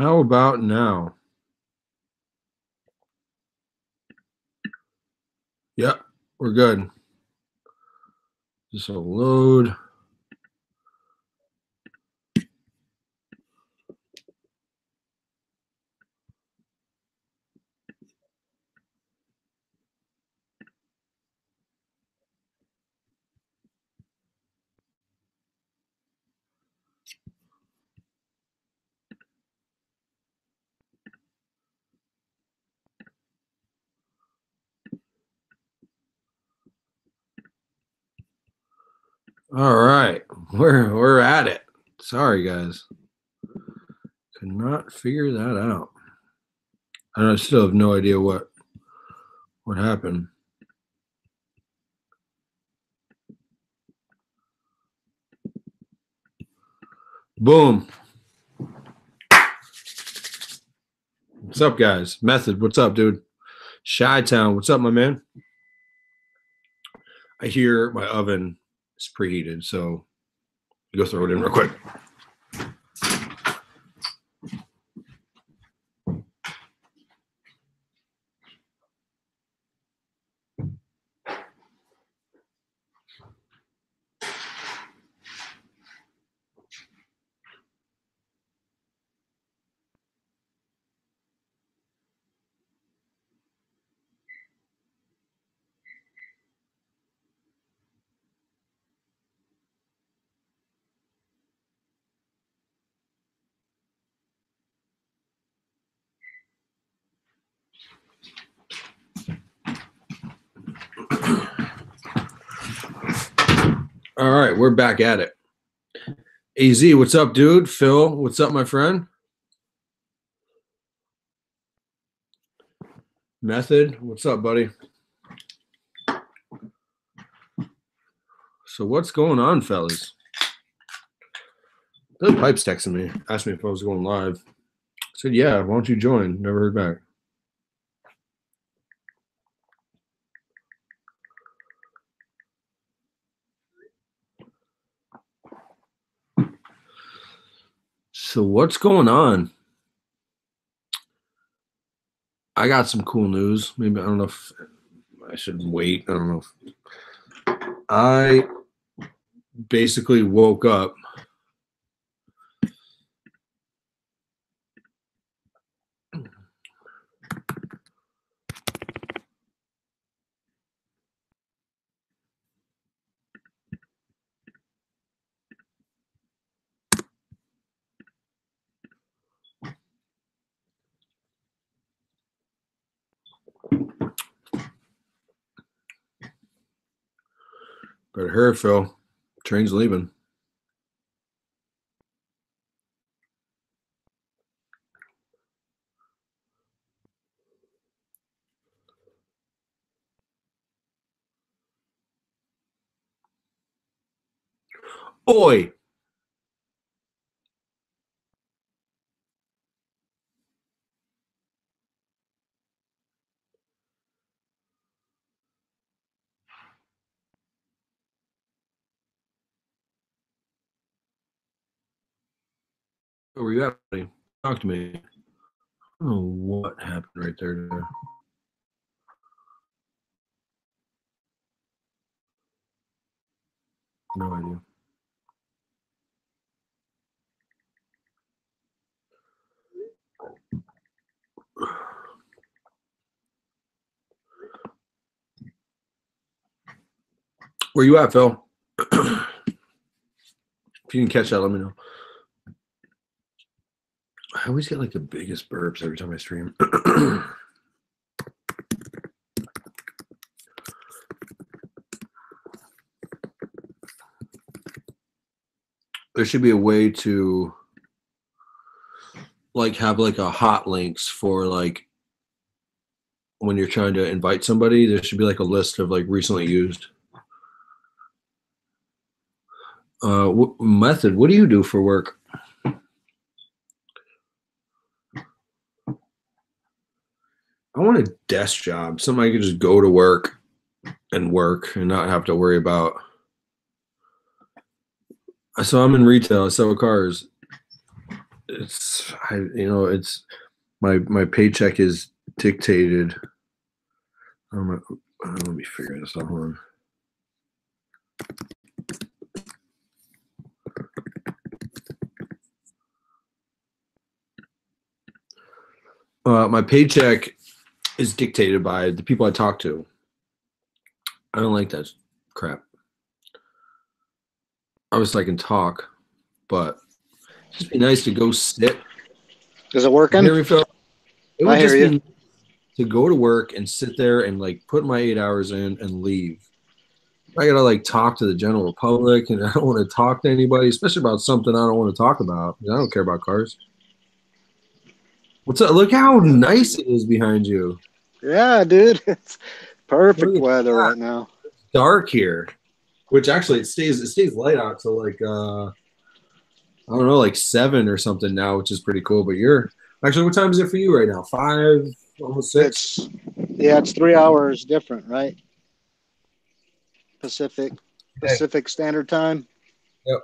How about now? Yep, we're good. This will load. All right, we're we're at it. Sorry, guys, could not figure that out. And I still have no idea what what happened. Boom. What's up, guys? Method, what's up, dude? Shy Town, what's up, my man? I hear my oven is preheated, so go throw it in real quick. All right, we're back at it. AZ, what's up, dude? Phil, what's up, my friend? Method, what's up, buddy? So what's going on, fellas? The pipes texting me, asked me if I was going live. I said, yeah, why don't you join? Never heard back. So what's going on? I got some cool news. Maybe I don't know if I should wait. I don't know. If, I basically woke up. Better hurry, Phil. Train's leaving. Oi! Where were you at, buddy? Talk to me. I don't know what happened right there. today. No idea. Where you at, Phil? if you can catch that, let me know. I always get like the biggest burps every time I stream. there should be a way to like have like a hot links for like when you're trying to invite somebody there should be like a list of like recently used uh method what do you do for work I want a desk job, Somebody could just go to work and work and not have to worry about. So I'm in retail, I sell cars. it's I you know it's my my paycheck is dictated. I'm a, let me figure this out. Hold on. Uh, my paycheck is dictated by the people I talk to. I don't like that crap. Obviously, I can talk, but it'd just be nice to go sit. Is it working? Hear me, Phil? It would I just hear be to go to work and sit there and like put my eight hours in and leave. I gotta like talk to the general public, and I don't want to talk to anybody, especially about something I don't want to talk about. I don't care about cars. What's up? Look how nice it is behind you. Yeah, dude. It's perfect weather right now. dark here, which actually it stays it stays light out till like uh I don't know, like seven or something now, which is pretty cool. But you're actually what time is it for you right now? Five, almost six. It's yeah, it's three hours different, right? Pacific Pacific Standard Time. Yep.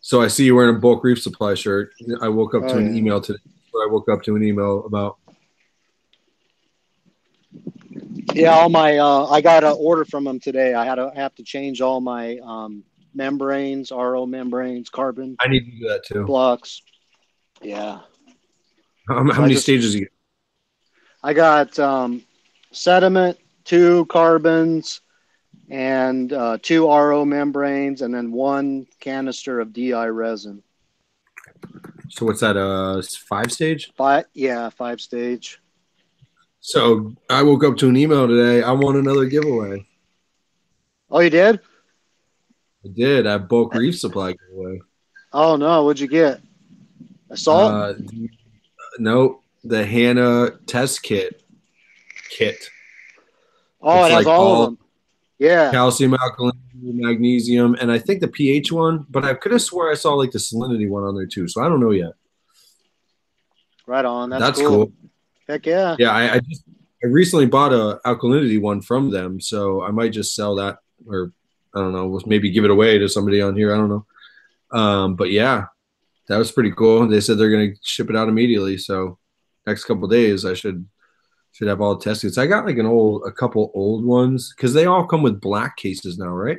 So I see you wearing a bulk reef supply shirt. I woke up to Oh, an yeah. email today. I woke up to an email about Yeah, all my uh, I got an order from them today. I had to have to change all my um, membranes, RO membranes, carbon I need to do that too. blocks. Yeah, How, how I many just- stages you I got um, sediment, two carbons, and uh, two RO membranes, and then one canister of DI resin. so what's that uh five stage? Five, yeah, five stage. So I woke up to an email today. I want another giveaway. Oh, you did? I did. I bulk reef supply giveaway. Oh no, what'd you get? Assault? Uh, no, the Hanna test kit kit. oh, it's it has like all, all- of them. Yeah. Calcium, alkaline, magnesium, and I think the pH one, but I could have swore I saw like the salinity one on there too. So I don't know yet. Right on. That's, That's, cool. cool. Heck yeah. Yeah, I, I just I recently bought a alkalinity one from them, so I might just sell that or I don't know, maybe give it away to somebody on here. I don't know. Um, but yeah, that was pretty cool. They said they're gonna ship it out immediately, so next couple days I should should have all the test kits. I got like an old a couple old ones because they all come with black cases now, right?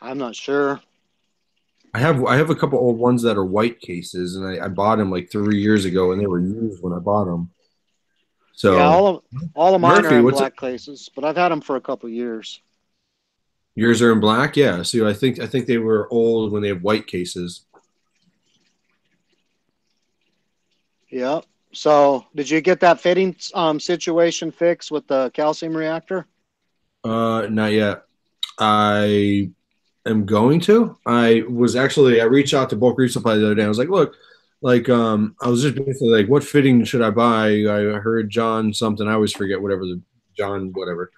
I'm not sure. I have I have a couple old ones that are white cases, and I, I bought them like three years ago, and they were used when I bought them. So yeah, all of all of mine Murphy, are in black cases, but I've had them for a couple years. yours are in black, yeah. So I think I think they were old when they have white cases. Yep. So, did you get that fitting um, situation fixed with the calcium reactor? Uh, not yet. I am going to. I was actually I reached out to bulk reef supply the other day. I was like, look, like um, I was just basically like, what fitting should I buy? I heard John something. I always forget whatever the John whatever.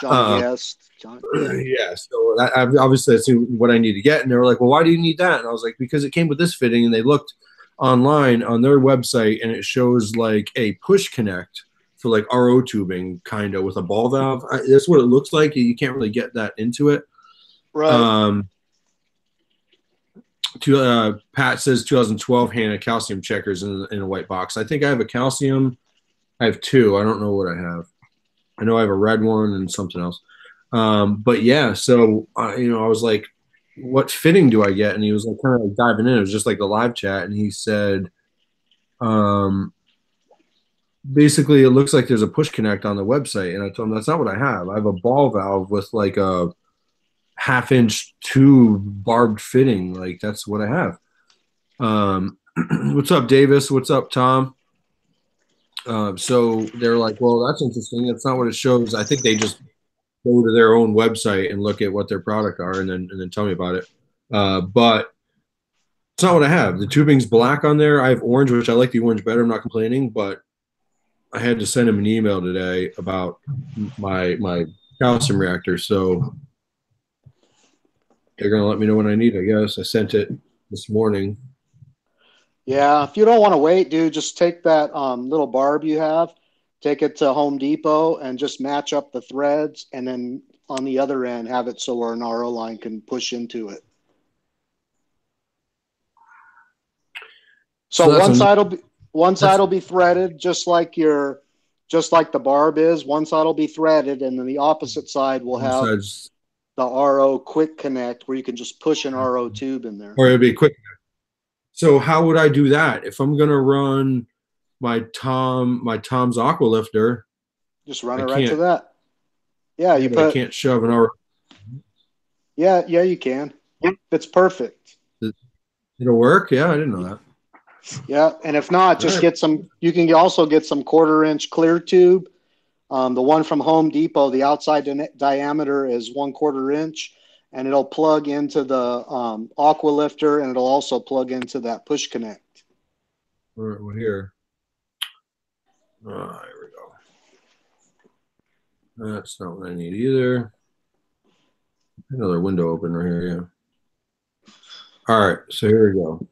John Uh, Guest. John, yeah. So I, obviously that's what I need to get. And they were like, well, why do you need that? And I was like, because it came with this fitting. And they looked online on their website and it shows like a push connect for like RO tubing, kind of with a ball valve. I, that's what it looks like. You can't really get that into it. Right. Um, to, uh, Pat says 2012 Hanna calcium checkers in, in a white box. I think I have a calcium. I have two. I don't know what I have. I know I have a red one and something else. Um, but yeah, so you know, I was like, "What fitting do I get?" And he was like, kind of like diving in. It was just like the live chat, and he said, um, basically, it looks like there's a push connect on the website, and I told him that's not what I have. I have a ball valve with like a half inch tube barbed fitting. Like that's what I have. Um, what's up, Davis? What's up, Tom? Um, so they're like, well, that's interesting. That's not what it shows. I think they just go to their own website and look at what their product are and then and then tell me about it. Uh, but it's not what I have. The tubing's black on there. I have orange, which I like the orange better. I'm not complaining, but I had to send him an email today about my my calcium reactor. So they're gonna let me know when I need. I guess I sent it this morning. yeah. If you don't want to wait, dude, just take that um, little barb you have, take it to Home Depot, and just match up the threads, and then on the other end, have it so an RO line can push into it. So, So one side will be one side will be threaded, just like your, just like the barb is. One side will be threaded, and then the opposite side will have the RO quick connect, where you can just push an RO tube in there. or it'd be quick. So how would I do that if I'm gonna run my Tom my Tom's aqua lifter? Just run I it right to that. Yeah, you but I can't shove an RO. Yeah, yeah, you can. It's perfect. It'll work. Yeah, I didn't know that. Yeah, and if not, just Alright. get some. You can also get some quarter inch clear tube. Um, the one from Home Depot, the outside di- diameter is one quarter inch, and it'll plug into the um, aqua lifter, and it'll also plug into that push connect. All right, well here. Oh, here we go. That's not what I need either. Another window open right here, yeah. All right, so here we go.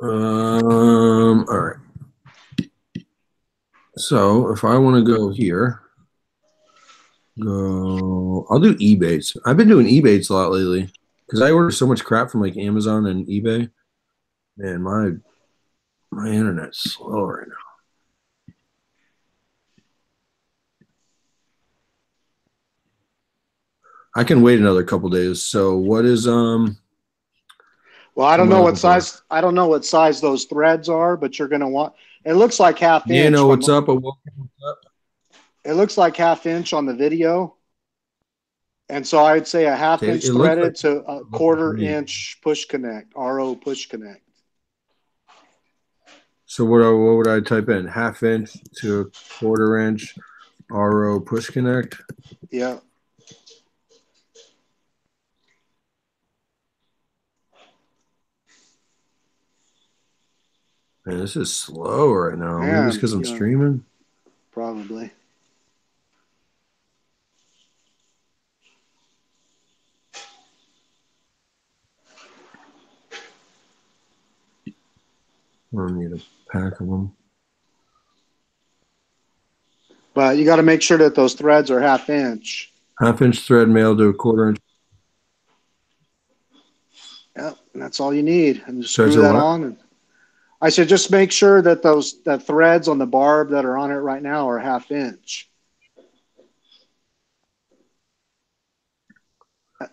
Um, all right. So if I want to go here, go, I'll do Ebates. I've been doing Ebates a lot lately because I order so much crap from like Amazon and eBay. Man, my my internet's slow right now. I can wait another couple days. So what is um Well, I don't know what size. I don't know what size those threads are, but you're gonna want. It looks like half inch. you know what's up? It looks like half inch on the video. And so I'd say a half It- inch it threaded like- to a quarter inch push connect, RO push connect. So what uh, what would I type in? Half inch to a quarter inch RO push connect. Yeah. Man, this is slow right now. Maybe it's because I'm yeah. streaming. Probably. I don't need a pack of them. But you got to make sure that those threads are half inch. Half inch thread male to a quarter inch. Yep, and that's all you need. And just So screw that on. And I said, just make sure that those that threads on the barb that are on it right now are half inch.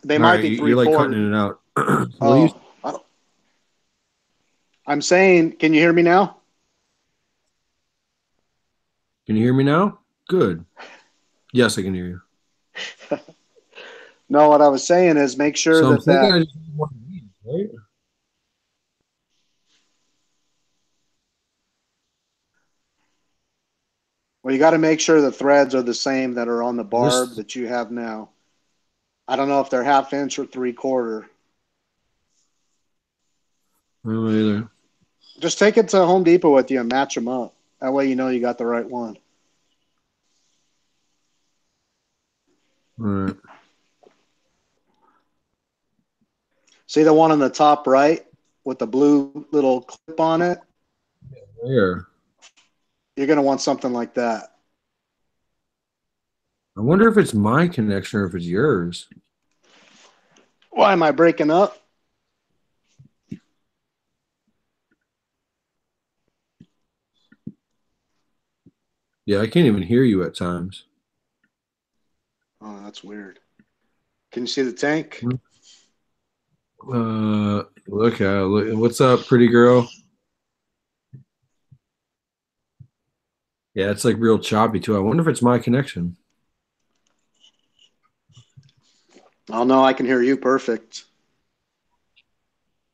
They All might right, be you- three You're like quarter. cutting it out. Oh, I I'm saying, can you hear me now? can you hear me now? Good. Yes, I can hear you. No, what I was saying is make sure so that that I just need one of right? Well, you got to make sure the threads are the same that are on the barb This- that you have now. I don't know if they're half inch or three quarter. I don't either. Just take it to Home Depot with you and match them up. That way, you know you got the right one. All right. See the one on the top right with the blue little clip on it? There. You're going to want something like that. I wonder if it's my connection or if it's yours. Why am I breaking up? Yeah, I can't even hear you at times. Oh, that's weird. Can you see the tank? Uh, look, uh, look, what's up, pretty girl? Yeah, it's like real choppy too. I wonder if it's my connection. Oh, no, I can hear you perfect.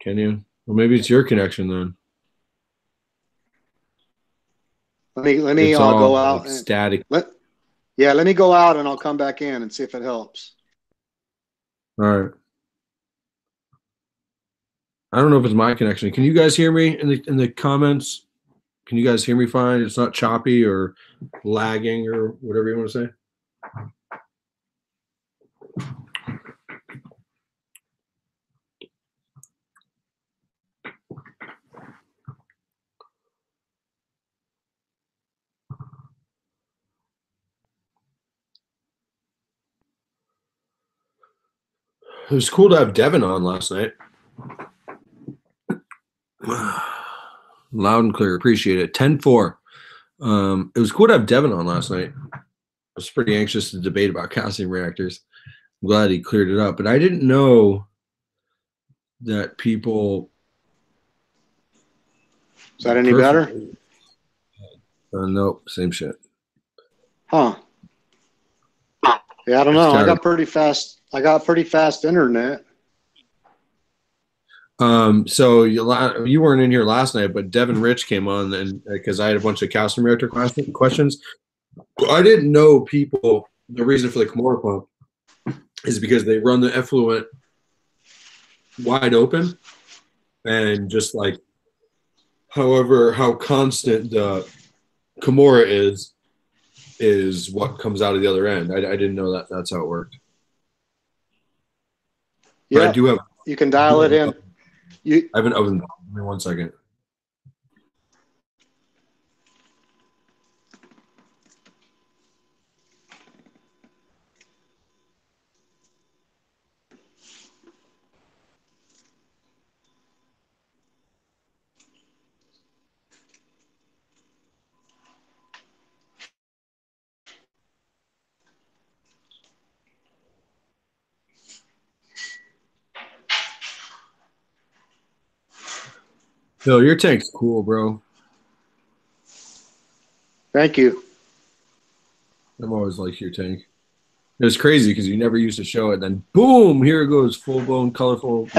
Can you? Well, maybe it's your connection then. Let me, let me it's uh, all go out. like and- static. let, yeah, let me go out and I'll come back in and see if it helps. All right. I don't know if it's my connection. Can you guys hear me in the in the comments? Can you guys hear me fine? It's not choppy or lagging or whatever you want to say. It was cool to have Devin on last night. Loud and clear. Appreciate it. 10 4. Um, it was cool to have Devin on last night. I was pretty anxious to debate about calcium reactors. I'm glad he cleared it up, but I didn't know that people. Is that any better? Uh, nope, same shit. Huh. Yeah, I don't know. I got pretty fast. I got pretty fast internet. Um, so you, you weren't in here last night, but Devin Rich came on and because I had a bunch of reactor question- questions. I didn't know people. The reason for the Kamoer pump is because they run the effluent wide open, and just like, however, how constant the Kamoer is, is what comes out of the other end. I, I didn't know that that's how it worked. But I Yeah, do have you can dial it in. You I have an oven. Give me one second. Phil, your tank's cool, bro. thank you. I've always liked your tank. It was crazy because you never used to show it. Then boom, here it goes, full blown, colorful.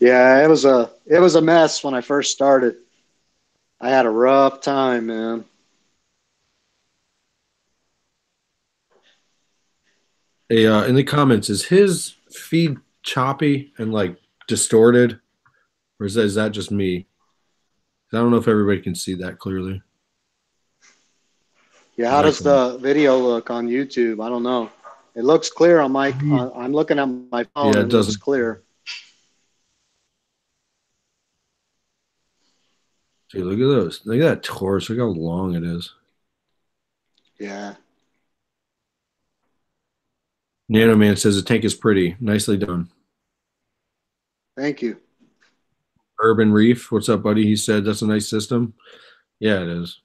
Yeah, it was a it was a mess when I first started. I had a rough time, man. hey, uh, in the comments, is his feed choppy and like distorted, or is that, is that just me? I don't know if everybody can see that clearly. Yeah, how does the video look on YouTube? I don't know. It looks clear on my. Uh, I'm looking at my phone. Yeah, it and it looks clear. Dude, look at those. Look at that torch. Look how long it is. Yeah. Nano Man says the tank is pretty. Nicely done. Thank you. Urban Reef, what's up, buddy? He said that's a nice system. Yeah, it is.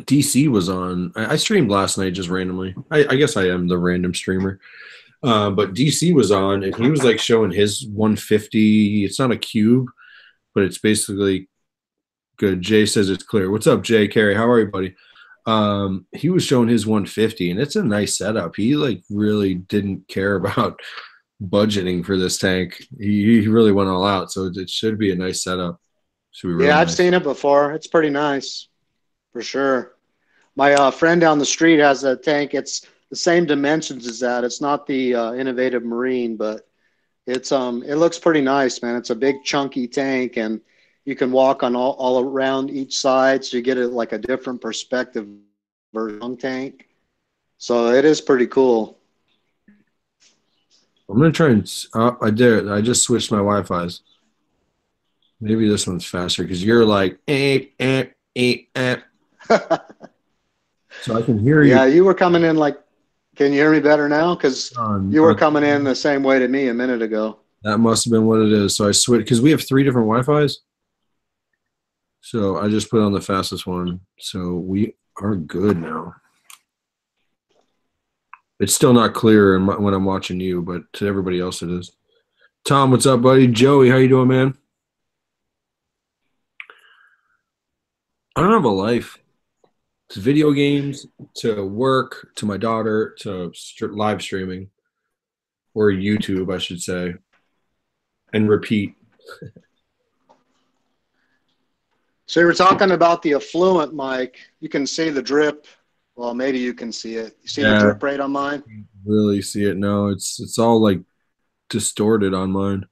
DC was on. I, I streamed last night just randomly. I, I guess I am the random streamer. Uh, but DC was on, and he was like showing his 150. It's not a cube, but it's basically good. Jay says it's clear. What's up, Jay Carey? How are you, buddy? Um, he was showing his 150, and it's a nice setup. He like really didn't care about budgeting for this tank. He, he really went all out, so it, should be a nice setup. Should be really yeah, I've nice. seen it before. It's pretty nice, for sure. My uh, friend down the street has a tank. It's the same dimensions as that. It's not the uh, innovative marine, but it's um it looks pretty nice, man. It's a big chunky tank, and you can walk on all, all around each side, so you get it like a different perspective version tank. So it is pretty cool. I'm gonna try and. Uh, I did. It. I just switched my Wi-Fi's. Maybe this one's faster because you're like eh eh eh eh. So I can hear you. yeah, you were coming in like. Can you hear me better now? Because on- you were coming in the same way to me a minute ago. That must have been what it is. So I switched because we have three different Wi-Fi's. So I just put on the fastest one. So we are good now. It's still not clear when I'm watching you, but to everybody else it is. Tom, what's up, buddy? Joey, how you doing, man? I don't have a life. It's video games, to work, to my daughter, to live streaming, or YouTube, I should say, and repeat. So you were talking about the effluent, Mike. You can see the drip. Well, maybe you can see it. You see Yeah. the drip rate on mine? Really see it No, It's it's all like distorted on mine.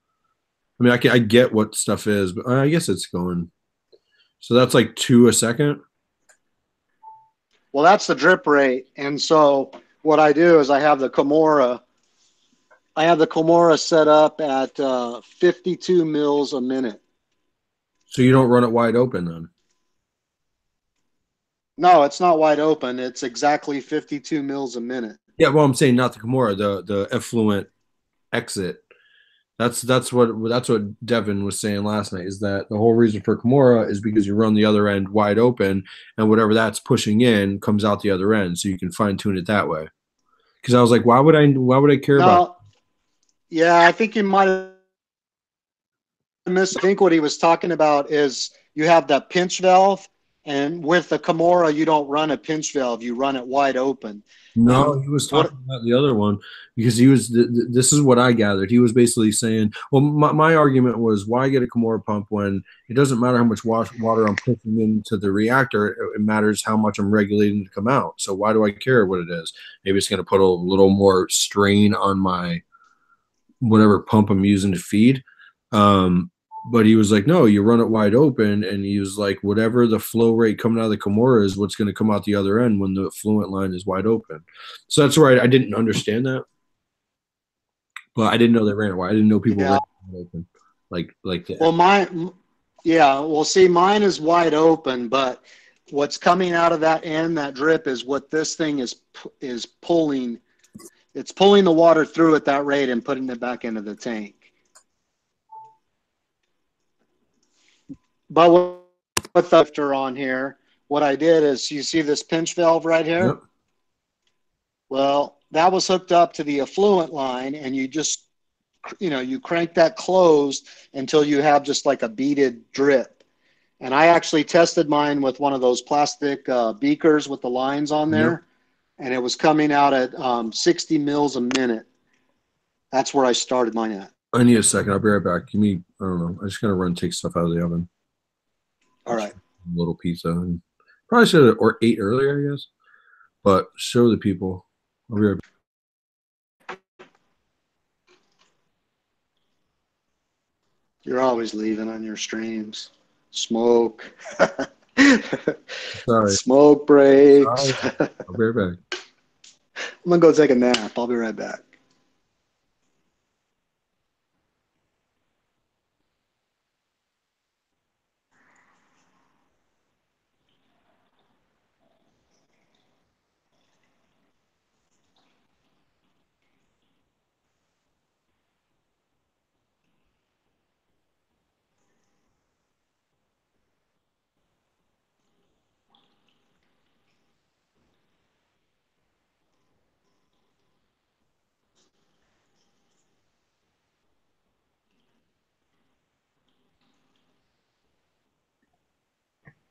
I mean, I can, I get what stuff is, but I guess it's going. So that's like two a second. Well, that's the drip rate. And so what I do is I have the Kamoer. I have the Kamoer set up at uh, 52 mils a minute. So you don't run it wide open then. No, it's not wide open. It's exactly 52 mils a minute. Yeah, well, I'm saying not the Kamoer, the the effluent exit. That's that's what that's what Devin was saying last night. Is that the whole reason for Kamoer is because you run the other end wide open, and whatever that's pushing in comes out the other end, so you can fine tune it that way. Because I was like, why would I? Why would I care No, about? yeah, I think you might have missed. I think what he was talking about is you have that pinch valve, and with the Kamoer, you don't run a pinch valve; you run it wide open. No, he was What- talking about the other one because he was. Th- th- this is what I gathered. He was basically saying, "Well, my, my argument was why get a Kamoer pump when it doesn't matter how much wa- water I'm pushing into the reactor. It, it matters how much I'm regulating to come out. So why do I care what it is? Maybe it's going to put a little more strain on my whatever pump I'm using to feed." Um, but he was like, no, you run it wide open, and he was like, whatever the flow rate coming out of the Kamoer is, what's going to come out the other end when the fluent line is wide open. So that's where I, I didn't understand that, but I didn't know they ran it wide. I didn't know people Yeah. ran it wide open like like that. Well, my yeah. Well, see, mine is wide open, but what's coming out of that end, that drip, is what this thing is is pulling. It's pulling the water through at that rate and putting it back into the tank. But with with the lifter on here, what I did is, you see this pinch valve right here. Yep. Well, that was hooked up to the effluent line, and you just, you know, you crank that closed until you have just like a beaded drip. And I actually tested mine with one of those plastic uh, beakers with the lines on there, and it was coming out at um, 60 mils a minute. That's where I started mine at. I need a second. I'll be right back. Give me. I don't know. I just gotta run take stuff out of the oven. All right. A little pizza. And probably should have or ate earlier, I guess. But show the people. I'll be right back. You're always leaving on your streams. Smoke. Sorry. Smoke breaks. Sorry. I'll be right back. I'm gonna go take a nap. I'll be right back.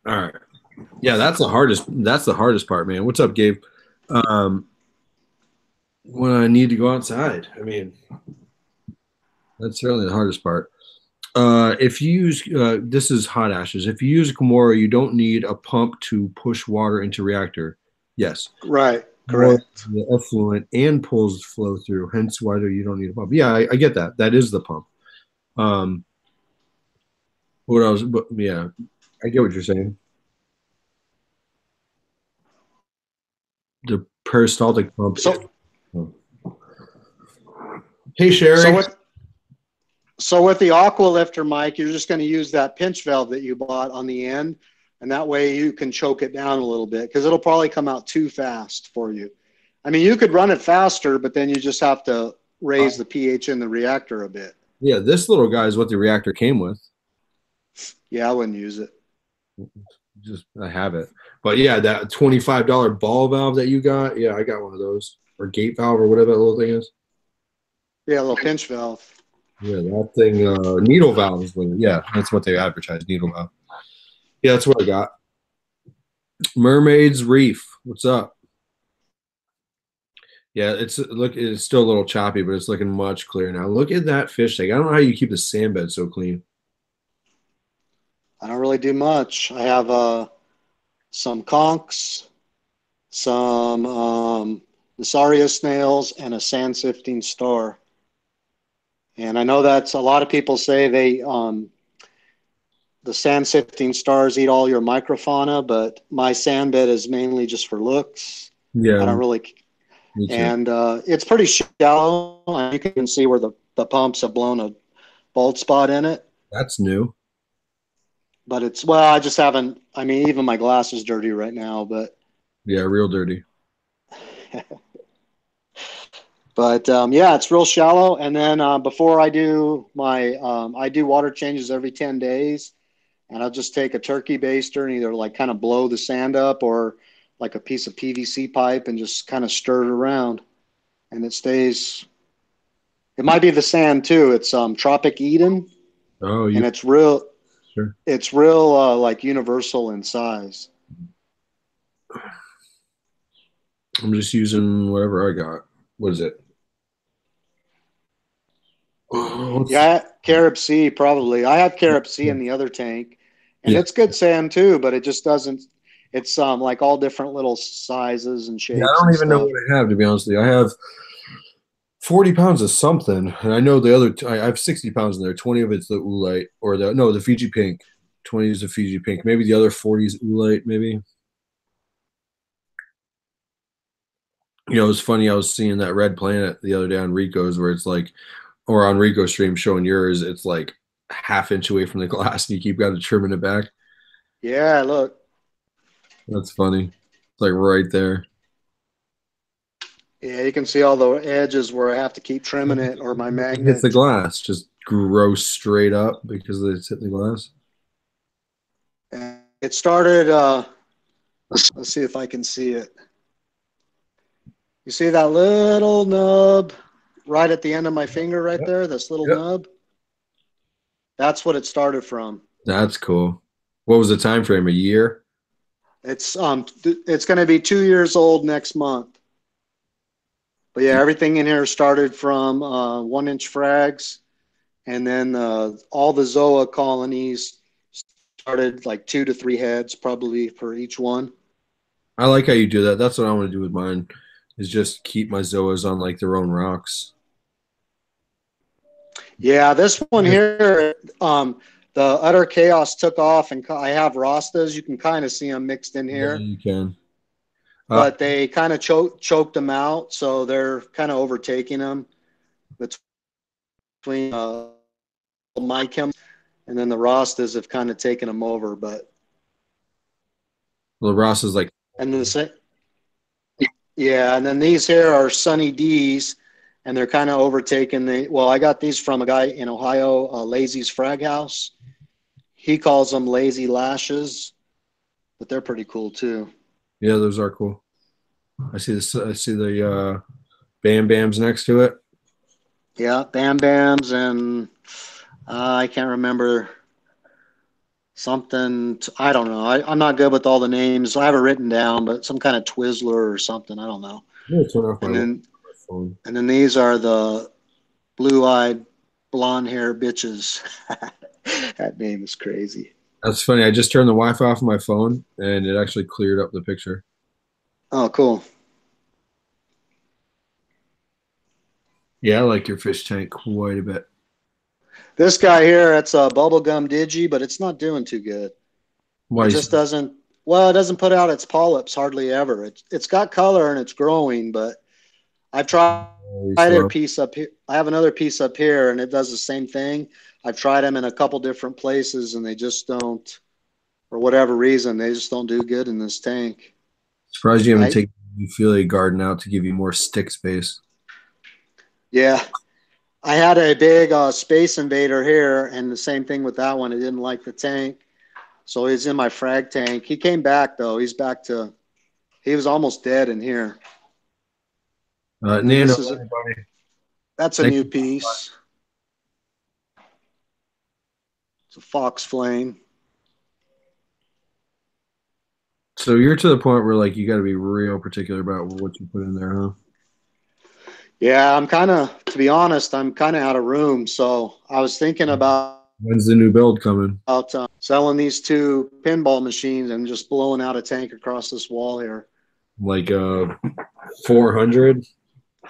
All right. Yeah, that's the hardest. That's the hardest part, man. What's up, Gabe? Um, when I need to go outside, I mean, that's certainly the hardest part. Uh, if you use uh, this is hot ashes. If you use Kamoer, you don't need a pump to push water into reactor. Yes, Right. Correct. The effluent and pulls flow through. Hence, why do you don't need a pump? Yeah, I, I get that. That is the pump. Um, what else? But yeah, I get what you're saying. The peristaltic pump. So- hey, Sherry. So with, so with the aqua lifter, Mike, you're just going to use that pinch valve that you bought on the end, and that way you can choke it down a little bit because it'll probably come out too fast for you. I mean, you could run it faster, but then you just have to raise the pH in the reactor a bit. yeah, this little guy is what the reactor came with. Yeah, I wouldn't use it. Just I have it. But yeah, that twenty-five dollar ball valve that you got. Yeah, I got one of those, or gate valve, or whatever that little thing is. Yeah, a little pinch valve. Yeah, that thing, uh, needle valve is what, yeah, that's what they advertise, needle valve. Yeah, that's what I got. Mermaids Reef, what's up? Yeah, it's look, it's still a little choppy, but it's looking much clearer now. Look at that fish tank. I don't know how you keep the sand bed so clean. I don't really do much. I have uh, some conchs, some um, snails, and a sand sifting star. And I know that's a lot of people say they um, the sand sifting stars eat all your microfauna, but my sand bed is mainly just for looks. Yeah, I don't really, and uh, it's pretty shallow. and You can see where the, the pumps have blown a bald spot in it. that's new. But it's well, I just haven't. I mean, even my glass is dirty right now. But Yeah, real dirty. But um, yeah, it's real shallow. And then uh, before I do my, um, I do water changes every 10 days. And I'll just take a turkey baster and either like kind of blow the sand up or like a piece of PVC pipe and just kind of stir it around. And it stays, it might be the sand too. It's um, Tropic Eden. Oh, you And it's real, Sure. it's real uh, like universal in size. I'm just using whatever I got. What is it? Oh, Yeah, Carib Sea probably. I have Carib Sea in the other tank, and Yeah. it's good sand too, but it just doesn't. It's um like all different little sizes and shapes. Yeah, I don't even know what I have to be honest with you. I have 40 pounds of something, and I know the other. T- I have 60 pounds in there. 20 of it's the oolite, or the no, the Fiji pink. 20 is the Fiji pink. Maybe the other 40 is oolite. Maybe. You know, it's funny. I was seeing that red planet the other day on Rico's, where it's like, or on Rico stream showing yours. It's like half inch away from the glass, and you keep got to trimming it back. Yeah, look. That's funny. It's like right there. Yeah, you can see all the edges where I have to keep trimming it, or my magnet. hits the glass, just grows straight up because it's hitting the glass. And It started. Uh, let's, let's see if I can see it. You see that little nub right at the end of my finger, right Yep. there. This little Yep. nub. That's what it started from. That's cool. What was the time frame? A year? It's um th- it's going to be two years old next month. But yeah, everything in here started from uh, one inch frags, and then uh, all the Zoa colonies started like two to three heads probably for each one. I like how you do that. That's what I want to do with mine. Is just keep my zoas on like their own rocks. Yeah, this one here, um, the utter chaos took off, and I have Rastas. You can kind of see them mixed in here. Yeah, you can. Uh, but they kind of choke, choked them out, so they're kind of overtaking them between uh, my chem and then the Rastas have kind of taken them over. But the Ross is like, and the sa- yeah, and then these here are Sunny D's, and they're kind of overtaking the. Well, I got these from a guy in Ohio, uh, Lazy's Frag House. He calls them lazy lashes, but they're pretty cool too. Yeah, those are cool. I see this. I see the uh, Bam Bams next to it. Yeah, Bam Bams and uh, I can't remember something. T- I don't know. I, I'm not good with all the names. I have it written down, but some kind of Twizzler or something. I don't know. I'm gonna turn off my And then and then these are the blue-eyed, blonde-hair bitches. that name is crazy. That's funny. I just turned the Wi-Fi off of my phone, and it actually cleared up the picture. Oh, cool. Yeah, I like your fish tank quite a bit. This guy here, it's a bubblegum digi, but it's not doing too good. Why? It is- just doesn't. Well, it doesn't put out its polyps hardly ever. It's it's got color and it's growing, but I've tried always tried a piece up here. I have another piece up here, and it does the same thing. I've tried them in a couple different places, and they just don't, for whatever reason, they just don't do good in this tank. Surprised you haven't I- taken the Ophelia garden out to give you more stick space. Yeah, I had a big uh, Space Invader here, and the same thing with that one. It didn't like the tank, so he's in my frag tank. He came back though. He's back to. He was almost dead in here. Uh, Nano, This is a- That's a Thank new piece. It's a Fox Flame. So you're to the point where like you got to be real particular about what you put in there, huh? Yeah, I'm kind of, to be honest, I'm kind of out of room. So I was thinking about When's the new build coming? uh, selling these two pinball machines and just blowing out a tank across this wall here. Like uh, 400.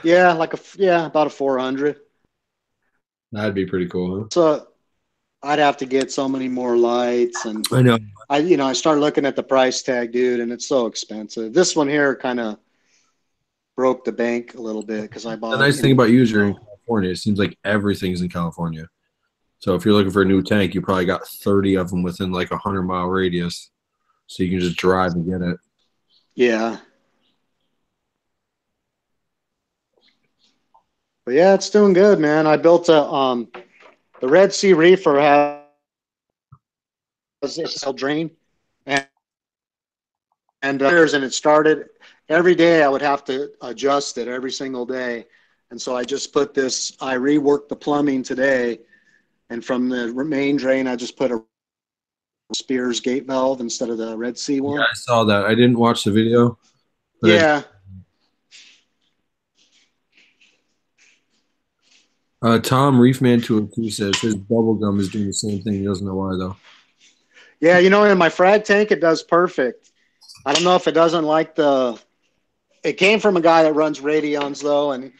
Yeah, like a yeah, about a 400. That'd be pretty cool, huh? So I'd have to get so many more lights, and I know. I, you know, I started looking at the price tag, dude, and it's so expensive. This one here kind of broke the bank a little bit because I bought. The nice thing about you is you're in California. It seems like everything's in California. So if you're looking for a new tank, you probably got 30 of them within like a hundred mile radius. So you can just drive and get it. Yeah. But yeah, it's doing good, man. I built a um, the Red Sea Reefer has a cell drain, and and uh, and it started every day. I would have to adjust it every single day, and so I just put this. I reworked the plumbing today, and from the main drain, I just put a Spears gate valve instead of the Red Sea one. Yeah, I saw that. I didn't watch the video. Yeah, Uh, Tom Reefman hundred two says his bubble gum is doing the same thing. He doesn't know why though. Yeah, you know, in my frag tank, it does perfect. I don't know if it doesn't like the. It came from a guy that runs Radions though, and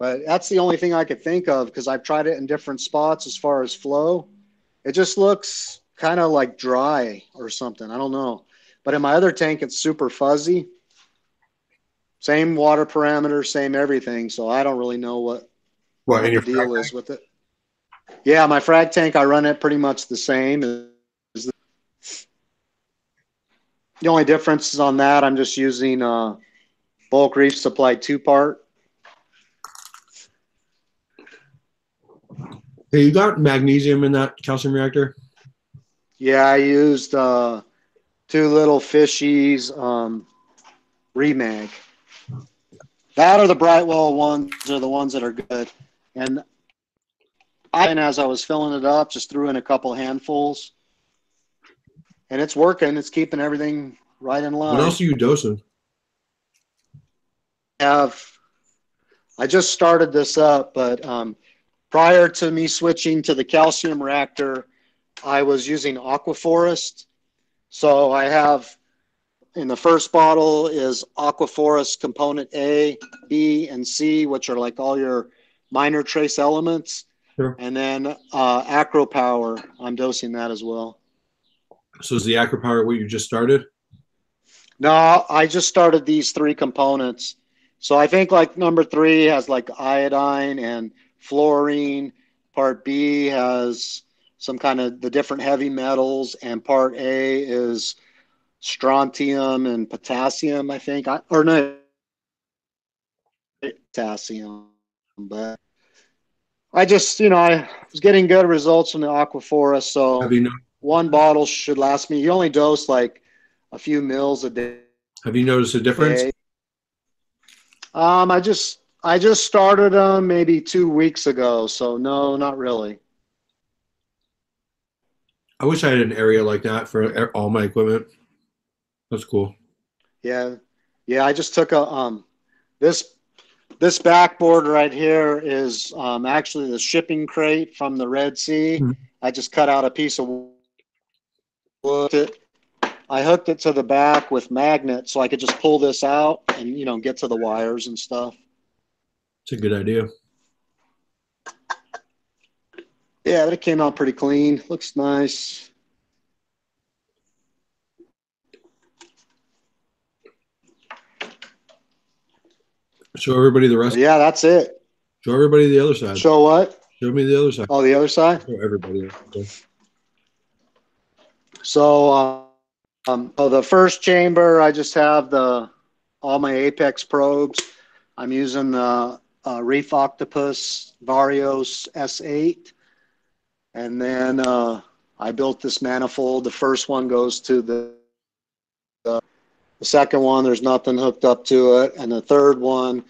but that's the only thing I could think of because I've tried it in different spots as far as flow. It just looks kind of like dry or something. I don't know. But in my other tank, it's super fuzzy. Same water parameter, same everything. So I don't really know what What what the deal is with it. Yeah, my frag tank, I run it pretty much the same. as the- The only difference is on that, I'm just using uh, bulk reef supply two part. Hey, you got magnesium in that calcium reactor? Yeah, I used uh, two little fishies um, remag. That or the Brightwell ones are the ones that are good. And I, and as I was filling it up, just threw in a couple handfuls. And it's working. It's keeping everything right in line. What else are you dosing? have I just started this up, but um, prior to me switching to the calcium reactor, I was using Aquaforest. So I have in the first bottle is Aquaforest component A, B, and C, which are like all your minor trace elements. Sure. And then uh, Acro Power, I'm dosing that as well. So is the Acropower what you just started? No, I just started these three components. So I think like number three has like iodine and fluorine. Part B has some kind of the different heavy metals, and part A is strontium and potassium. I think, I, or no, potassium. But I just, you know, I was getting good results from the Aquaforest, so you one bottle should last me. You only dose like a few mils a day. have you noticed a difference? Um, I just I just started them maybe two weeks ago, so no, not really. I wish I had an area like that for all my equipment. That's cool. Yeah, yeah. I just took a um this this backboard right here is um, actually the shipping crate from the Red Sea. Mhm. I just cut out a piece of wood. It, I hooked it to the back with magnets so I could just pull this out and you know get to the wires and stuff. It's a good idea. Yeah, but it came out pretty clean. Looks nice. Show everybody the rest. Yeah, that's it. Show everybody the other side. Show what? Show me the other side. Oh, the other side. Show everybody. So, uh, um, oh, the first chamber, I just have the all my apex probes. I'm using the uh, Reef Octopus Varios S8, and then uh, I built this manifold. The first one goes to the the second one. There's nothing hooked up to it, and the third one,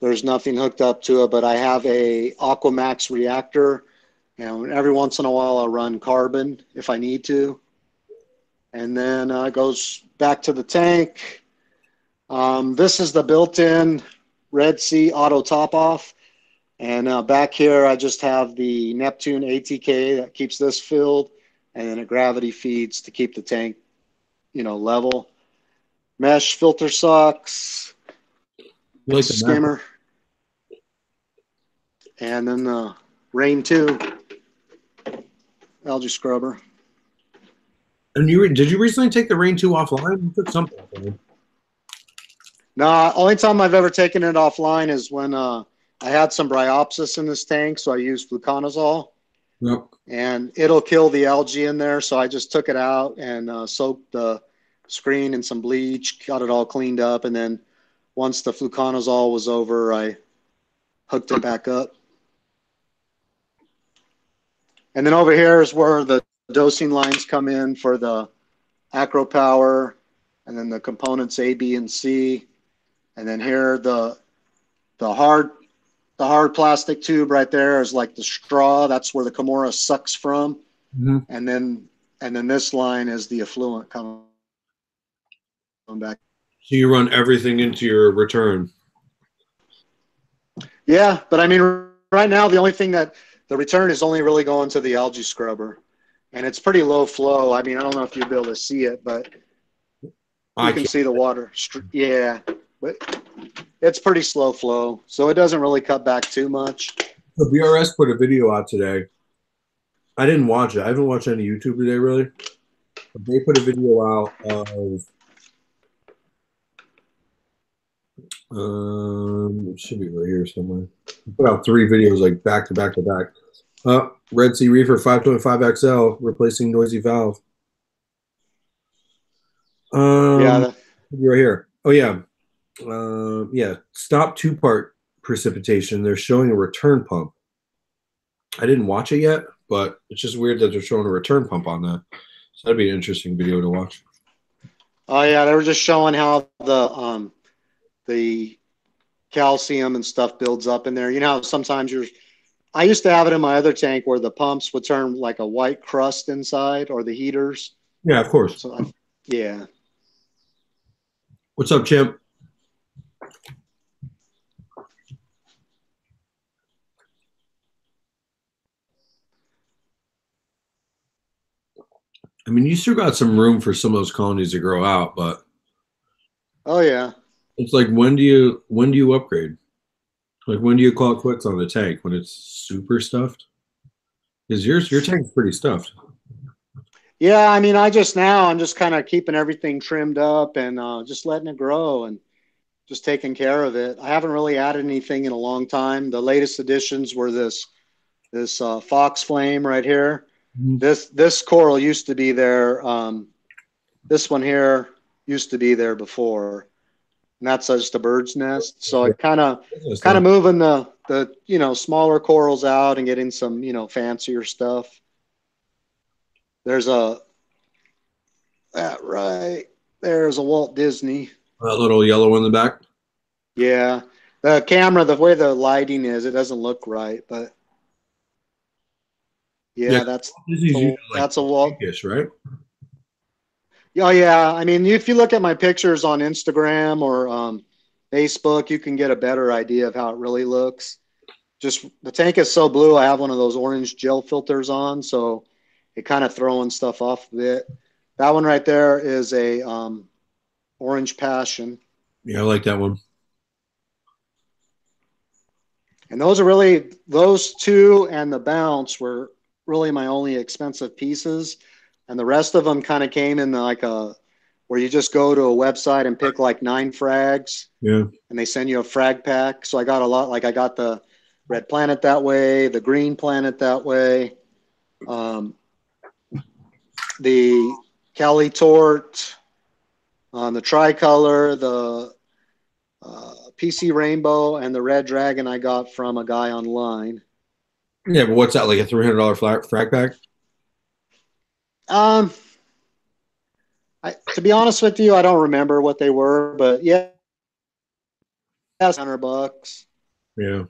there's nothing hooked up to it. But I have a AquaMaxx reactor, and every once in a while I run carbon if I need to and then uh, goes back to the tank. Um, this is the built-in Red Sea auto top off. And uh, back here, I just have the Neptune ATK that keeps this filled, and then it gravity feeds to keep the tank, you know, level. Mesh filter socks, like skimmer, and then the Rain 2 algae scrubber. And you did you recently take the Rain 2 offline? You took something offline. No, only time I've ever taken it offline is when uh, I had some bryopsis in this tank, so I used fluconazole, Yep. and it'll kill the algae in there. So I just took it out and uh, soaked the screen and some bleach, got it all cleaned up, and then once the fluconazole was over, I hooked it back up. And then over here is where the dosing lines come in for the acro power and then the components A, B, and C. And then here the the hard the hard plastic tube right there is like the straw. That's where the Kamoer sucks from. Mm-hmm. And then and then this line is the effluent coming back. So you run everything into your return. Yeah, but I mean, right now the only thing that the return is only really going to the algae scrubber, and it's pretty low flow. I mean, I don't know if you'll be able to see it, but you I can can see the water. Yeah, but it's pretty slow flow, so it doesn't really cut back too much. The BRS put a video out today. I didn't watch it. I haven't watched any YouTube today, really. But they put a video out of. Um, it should be right here somewhere. Put out three videos like back to back to back. Uh, Red Sea Reefer 525 XL replacing noisy valve. Um, yeah, the- right here. Oh yeah, uh, yeah. Stop two part precipitation. They're showing a return pump. I didn't watch it yet, but it's just weird that they're showing a return pump on that. So that'd be an interesting video to watch. oh yeah, they were just showing how the um the calcium and stuff builds up in there. You know, sometimes you're. I used to have it in my other tank where the pumps would turn like a white crust inside, or the heaters. Yeah, of course. So, I, yeah. What's up, Chimp? I mean, you still got some room for some of those colonies to grow out, but Oh yeah. It's like when do you when do you upgrade? Like when do you call it quits on the tank when it's super stuffed? Is yours your tank's pretty stuffed. Yeah, I mean, I just now I'm just kind of keeping everything trimmed up and uh, just letting it grow and just taking care of it. I haven't really added anything in a long time. The latest additions were this this uh, fox flame right here. Mhm. This this coral used to be there. Um, this one here used to be there before, and that's just a bird's nest. So I kind of kind of moving the the you know smaller corals out and getting some you know fancier stuff. There's a that right there's a Walt Disney. that little yellow one in the back. Yeah, the camera the way the lighting is it doesn't look right, but yeah, Yeah. that's usually like that's a Walt. right? Oh yeah, I mean if you look at my pictures on Instagram or um, Facebook, you can get a better idea of how it really looks. Just the tank is so blue. I have one of those orange gel filters on, so it kind of throwing stuff off a bit. That one right there is a um, orange passion, Yeah, I like that one. and those are really those two and the bounce were really my only expensive pieces, and the rest of them kind of came in like a where you just go to a website and pick like nine frags. Yeah. and they send you a frag pack. So I got a lot. Like I got the red planet that way, the green planet that way, um, the Cali Tort, um, the tricolor, the uh, PC Rainbow, and the red dragon I got from a guy online. Yeah, but what's that like a three hundred dollar frag pack? Um, I, to be honest with you, I don't remember what they were, but yeah, that's hundred bucks. Yeah.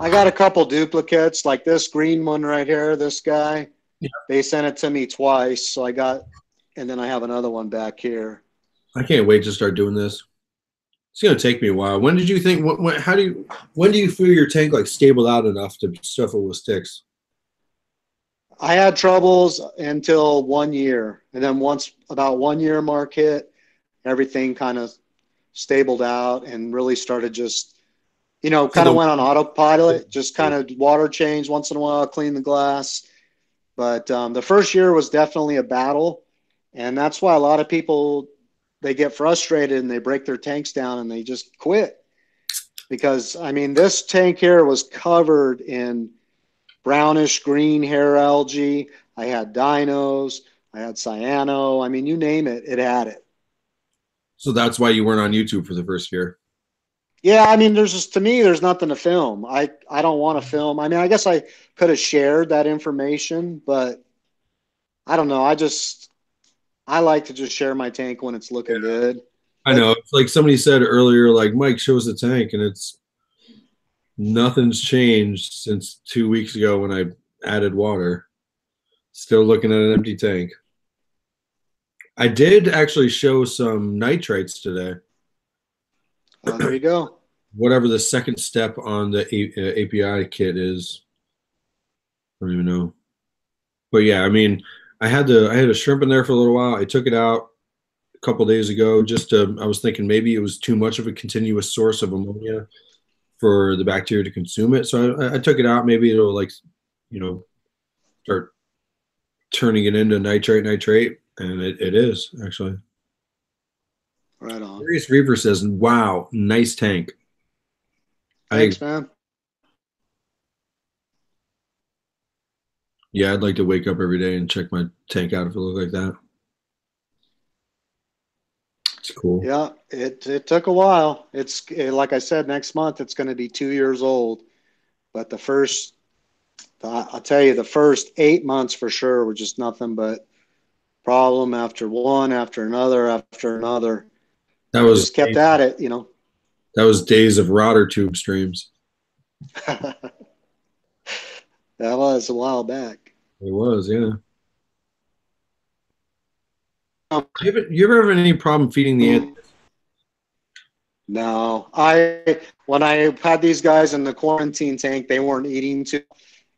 I got a couple duplicates, like this green one right here. This guy, Yeah. they sent it to me twice, so I got, and then I have another one back here. I can't wait to start doing this. It's gonna take me a while. When did you think? What? when, how do you? When do you feel your tank like stable out enough to stuff it with sticks? I had troubles until one year, and then once about one year mark hit, everything kind of stabled out and really started just, you know, kind of went on autopilot. Just kind of water change once in a while, clean the glass. But um, the first year was definitely a battle, and that's why a lot of people they get frustrated and they break their tanks down and they just quit because I mean this tank here was covered in brownish green hair algae. I had dinos. I had cyano. I mean, you name it, it had it. So that's why you weren't on YouTube for the first year. Yeah, I mean, there's just to me, there's nothing to film. I I don't want to film. I mean, I guess I could have shared that information, but I don't know. I just I like to just share my tank when it's looking good. I know. It's like somebody said earlier, like Mike shows the tank, and it's nothing's changed since two weeks ago when I added water. Still looking at an empty tank. I did actually show some nitrites today. Oh, there you go. Whatever the second step on the A- uh, API kit is, I don't even know. But yeah, I mean, I had the I had a shrimp in there for a little while. I took it out a couple days ago. Just to, I was thinking maybe it was too much of a continuous source of ammonia for the bacteria to consume it. So I, I took it out. Maybe it'll like, you know, start turning it into nitrate nitrate, and it, it is actually. Right on. Serious Reaver says, "Wow, nice tank." Thanks, I, man. yeah, I'd like to wake up every day and check my tank out if it looked like that. It's cool. Yeah, it it took a while. It's eh, like I said, next month it's going to be two years old. But the first, I'll tell you, the first eight months for sure were just nothing but problem after one, after another, after another. That was just kept at it, you know. that was days of rotter tube streams. that was a while back. It was, yeah. Do you, ever, have any problem feeding the ant? No, I when I had these guys in the quarantine tank, they weren't eating too,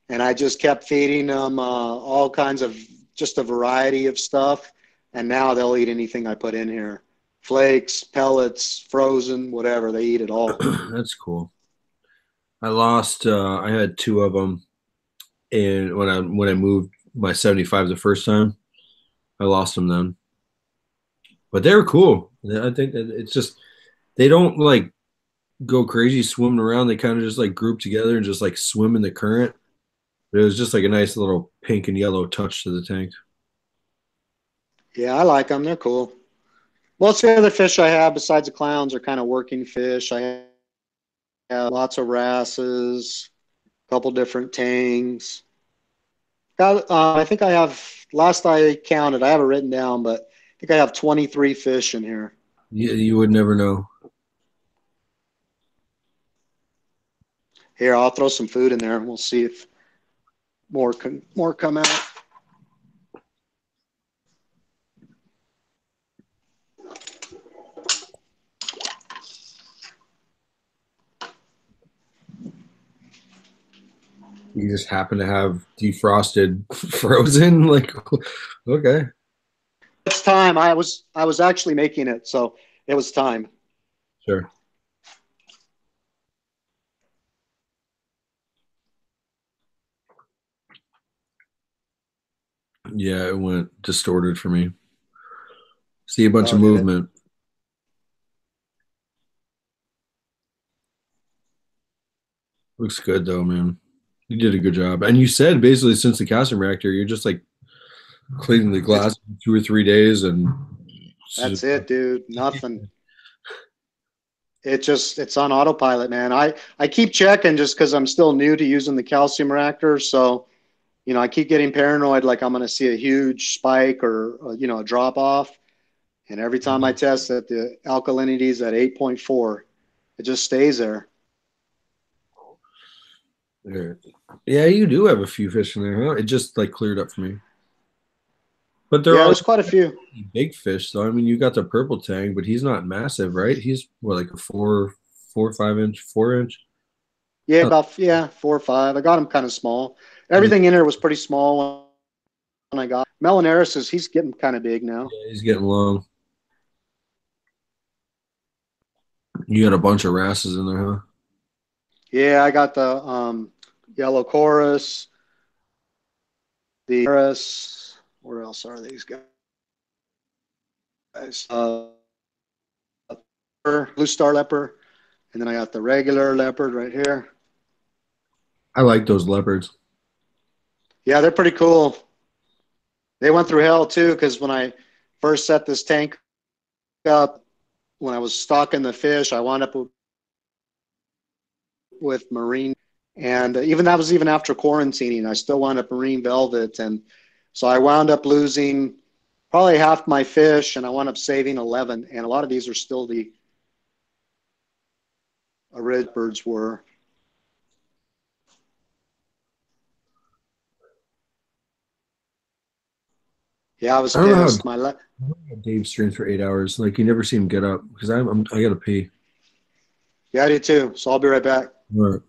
and I just kept feeding them uh, all kinds of just a variety of stuff, and now they'll eat anything I put in here, flakes, pellets, frozen, whatever. They eat it all. That's cool. I lost. Uh, I had two of them, and when I when I moved my seventy five the first time, I lost them then. But they're cool. I think that it's just they don't like go crazy swimming around. They kind of just like group together and just like swim in the current. But it was just like a nice little pink and yellow touch to the tank. Yeah, I like them. They're cool. Most of the other fish I have besides the clowns are kind of working fish. I have lots of wrasses, a couple different tangs. Got, uh, I think I have, last I counted, I have it written down, but think I have 23 fish in here. You, you would never know. Here, I'll throw some food in there and we'll see if more, con- more come out. You just happen to have defrosted frozen. Like, okay. It's time. I was, I was actually making it, so it was time. Sure. Yeah, it went distorted for me. See a bunch of Okay. movement. Looks good though, man. You did a good job. And you said basically since the calcium reactor, you're just like cleaning the glass in two or three days and That's it, dude. Nothing. It just it's on autopilot, man. I I keep checking just because I'm still new to using the calcium reactor, so you know I keep getting paranoid, like I'm going to see a huge spike or uh, you know a drop off. And every time I test it, the alkalinity is at 8.4. It just stays there. There. Yeah, you do have a few fish in there, huh? It just like cleared up for me. But there yeah, are there's quite a few. big fish, though. I mean, you got the purple tang, but he's not massive, right? He's what, like a four, four, five inch, four inch. Yeah, about yeah, four or five. I got him kind of small. Everything in there was pretty small when I got Melanurus is he's getting kind of big now. Yeah, he's getting long. You got a bunch of wrasses in there, huh? Yeah, I got the um, yellow coris, the coris. Where else are these guys? Uh, blue star leopard, and then I got the regular leopard right here. I like those leopards. Yeah, they're pretty cool. They went through hell too, because when I first set this tank up, when I was stocking the fish, I wound up with with marine, and even that was even after quarantining. I still wound up marine velvet, and so I wound up losing probably half my fish, and I wound up saving eleven. And a lot of these are still the red birds were. Yeah, I was I don't know how- pissed. My le- Dave streams for eight hours. Like you never see him get up because I'm, I'm I gotta pee. yeah, I did too. So I'll be right back. All right.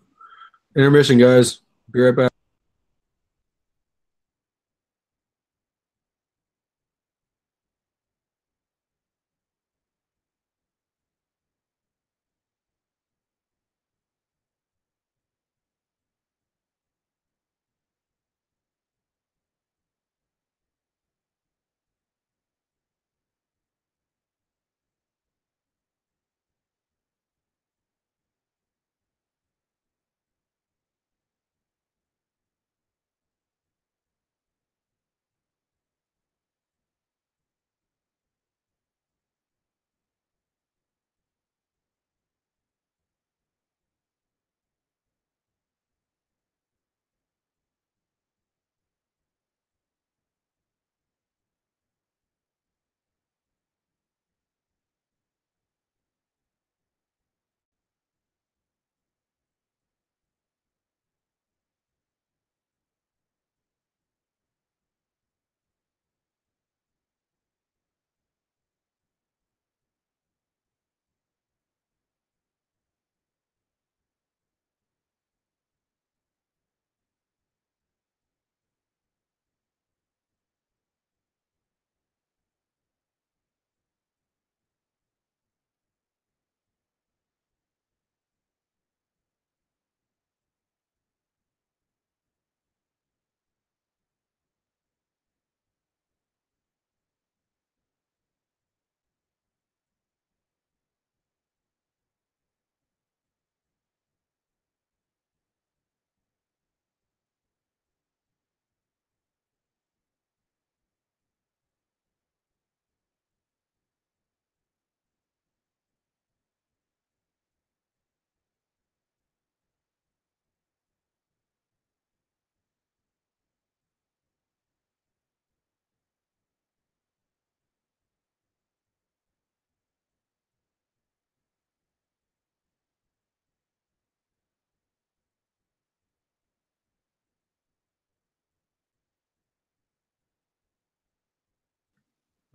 Intermission, guys. Be right back.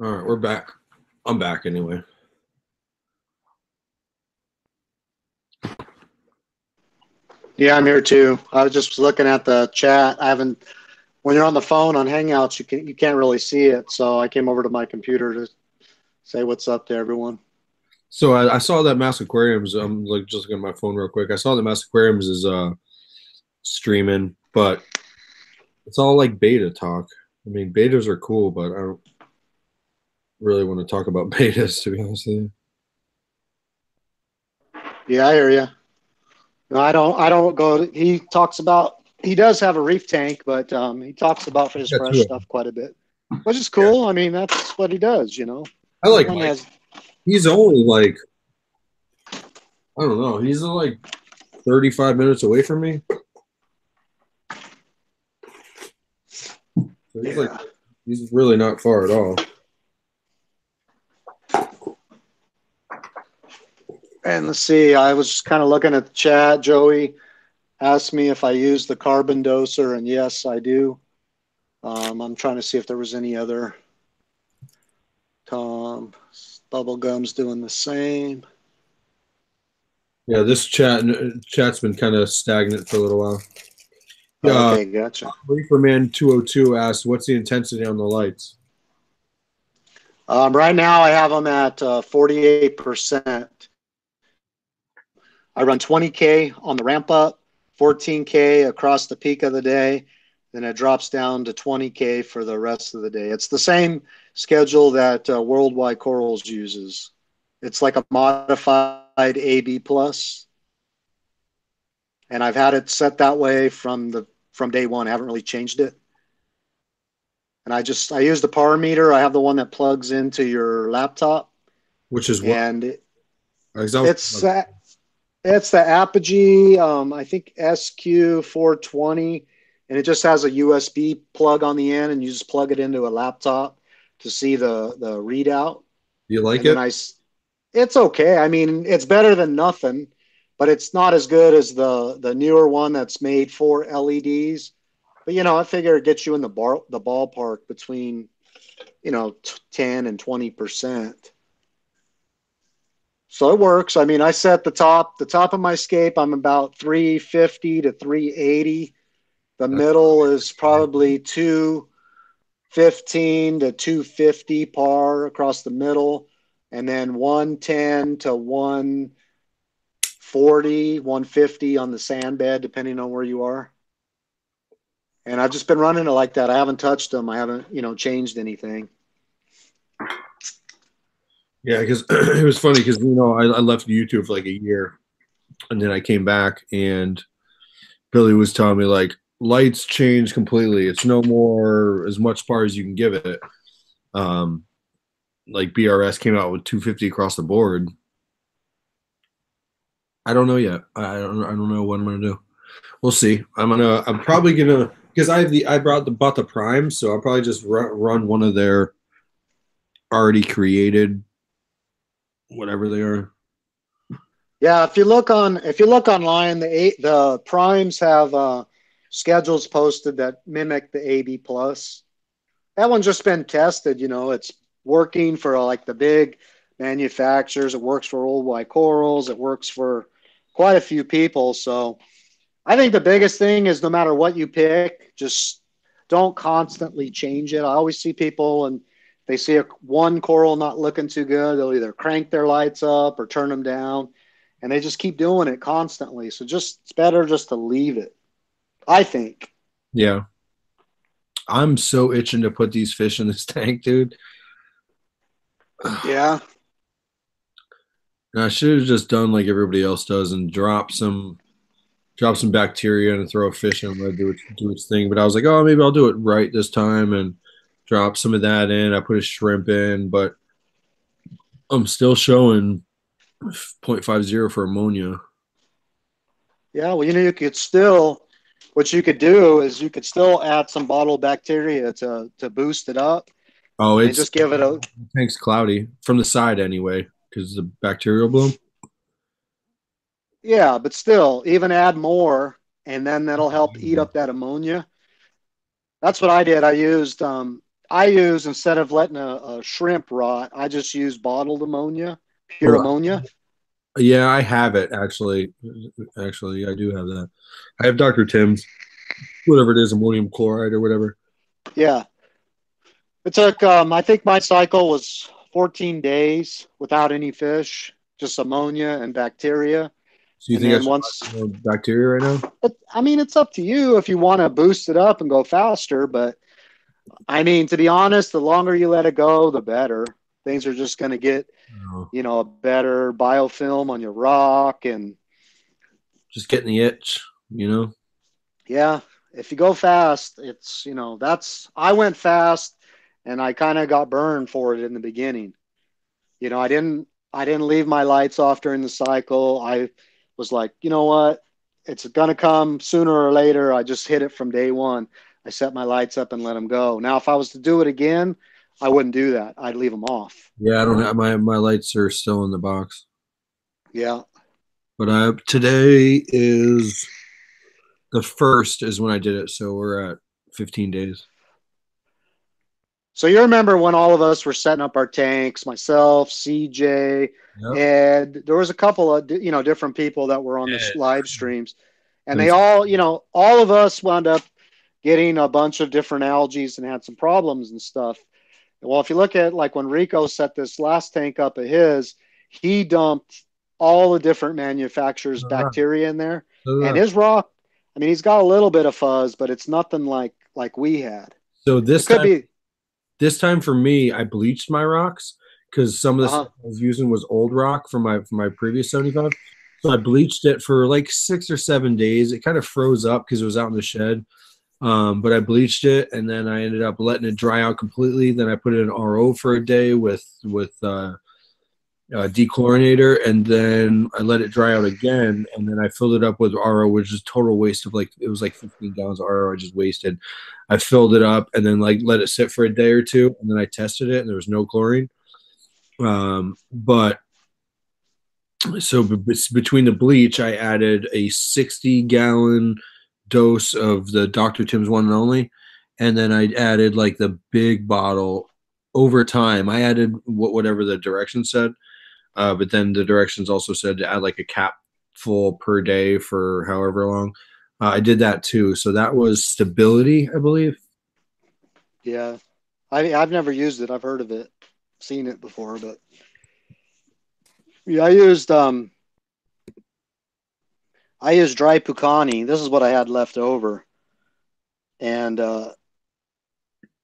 All right, we're back. I'm back anyway. Yeah, I'm here too. I was just looking at the chat. I haven't. When you're on the phone on Hangouts, you can you can't really see it. So I came over to my computer to say what's up to everyone. So I, I saw that Mass Aquariums. I'm like just looking at my phone real quick. I saw that Mass Aquariums is uh streaming, but it's all like betta talk. I mean, bettas are cool, but I don't really want to talk about bettas to be honest with you. Yeah, I hear you. No, I don't. I don't go. He talks about. He does have a reef tank, but um, he talks about his fresh stuff quite a bit, which is cool. I mean, that's what he does. You know. I like Mike. has- He's only like I don't know. He's like 35 minutes away from me. So he's like he's really not far at all. And let's see. I was just kind of looking at the chat. Joey asked me if I use the carbon doser, and yes, I do. Um, I'm trying to see if there was any other. Tom Bubblegum's doing the same. Yeah, this chat chat's been kind of stagnant for a little while. Yeah, Okay, gotcha. Reeferman 202 asked, "What's the intensity on the lights?" Um, right now, I have them at uh, 48%. I run 20K on the ramp up, 14K across the peak of the day, then it drops down to 20K for the rest of the day. It's the same schedule that uh, Worldwide Corals uses. It's like a modified AB plus, and I've had it set that way from the from day one. I haven't really changed it. And I just I use the power meter. I have the one that plugs into your laptop, Which is what? and it, it's uh, It's the Apogee, um, I think SQ420, and it just has a USB plug on the end, and you just plug it into a laptop to see the the readout. You like and it? I it's okay. I mean, it's better than nothing, but it's not as good as the the newer one that's made for LEDs. But you know, I figure it gets you in the bar the ballpark between you know t- ten and twenty percent. So it works. I mean, I set the top the top of my scape. I'm about three fifty to three eighty. The middle is probably two fifteen to two fifty par across the middle and then 110 to 140, 150 on the sand bed, depending on where you are. And I've just been running it like that. I haven't touched them. I haven't, you know, changed anything. Yeah, because it was funny because you know I, I left YouTube for like a year, and then I came back and Billy was telling me like lights changed completely. It's no more as much par as you can give it. Um, like BRS came out with 250 across the board. I don't know yet. I don't. I don't know what I'm gonna do. We'll see. I'm gonna. I'm probably gonna because I have the. I brought the bought the prime, so I'll probably just run one of their already created whatever they are. Yeah, if you look on if you look online, the eight the primes have uh, schedules posted that mimic the AB plus. That one's just been tested. You know, it's working for like the big manufacturers. It works for Worldwide Corals. It works for quite a few people. So I think the biggest thing is no matter what you pick, just don't constantly change it. I always see people and they see a one coral not looking too good, they'll either crank their lights up or turn them down, and they just keep doing it constantly. So just it's better just to leave it. I think. Yeah. I'm so itching to put these fish in this tank, dude. Yeah. And I should have just done like everybody else does and drop some drop some bacteria and throw a fish in and let it do, it, do its thing. But I was like, oh, maybe I'll do it right this time and drop some of that in. I put a shrimp in, but I'm still showing 0.50 for ammonia. Yeah, well, you know, you could still, what you could do is you could still add some bottled bacteria to to boost it up, Oh, it's just give it a tank's cloudy from the side anyway because the bacterial bloom. yeah, but still, even add more, and then that'll help eat up that ammonia. That's what I did. I used um, I use instead of letting a, a shrimp rot, I just use bottled ammonia, pure ammonia. Yeah, I have it actually. Actually, I do have that. I have Dr. Tim's, whatever it is, ammonium chloride or whatever. Yeah. It took, um, I think my cycle was 14 days without any fish, just ammonia and bacteria. So you And think once, bacteria right now? it, I mean, it's up to you if you want to boost it up and go faster. But I mean, to be honest, the longer you let it go, the better. Things are just going to get, No. you know, a better biofilm on your rock. And Just getting the itch, you know? yeah, if you go fast, it's, you know, that's, I went fast and I kind of got burned for it in the beginning. You know, I didn't, I didn't leave my lights off during the cycle. I was like, you know what? It's going to come sooner or later. I just hit it from day one. I set my lights up and let them go. Now, if I was to do it again, I wouldn't do that. I'd leave them off. Yeah, I don't have my my lights are still in the box. Yeah. But I today is the first is when I did it, so we're at 15 days. So you remember when all of us were setting up our tanks, myself, CJ, Yep. Ed, there was a couple of you know different people that were on the live streams, and they all you know all of us wound up getting a bunch of different algae and had some problems and stuff. Well, if you look at like when Rico set this last tank up of his, he dumped all the different manufacturers' Uh-huh. bacteria in there, So, and his rock. I mean, he's got a little bit of fuzz, but it's nothing like like we had. so It this could time, be this time for me, I bleached my rocks because some of the Uh-huh. stuff I was using was old rock from my from my previous 75. So I bleached it for like six or seven days. It kind of froze up because it was out in the shed. Um, but I bleached it and then I ended up letting it dry out completely. Then I put it in RO for a day with with uh, dechlorinator, and then I let it dry out again, and then I filled it up with RO, which is total waste of like it was like 15 gallons of RO I just wasted. I filled it up and then like let it sit for a day or two, and then I tested it, and there was no chlorine. Um, but so b- between the bleach, I added a 60 gallon dose of the Dr. Tim's one and only, and then I added like the big bottle over time. I added what whatever the directions said, uh, but then the directions also said to add like a cap full per day for however long. Uh, I did that too. So that was stability, I believe. Yeah, I I've never used it. I've heard of it, seen it before, but yeah, I used um I used dry Pukani. This is what I had left over, and uh,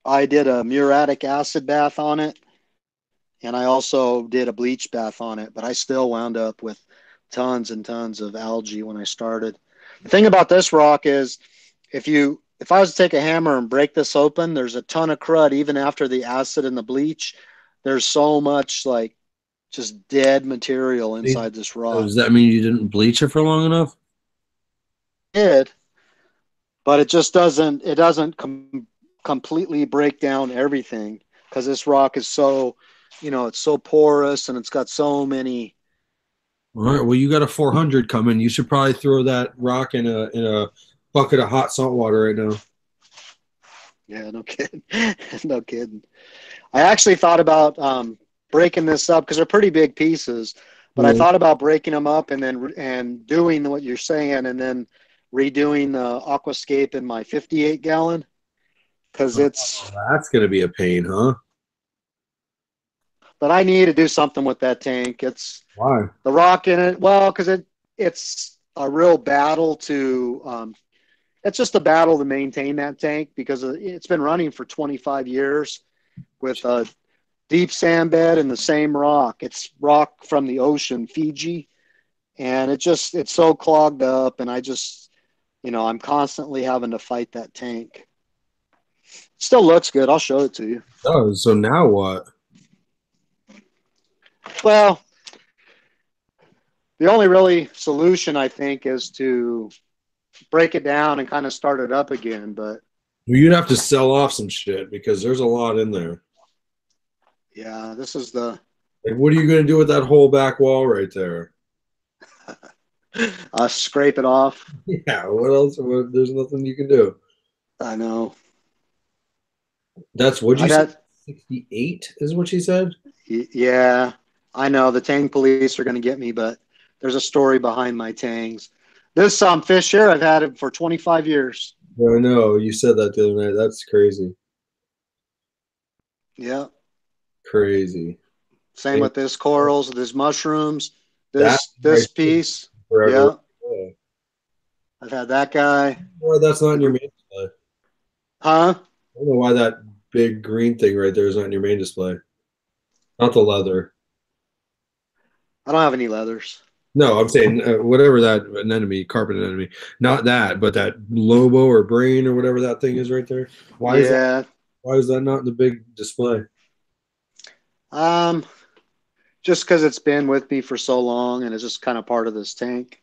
I did a muriatic acid bath on it, and I also did a bleach bath on it. But I still wound up with tons and tons of algae when I started. The thing about this rock is, if you if I was to take a hammer and break this open, there's a ton of crud even after the acid and the bleach. There's so much like just dead material inside this rock. Does that mean you didn't bleach it for long enough? Did, but it just doesn't. It doesn't com- completely break down everything because this rock is so, you know, it's so porous and it's got so many. All right. Well, you got a 400 coming. You should probably throw that rock in a in a bucket of hot salt water right now. Yeah, no kidding. no kidding. I actually thought about um, breaking this up because they're pretty big pieces, but I Mhm. thought about breaking them up and then and doing what you're saying and then redoing the aquascape in my 58 gallon because it's. That's gonna be a pain, huh? But I need to do something with that tank. It's Why? the rock in it. Well, because it it's a real battle to. Um, it's just a battle to maintain that tank because it's been running for 25 years with a deep sand bed and the same rock. It's rock from the ocean, Fiji, and it just it's so clogged up, and I just, you know, I'm constantly having to fight that tank. Still looks good. I'll show it to you. Oh, so now what? Well, the only really solution I think is to break it down and kind of start it up again. But you'd have to sell off some shit because there's a lot in there. yeah, this is the Like, what are you gonna do with that whole back wall right there? uh, scrape it off. Yeah. What else? What, there's nothing you can do. I know. That's what I you said. got, 68 is what she said. yeah, I know. The tang police are going to get me, but there's a story behind my tangs. This um, fish here, I've had it for 25 years. I know you said that the other night. That's crazy. Yeah. Crazy. Same with this corals, this mushrooms, this That's this right. piece. Forever. Yeah, I've had that guy. That's not in your main display. Huh? I don't know why that big green thing right there is not in your main display. Not the leather. I don't have any leathers. No, I'm saying uh, whatever that anemone, carpet anemone, not that, but that lobo or brain or whatever that thing is right there. Why is that? Why is that not in the big display? Um, just because it's been with me for so long and it's just kind of part of this tank.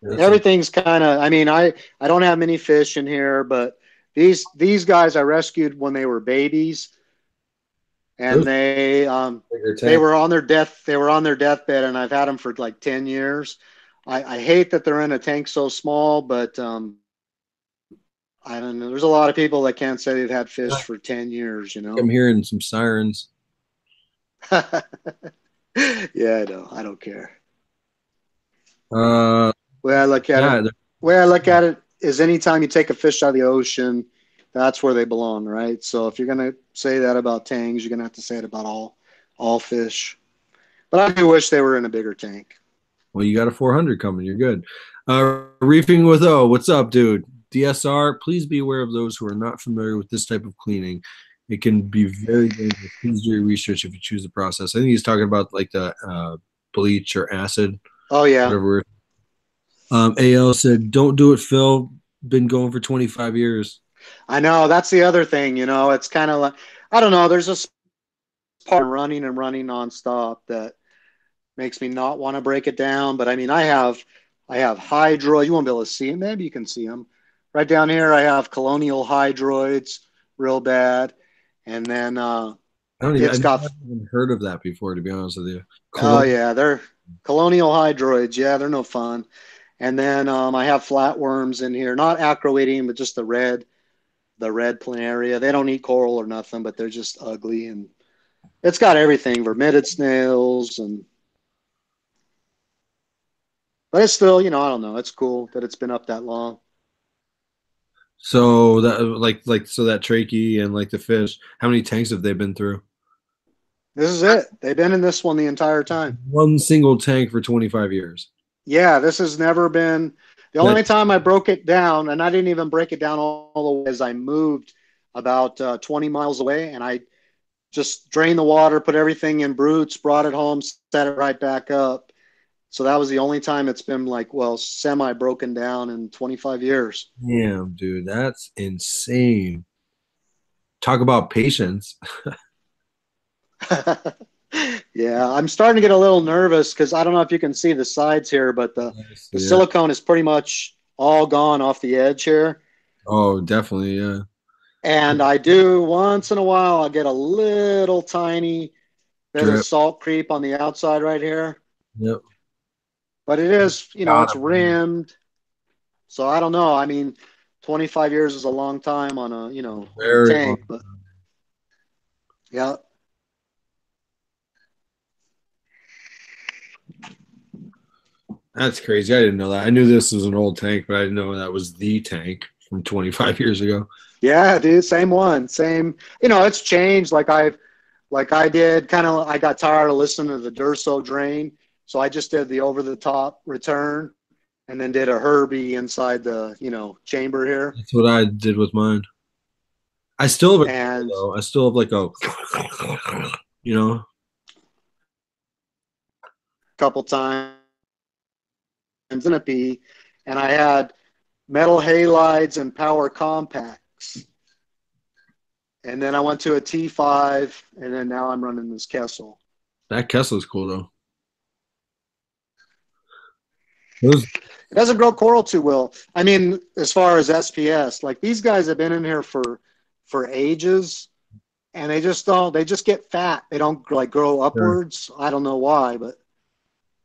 That's Everything's kind of. I mean, I I don't have many fish in here, but these these guys I rescued when they were babies, and they um they were on their death they were on their deathbed, and I've had them for like ten years. I, I hate that they're in a tank so small, but um, I don't know. There's a lot of people that can't say they've had fish for ten years. You know. I'm hearing some sirens. yeah, I know. I don't care. Uh, way I look at yeah, it, way I look at it is anytime you take a fish out of the ocean, that's where they belong, right? So if you're gonna say that about tangs, you're gonna have to say it about all all fish. But I do wish they were in a bigger tank. Well, you got a 400 coming. You're good. Uh, Reefing with O, what's up, dude? DSR, please be aware of those who are not familiar with this type of cleaning. It can be very dangerous. Please do your research if you choose the process. I think he's talking about like the uh, bleach or acid, Oh yeah, whatever. Um, AL said, "Don't do it, Phil. Been going for 25 years." I know. That's the other thing. You know, it's kind of like I don't know. There's a part of running and running nonstop that makes me not want to break it down. But I mean, I have I have hydroid. You won't be able to see them. Maybe you can see them. Right down here, I have colonial hydroids, real bad, and then uh, I don't even, It's I've got- even heard of that before, to be honest with you. Oh yeah, they're colonial hydroids. Yeah, they're no fun. And then um, I have flatworms in here, not acroidium, but just the red, the red planaria. They don't eat coral or nothing, but they're just ugly. And it's got everything: vermetid snails and. But it's still, you know, I don't know. It's cool that it's been up that long. So that like like so that trachea and like the fish, how many tanks have they been through? This is it. They've been in this one the entire time. One single tank for 25 years. Yeah, this has never been the only time I broke it down, and I didn't even break it down all the way as I moved about uh, 20 miles away, and I just drained the water, put everything in brutes, brought it home, set it right back up. So that was the only time it's been like, well, semi broken down in 25 years. Damn, dude, that's insane. Talk about patience. yeah, I'm starting to get a little nervous because I don't know if you can see the sides here, but the, the Yeah. silicone is pretty much all gone off the edge here. Oh, definitely, yeah. And I do once in a while, I get a little tiny bit Drip. of salt creep on the outside right here. Yep. But it is, you know, it's rimmed. So I don't know. I mean, 25 years is a long time on a, you know, Very tank. But yeah. That's crazy. I didn't know that. I knew this was an old tank, but I didn't know that was the tank from 25 years ago. Yeah, dude, same one, same. You know, it's changed. Like I've, like I did, kind of. I got tired of listening to the Durso drain, so I just did the over-the-top return, and then did a Herbie inside the, you know, chamber here, That's what I did with mine. I still have a and though. I still have like a, you know, couple times in a P, and I had metal halides and power compacts. And then I went to a T5, and then now I'm running this Kessil. that Kessil's cool though. Those It doesn't grow coral too well. I mean, as far as SPS, like these guys have been in here for for ages, and they just don't. They just get fat. They don't like grow upwards. I don't know why, but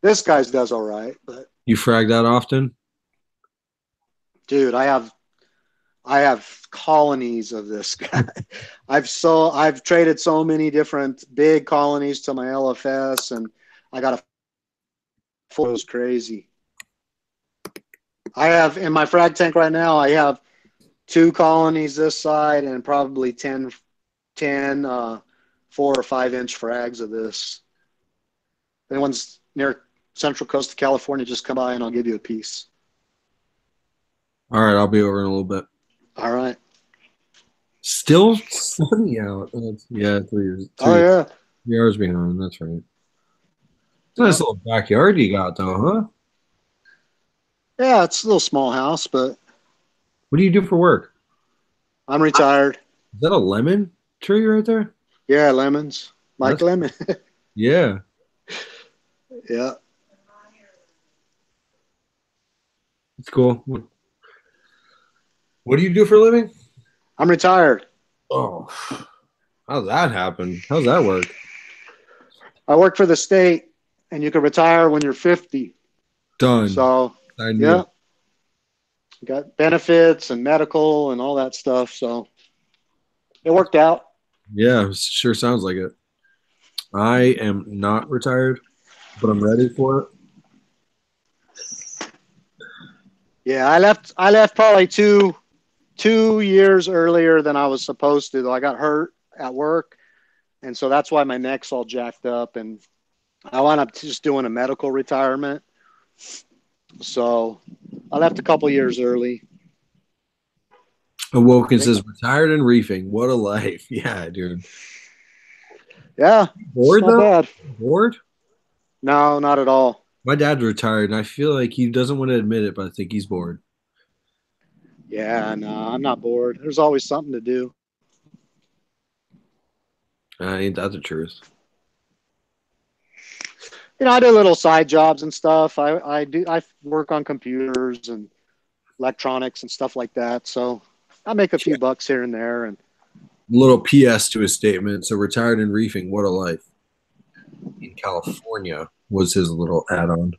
this guy's does all right. But you frag that often? dude, I have I have colonies of this guy. I've so I've traded so many different big colonies to my LFS, and I got a full. It was crazy. I have in my frag tank right now. I have two colonies this side, and probably 10, 10 uh, four or five inch frags of this. If anyone's near Central Coast of California, just come by and I'll give you a piece. All right, I'll be over in a little bit. All right. Still sunny out. Oh, yeah, three years. Three Oh yeah. three hours behind. That's right. Nice little backyard you got though, huh? Yeah, it's a little small house, but What do you do for work? I'm retired. Is that a lemon tree right there? Yeah, lemons. Mike Lemon. Yeah. yeah. It's cool. What, what do you do for a living? I'm retired. Oh, how's that happen? How's that work? I work for the state and you can retire when you're 50. Done. So, I knew. yeah. Got benefits and medical and all that stuff. So, it worked out. Yeah, sure sounds like it. I am not retired, but I'm ready for it. Yeah, I left I left probably 2 2 years earlier than I was supposed to. Though I got hurt at work. And so that's why my neck's all jacked up and I wound up just doing a medical retirement. So, I left a couple years early. Awoken says retired and reefing. What a life. Yeah, dude. Yeah, Bored though? bad. Bored? No, not at all. My dad's retired and I feel like he doesn't want to admit it, but I think he's bored. Yeah, no, I'm not bored. There's always something to do. Uh, ain't that the truth? You know, I do little side jobs and stuff. I, I do I work on computers and electronics and stuff like that. So I make a few bucks here and there. And Little PS to his statement. So retired and reefing, what a life. In California was his little add-on.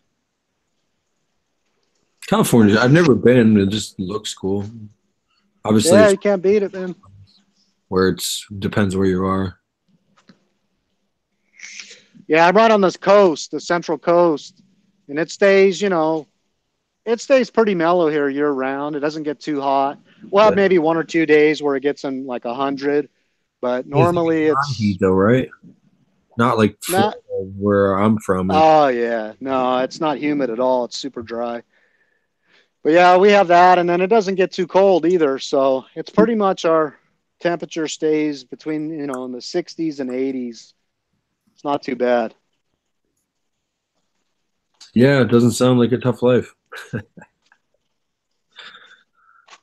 California, I've never been. It just looks cool. Obviously, yeah, you can't beat it, man. where it's depends where you are. Yeah, I'm right on this coast, the central coast, and it stays, you know, it stays pretty mellow here year round. It doesn't get too hot. We'll Yeah. maybe one or two days where it gets in like a hundred, but normally It's it's heat though, right? Not like Not- where I'm from. oh yeah, no, it's not humid at all. It's super dry. But yeah, we have that, and then it doesn't get too cold either. So it's pretty much our temperature stays between you know in the 60s and 80s. It's not too bad. yeah, it doesn't sound like a tough life.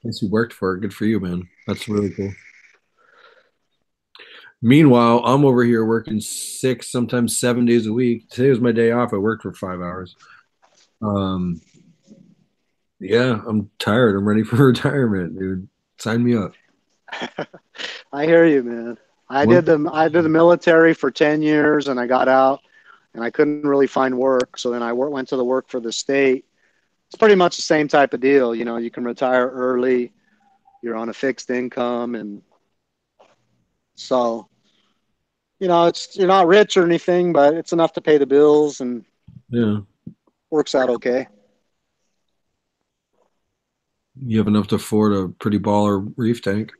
Guess you worked for it. Good for you, man. That's really cool. Meanwhile, I'm over here working six, sometimes seven days a week. Today was my day off. I worked for five hours. Um, yeah, I'm tired. I'm ready for retirement, dude. Sign me up. I hear you, man. I did the I did the military for ten years, and I got out, and I couldn't really find work. So then I went to the work for the state. It's pretty much the same type of deal. You know, you can retire early. You're on a fixed income, and so you know, it's you're not rich or anything, but it's enough to pay the bills, and Yeah, works out okay. you have enough to afford a pretty baller reef tank.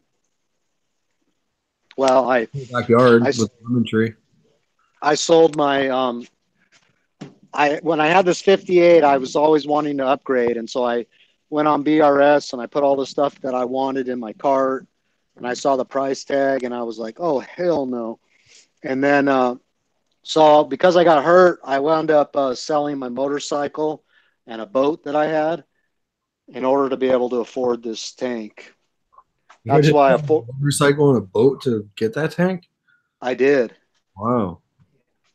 Well, I Backyard I with lemon tree. I sold my um I when I had this 58 I was always wanting to upgrade. And so I went on BRS and I put all the stuff that I wanted in my cart and I saw the price tag and I was like oh hell no. And then uh so because I got hurt I wound up uh, selling my motorcycle and a boat that I had in order to be able to afford this tank That's to why I fo- motorcycle and a boat to get that tank. I did Wow.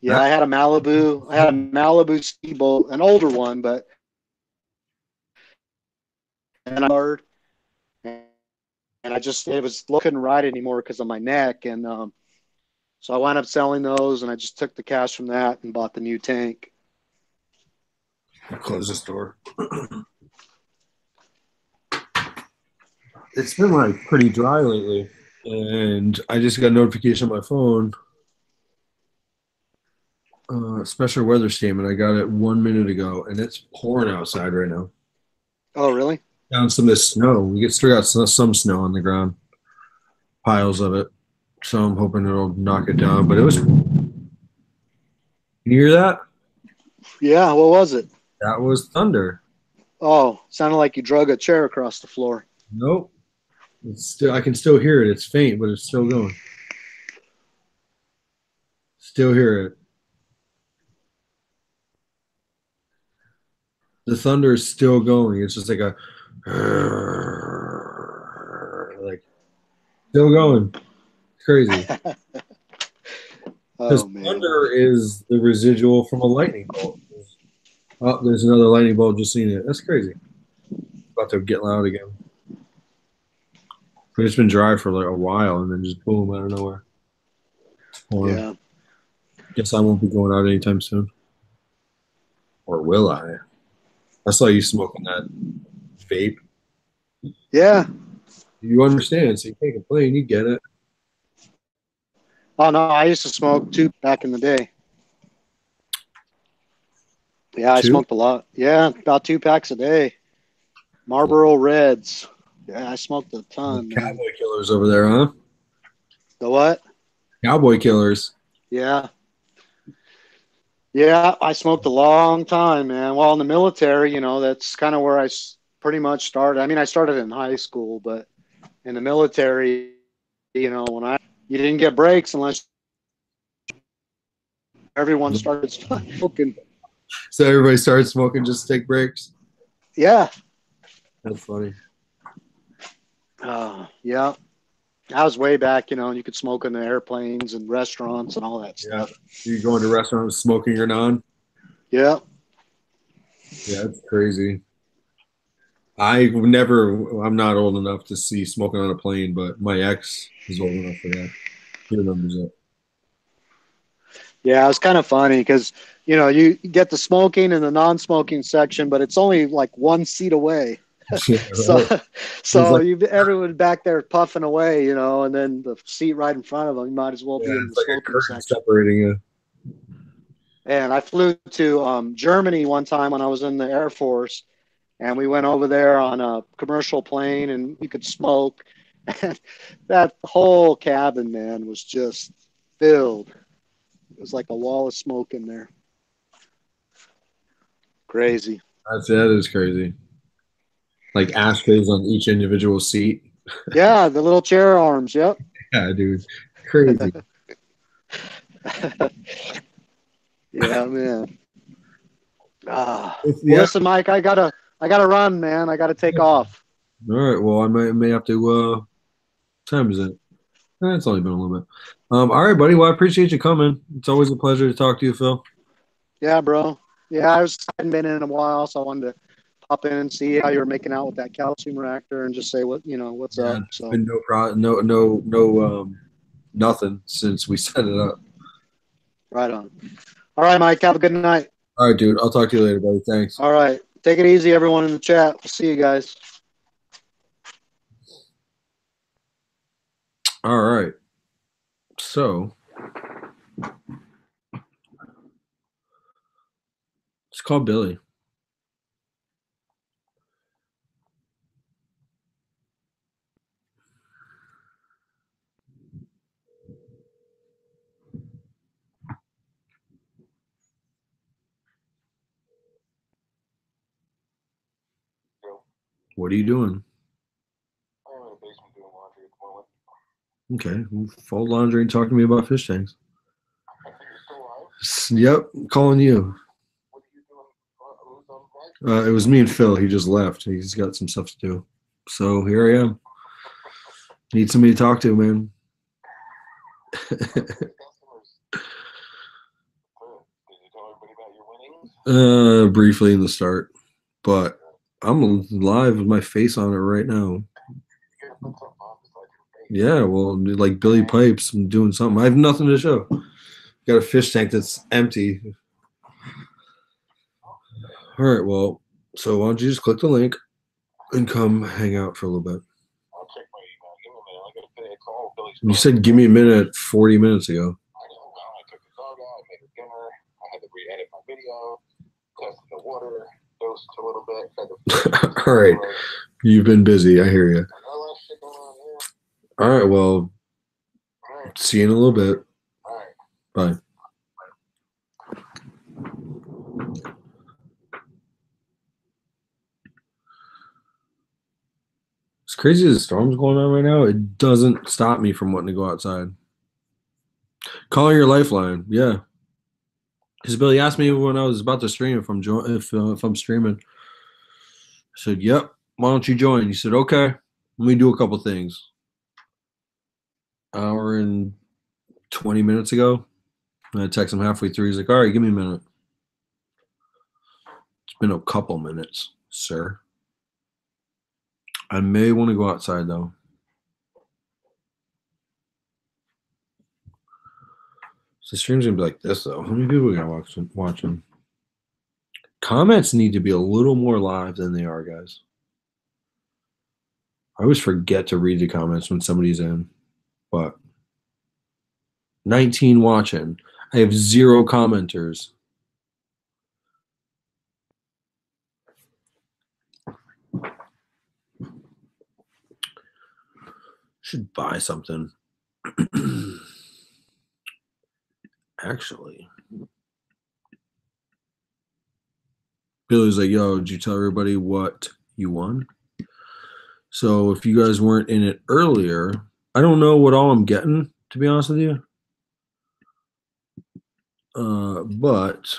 Yeah, I had a Malibu. I had a Malibu ski boat, an older one, but and I and I just it was couldn't ride anymore because of my neck, and um, so I wound up selling those, and I just took the cash from that and bought the new tank. I'll close this door. it's been like pretty dry lately, and I just got a notification on my phone. Uh, special weather statement. I got it one minute ago, and it's pouring outside right now. Oh, really? Down some of this snow. We get still got some, some snow on the ground, piles of it. So I'm hoping it'll knock it down. But it was. Can you hear that? Yeah. What was it? That was thunder. Oh, sounded like you drug a chair across the floor. Nope. It's still I can still hear it. It's faint, but it's still going. Still hear it. The thunder is still going. It's just like a like still going. Crazy. Because Oh thunder is the residual from a lightning bolt. Oh, there's another lightning bolt. Just seen it. That's crazy. About to get loud again. It's been dry for like a while, and then just boom out of nowhere. Pouring. Yeah. Guess I won't be going out anytime soon. Or will I? I saw you smoking that vape. Yeah. You understand, so you can't complain. You get it. Oh no, I used to smoke too back in the day. Yeah, I Two? smoked a lot. Yeah, about two packs a day. Marlboro Reds. Yeah, I smoked a ton. man. Cowboy killers over there, huh? The what? Cowboy killers. Yeah. Yeah, I smoked a long time, man. Well, in the military, you know, that's kind of where I pretty much started. I mean, I started in high school, but in the military, you know, when I you didn't get breaks unless everyone mm-hmm. started smoking. So everybody started smoking just to take breaks. Yeah. That's funny. Uh, yeah. I was way back, you know, and you could smoke in the airplanes and restaurants and all that Yeah. stuff. You going to restaurants smoking or non? Yeah. Yeah, it's crazy. I never. I'm not old enough to see smoking on a plane, but my ex is old enough for that. He remembers it. Yeah, it's kind of funny because you know you get the smoking and the non-smoking section, but it's only like one seat away. Yeah, So, right. so like- you everyone back there puffing away, you know, and then the seat right in front of them, you might as well be Yeah, in the like smoking section. separating you. And I flew to um, Germany one time when I was in the Air Force, and we went over there on a commercial plane, and you could smoke. And that whole cabin, man, was just filled. It was like a wall of smoke in there. Crazy. That's that is crazy. Like ashtrays on each individual seat. Yeah, the little chair arms. Yep. Yeah, dude, crazy. Yeah, man. Ah. If- Well. Listen, Mike, I gotta, I gotta run, man. I gotta take off. All right. Well, I may may have to. Uh, time is it? Eh, it's only been a little bit. Um. All right, buddy. Well, I appreciate you coming. It's always a pleasure to talk to you, Phil. Yeah, bro. Yeah, I was hadn't been in a while, so I wanted to pop in and see how you're making out with that calcium reactor and just say what you know what's Yeah, up. So Been no pro, no, no, no, um, nothing since we set it up. right on. All right, Mike. Have a good night. All right, dude. I'll talk to you later, buddy. Thanks. All right. Take it easy, everyone in the chat. We'll see you guys. All right. So let's call Billy. What are you doing? I'm in the basement doing laundry at the moment. Okay, well, fold laundry and talk to me about fish tanks. You're still alive. Yep, calling you. What are you doing? Uh, who's on the mic? It was me and Phil. He just left. He's got some stuff to do. So here I am. Need somebody to talk to, man. Customers. Good. Did you tell everybody about your winnings? uh, briefly in the start, but I'm live with my face on it right now. You gotta put something on beside your face. Yeah, well, like Billy Pipes, I'm doing something. I have nothing to show. Got a fish tank that's empty. All right, well, so why don't you just click the link and come hang out for a little bit? I'll check my email. Give me a minute. I gotta pay a call. Billy's You said give me a minute 40 minutes ago. I know. Well, I took the dog out, made her dinner. I had to re-edit my video, tested the water, dosed a little bit. All right. You've been busy. I hear you. I got a lot of shit going on here. All right, well, All right. see you in a little bit. All right. Bye. As crazy as the storm's going on right now, it doesn't stop me from wanting to go outside. Calling your lifeline, yeah. Because Billy asked me when I was about to stream if I'm jo- if uh, if I'm streaming. I said, "Yep." Why don't you join? He said, "Okay." Let me do a couple things. Hour and twenty minutes ago, I text him halfway through. He's like, "All right, give me a minute." It's been a couple minutes, sir. I may want to go outside though. So stream's gonna be like this though. How many people we got watching? Watching. Comments need to be a little more live than they are, guys. I always forget to read the comments when somebody's in, but 19 watching. I have zero commenters. Should buy something. Actually, Billy's like, yo, did you tell everybody what you won? So if you guys weren't in it earlier, I don't know what all I'm getting, to be honest with you. Uh, but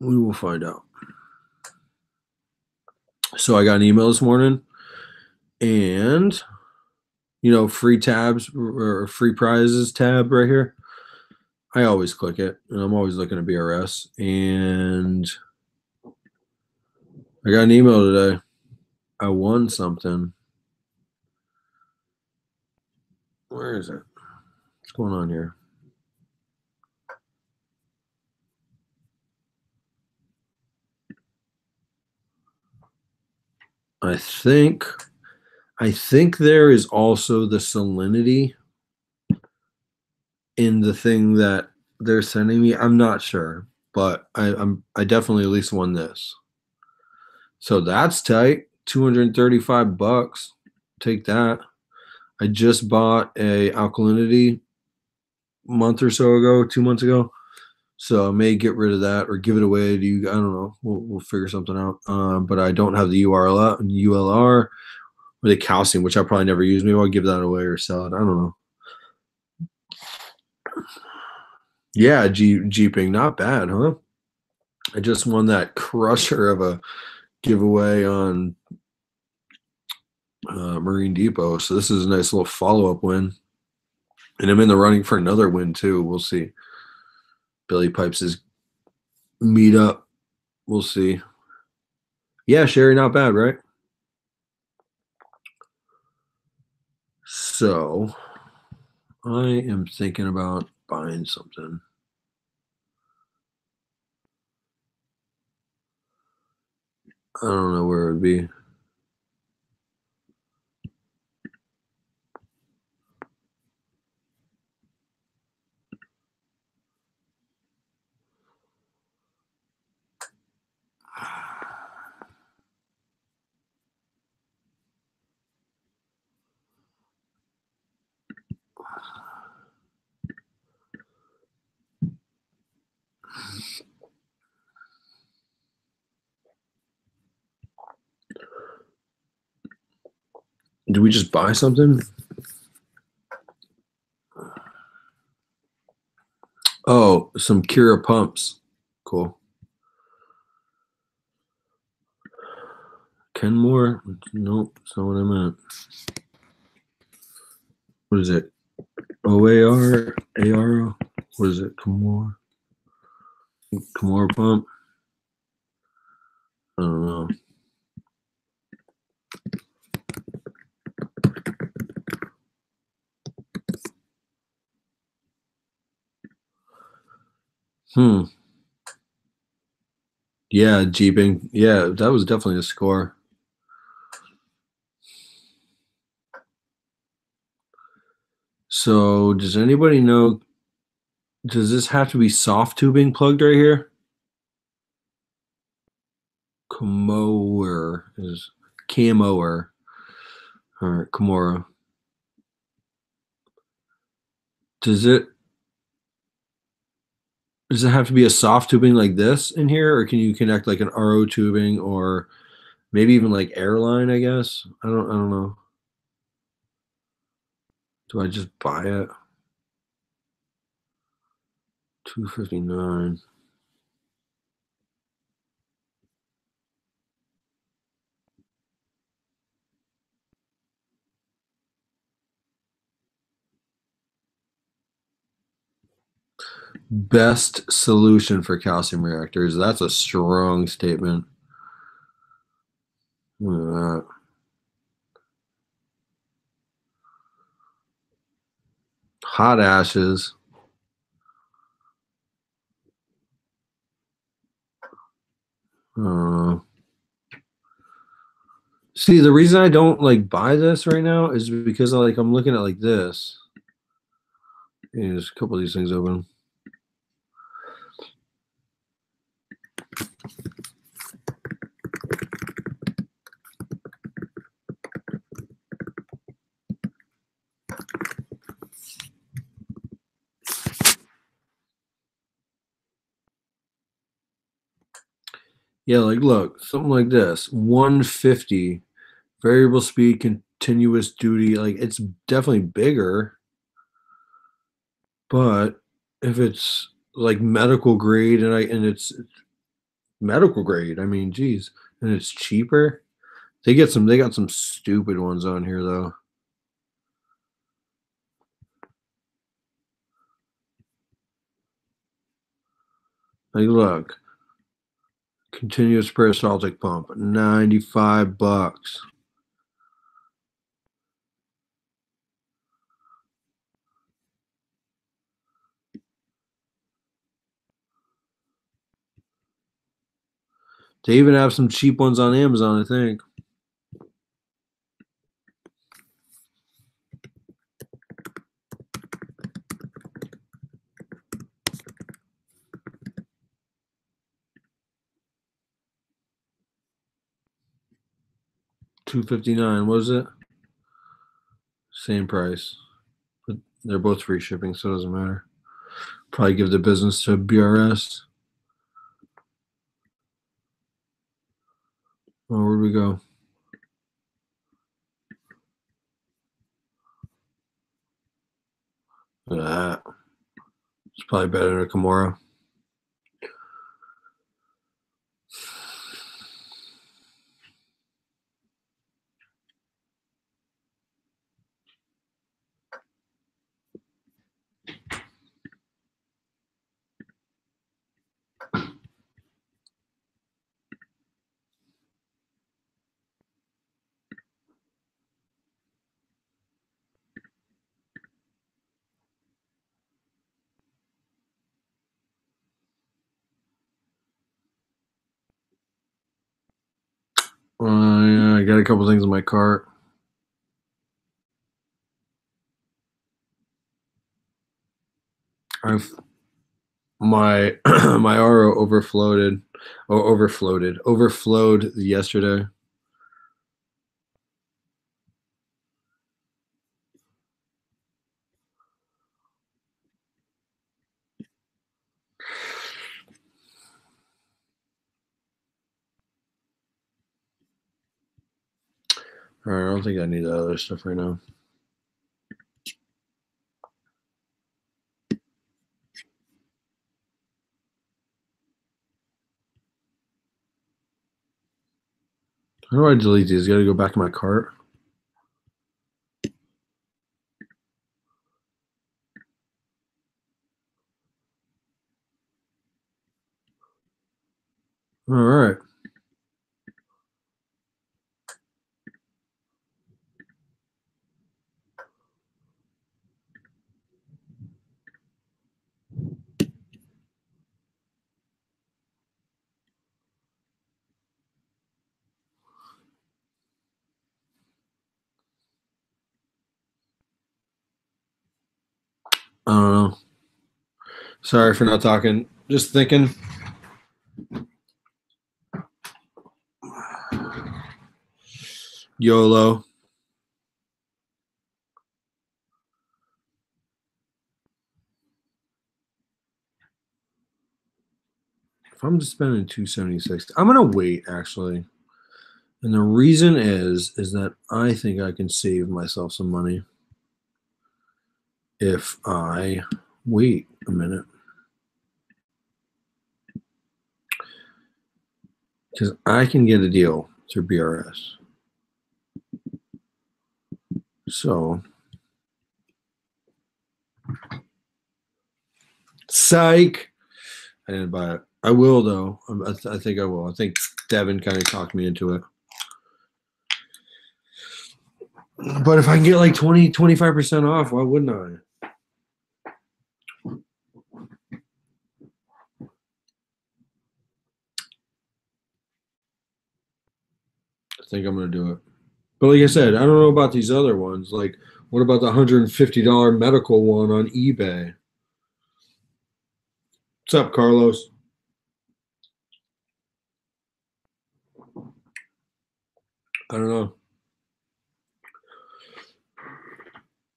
we will find out. So I got an email this morning. and you know, free tabs or free prizes tab right here. I always click it, and I'm always looking at BRS. And I got an email today. I won something. Where is it? What's going on here? I think I think there is also the salinity in the thing that they're sending me. I'm not sure, but I, I'm I definitely at least won this. So that's tight. 235 bucks. Take that. I just bought a alkalinity month or so ago, two months ago. So I may get rid of that or give it away to you. I don't know. We'll, we'll figure something out. Um, but I don't have the URL, ULR or the calcium, which I probably never use. Maybe I'll give that away or sell it. I don't know. Yeah, Jeep, Jeeping, not bad, huh? I just won that crusher of a giveaway on uh, Marine Depot. So this is a nice little follow up win. And I'm in the running for another win too. We'll see. Billy Pipes is meet up. We'll see. Yeah, Sherry, not bad, right? So I am thinking about buying something. I don't know where it would be. Do we just buy something? Oh, some Kira pumps. Cool. Kenmore? Nope, that's not what I meant. What is it? OAR? AR? What is it? Kenmore? Kenmore pump? I don't know. Hmm. Yeah, jeeping. Yeah, that was definitely a score. So, does anybody know? Does this have to be soft tubing plugged right here? Comoer is Camoer or Camora. Does it does it have to be a soft tubing like this in here, or can you connect like an RO tubing or maybe even like airline? I guess I don't. I don't know. Do I just buy it? Two fifty nine. Best solution for calcium reactors. That's a strong statement. Look at that. Hot ashes. Uh, see, the reason I don't like buy this right now is because I like I'm looking at like this. There's a couple of these things open. Yeah, like look, something like this 150 variable speed, continuous duty. Like it's definitely bigger. But if it's like medical grade and I and it's medical grade, I mean, geez, and it's cheaper, They get some. They got some stupid ones on here though. Like, look, continuous peristaltic pump, ninety-five bucks. They even have some cheap ones on Amazon, I think. Two fifty nine. Was it? Same price, but they're both free shipping, so it doesn't matter. Probably give the business to BRS. Oh, where'd we go? Look at that. It's probably better than a Kamoer. Uh, yeah, I got a couple things in my cart. I've my my RO overflowed or overflowed overflowed yesterday. All right, I don't think I need that other stuff right now. How do I delete these? Got to go back in my cart. All right. I don't know. Sorry for not talking. Just thinking. YOLO. If I'm spending 276, I'm gonna wait actually. And the reason is is that I think I can save myself some money if I wait a minute. Because I can get a deal through BRS. So, psych. I didn't buy it. I will, though. I, th- I think I will. I think Devin kind of talked me into it. But if I can get like 20, 25% off, why wouldn't I? Think I'm gonna do it. But like I said, I don't know about these other ones. Like, what about the hundred and fifty dollar medical one on eBay? What's up, Carlos? I don't know.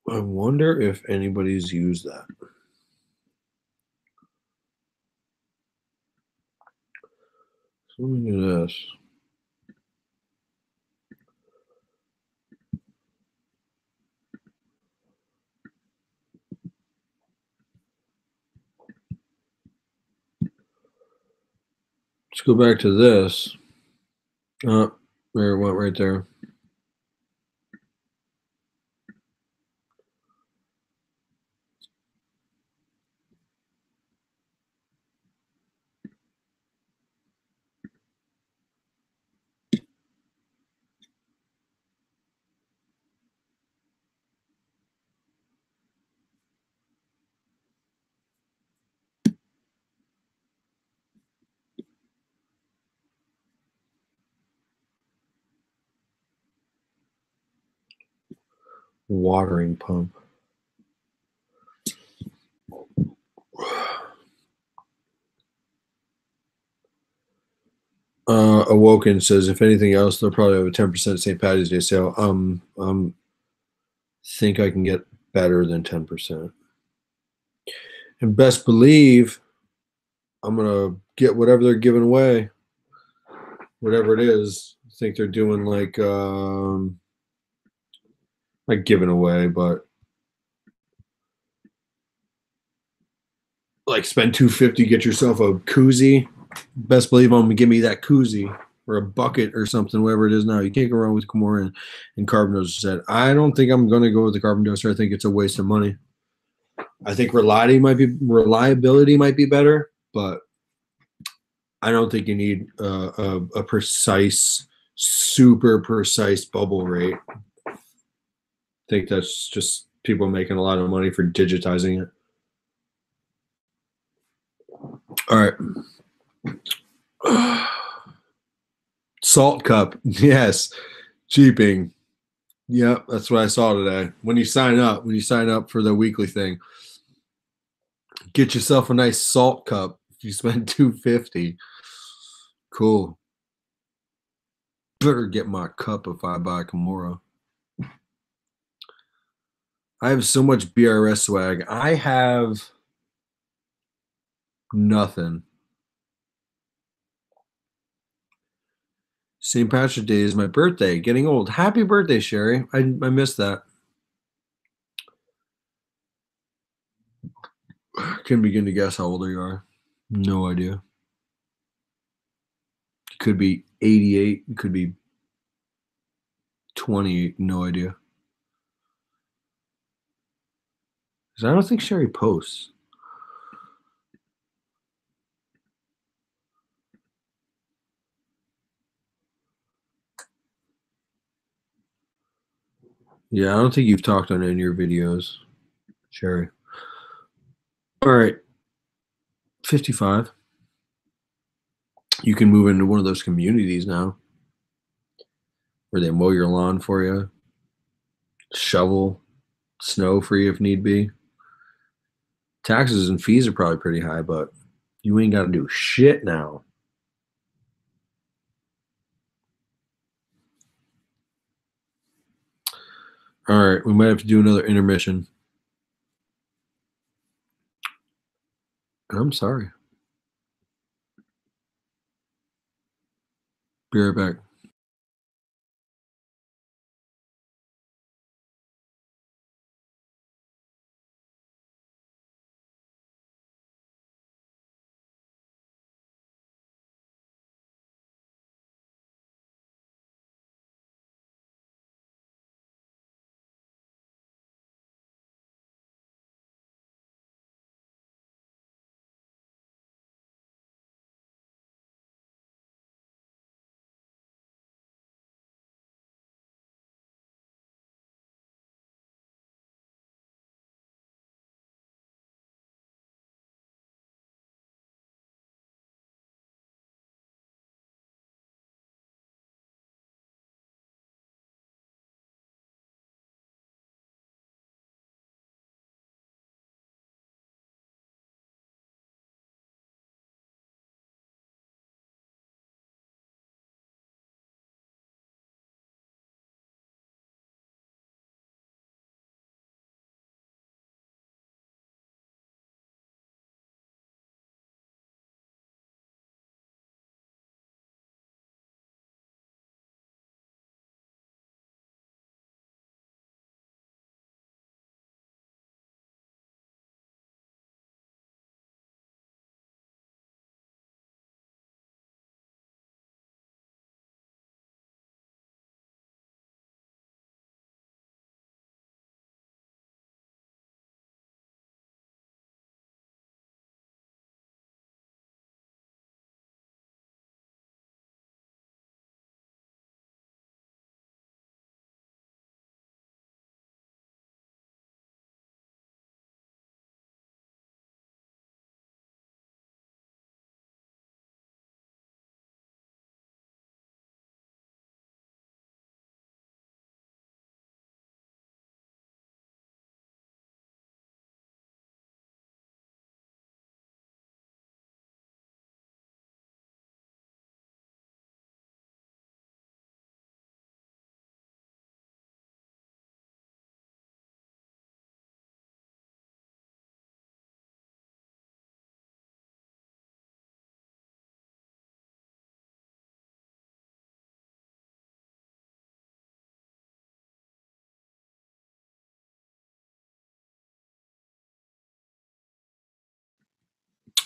I wonder if anybody's used that. So let me do this. Let's go back to this. Uh, There it went right there. Watering pump. Uh, Awoken says, if anything else, they'll probably have a 10% St. Patty's Day sale. Um, um, think I can get better than 10%. And best believe I'm going to get whatever they're giving away, whatever it is. I think they're doing like, um, like giving away, but like spend 250, get yourself a koozie. Best believe I'm gonna give me that koozie or a bucket or something, whatever it is now. You can't go wrong with Kamoer and, and carbon dose said. I don't think I'm gonna go with the carbon doser. I think it's a waste of money. I think reliability might be reliability might be better, but I don't think you need a, a, a precise, super precise bubble rate. I think that's just people making a lot of money for digitizing it. All right. Salt cup. Yes. Cheaping. Yep, that's what I saw today. When you sign up, when you sign up for the weekly thing, get yourself a nice salt cup. If you spend 250. Cool. Better get my cup if I buy Kamoer. I have so much BRS swag. I have nothing. St. Patrick's Day is my birthday. Getting old. Happy birthday, Sherry. I, I missed that. Can begin to guess how old you are. No idea. Could be 88. Could be 28. No idea. Because I don't think Sherry posts. Yeah, I don't think you've talked on any of your videos, Sherry. All right. 55. You can move into one of those communities now where they mow your lawn for you, shovel snow for you if need be. Taxes and fees are probably pretty high, but you ain't got to do shit now. All right, we might have to do another intermission. I'm sorry. Be right back.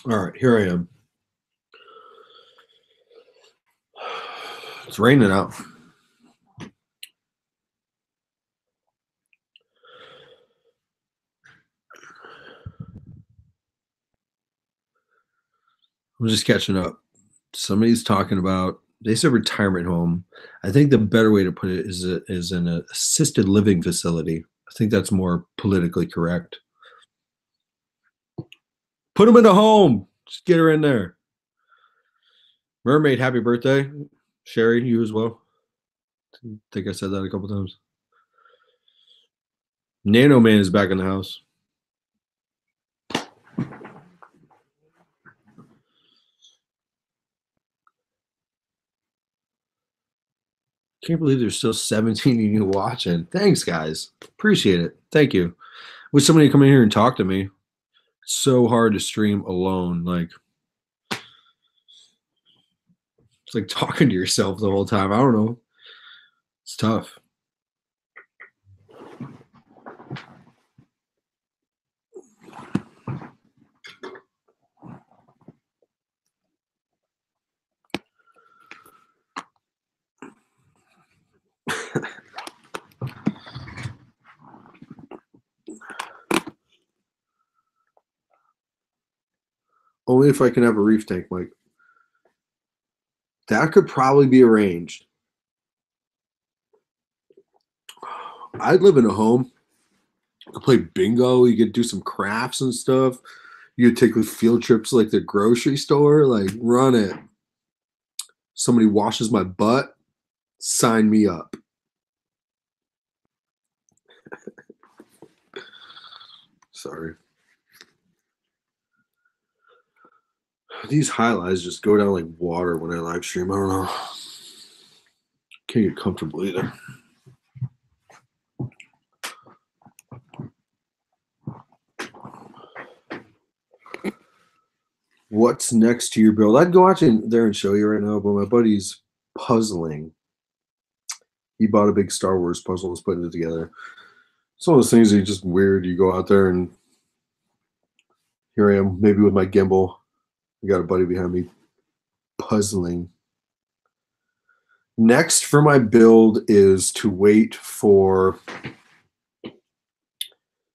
All right, here I am. It's raining out. I'm just catching up. Somebody's talking about they said retirement home. I think the better way to put it is a, is an assisted living facility. I think that's more politically correct. Put them in a home. Just get her in there. Mermaid, happy birthday. Sherry, you as well. I think I said that a couple times. Nano Man is back in the house. Can't believe there's still 17 of you watching. Thanks, guys. Appreciate it. Thank you. Wish somebody come in here and talk to me. So hard to stream alone. Like it's like talking to yourself the whole time. I don't know. It's tough. Only if I can have a reef tank, Mike. That could probably be arranged. I'd live in a home. You could play bingo. You could do some crafts and stuff. You could take field trips like the grocery store. Like run it. Somebody washes my butt. Sign me up. Sorry. These highlights just go down like water when I live stream. I don't know. Can't get comfortable either. What's next to your build? I'd go out there and show you right now, but my buddy's puzzling. He bought a big Star Wars puzzle and is putting it together. It's one of those things that are just weird. You go out there and here I am, maybe with my gimbal. I got a buddy behind me puzzling. Next for my build is to wait for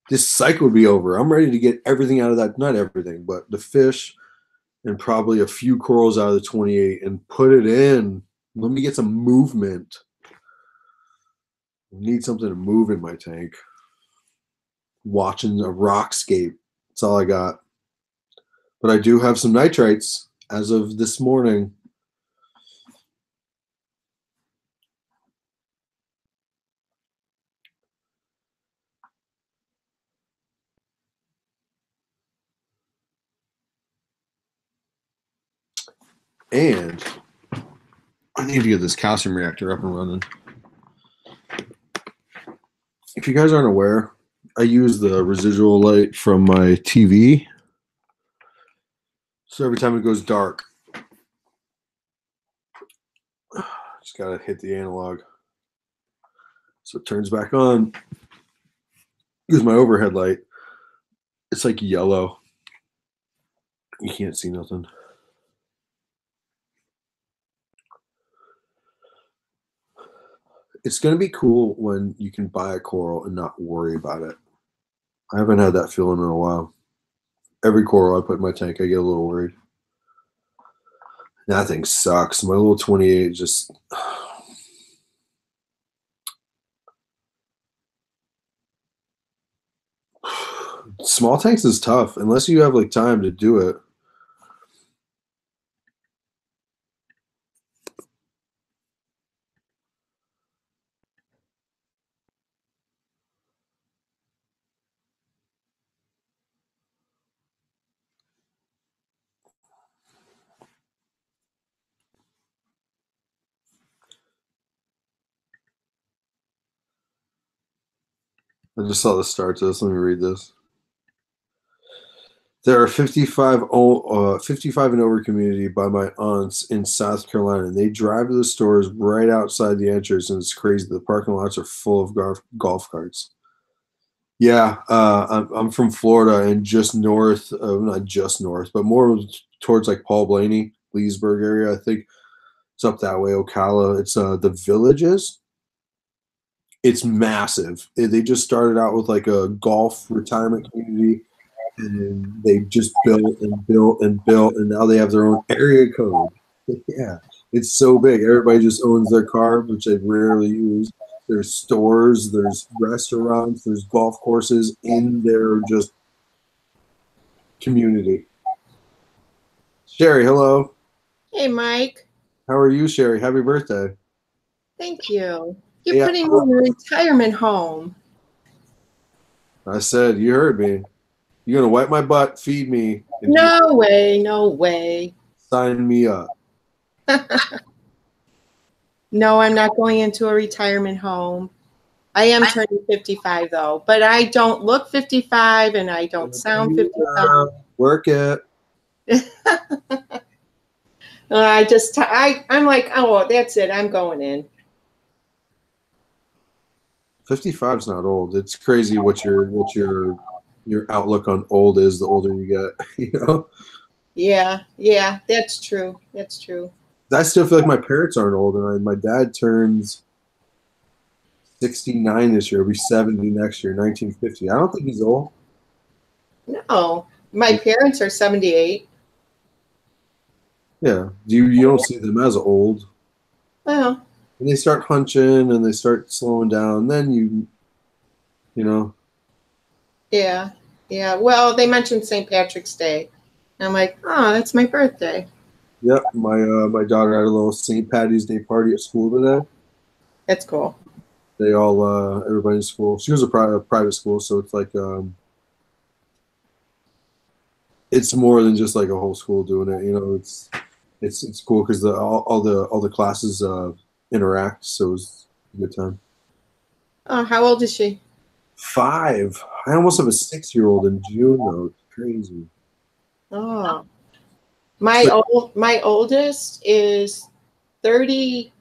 this cycle to be over. I'm ready to get everything out of that, not everything, but the fish and probably a few corals out of the 28 and put it in. Let me get some movement. Need something to move in my tank. Watching a rockscape. That's all I got. But I do have some nitrites as of this morning. And I need to get this calcium reactor up and running. If you guys aren't aware, I use the residual light from my TV. So every time it goes dark, just got to hit the analog. So it turns back on. Use my overhead light. It's like yellow. You can't see nothing. it's going to be cool when you can buy a coral and not worry about it. I haven't had that feeling in a while. Every coral I put in my tank, I get a little worried. That thing sucks. My little 28 just. Small tanks is tough unless you have like time to do it. I just saw the start to this. Let me read this. There are 55, uh, 55 and over community by my aunts in South Carolina. And they drive to the stores right outside the entrance, and it's crazy. The parking lots are full of golf, golf carts. Yeah, uh, I'm, I'm from Florida and just north of not just north, but more towards like Paul Blaney, Leesburg area. I think it's up that way, Ocala. It's uh, the villages. It's massive. They- just started out with like a golf retirement community, and they just built and built and built, and now they have their own area code. yeah, it's so big. Everybody just owns their car, which they rarely use. There's stores, there's restaurants, there's golf courses in their just community. Sherry, hello. Hey, Mike. How are you, Sherry? Happy birthday. Thank you. You're Yeah. putting me in a retirement home. I said, you heard me. You're gonna wipe my butt, feed me, and No way. No way. sign me up. No, I'm not going into a retirement home. I am turning 55 though, but I don't look 55 and I don't sound 55. Uh, Work it. I just, I, I'm like, oh, that's it. I'm going in. 55 is not old. It's crazy what your what your your outlook on old is the older you get. You know, Yeah. Yeah. That's true. That's true. I still feel like my parents aren't old, and I, my dad turns 69 this year. He'll be 70 next year, 1950. I don't think he's old. No, my parents are 78. Yeah, Do you you don't see them as old. Well, And they start hunching and they start slowing down. Then you, you know, Yeah, yeah. Well, they mentioned St. Patrick's Day. And I'm like, oh, that's my birthday. Yep, my uh, my daughter had a little St. Patty's Day party at school today. That's cool. They all uh, everybody in school. She was a private private school, so it's like um, it's more than just like a whole school doing it. You know, it's it's it's cool because the all, all the all the classes uh, interact, so it's a good time. Oh, how old is she? Five. I almost have a six year old in June though. It's crazy. Oh, my old my oldest is 30.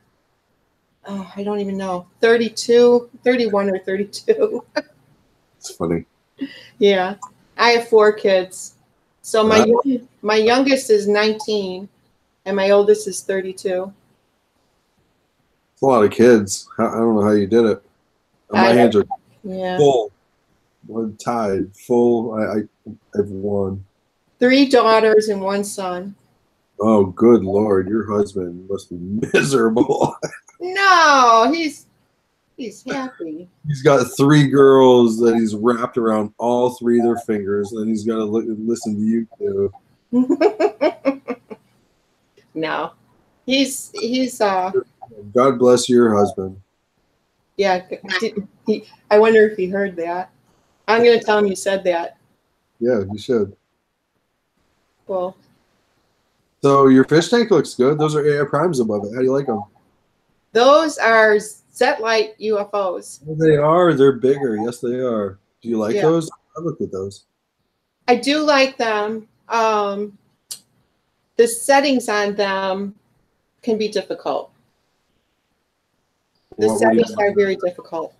Oh, I don't even know. 32, 31 or 32. It's funny. yeah, I have four kids. So my Wow. my youngest is 19, and my oldest is 32. A lot of kids. I don't know how you did it. My I- hands are Yeah, full. I'm tied. Full. I, I I've won. three daughters and one son. Oh, good lord! Your husband must be miserable. No, he's he's happy. he's got three girls that he's wrapped around all three of their fingers, and he's got to look listen to you two. no, he's he's uh God bless your husband. yeah. He, I wonder if he heard that. I'm gonna tell him you said that. Yeah, you should. Well, So your fish tank looks good. Those are AI primes above it. How do you like them? those are Zetlight UFOs. They are. They're bigger. Yes, they are. Do you like Yeah. those? I looked at those. I do like them. Um, the settings on them can be difficult. The What, what, settings are very difficult.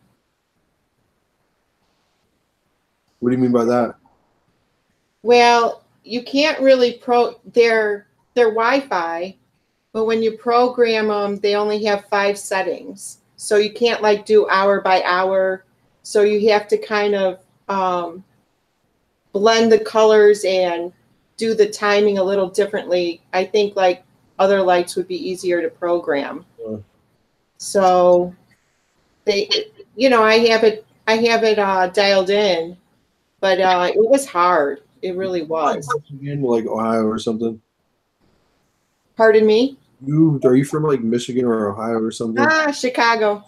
what do you mean by that? Well, you can't really pro. They're they're Wi-Fi, but when you program them, they only have five settings, so you can't like do hour by hour. So you have to kind of um, blend the colors and do the timing a little differently. I think like other lights would be easier to program. Sure. So they, you know, I have it. I have it uh, dialed in, but uh, it was hard. It really was. Michigan, like Ohio or something. Pardon me? You are you from like Michigan or Ohio or something? Ah, Chicago.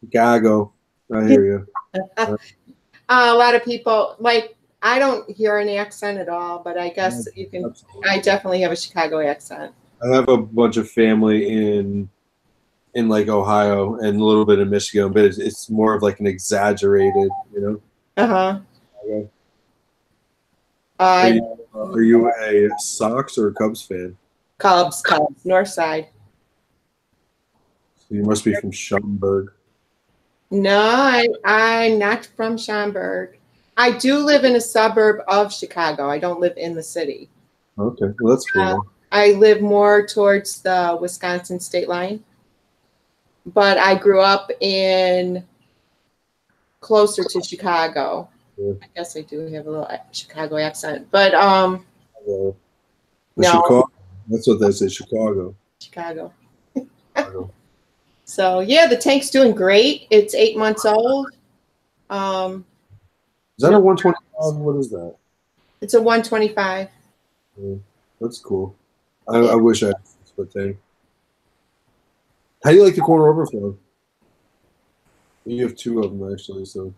Chicago. I hear you. Uh, a lot of people like I don't hear an accent at all, but I guess you can. Absolutely. I definitely have a Chicago accent. I have a bunch of family in in like Ohio and a little bit in Michigan, but it's, it's more of like an exaggerated, you know. Uh huh. Okay. Are Uh, you, uh, are you a Sox or a Cubs fan? Cubs, Cubs, North Side. You must be from Schaumburg. No, I, I'm not from Schaumburg. I do live in a suburb of Chicago. I don't live in the city. Okay, well that's cool. Uh, I live more towards the Wisconsin state line. But I grew up in closer to Chicago. Yeah. I guess I do have a little Chicago accent, but um, Uh, No. Chicago. That's what they say. Chicago. Chicago. Chicago. So yeah, the tank's doing great. It's eight months old. Um, Is that a 125? What is that? it's a 125. That's cool. I, I wish I had a tank. How do you like the corner overflow? You have two of them actually, so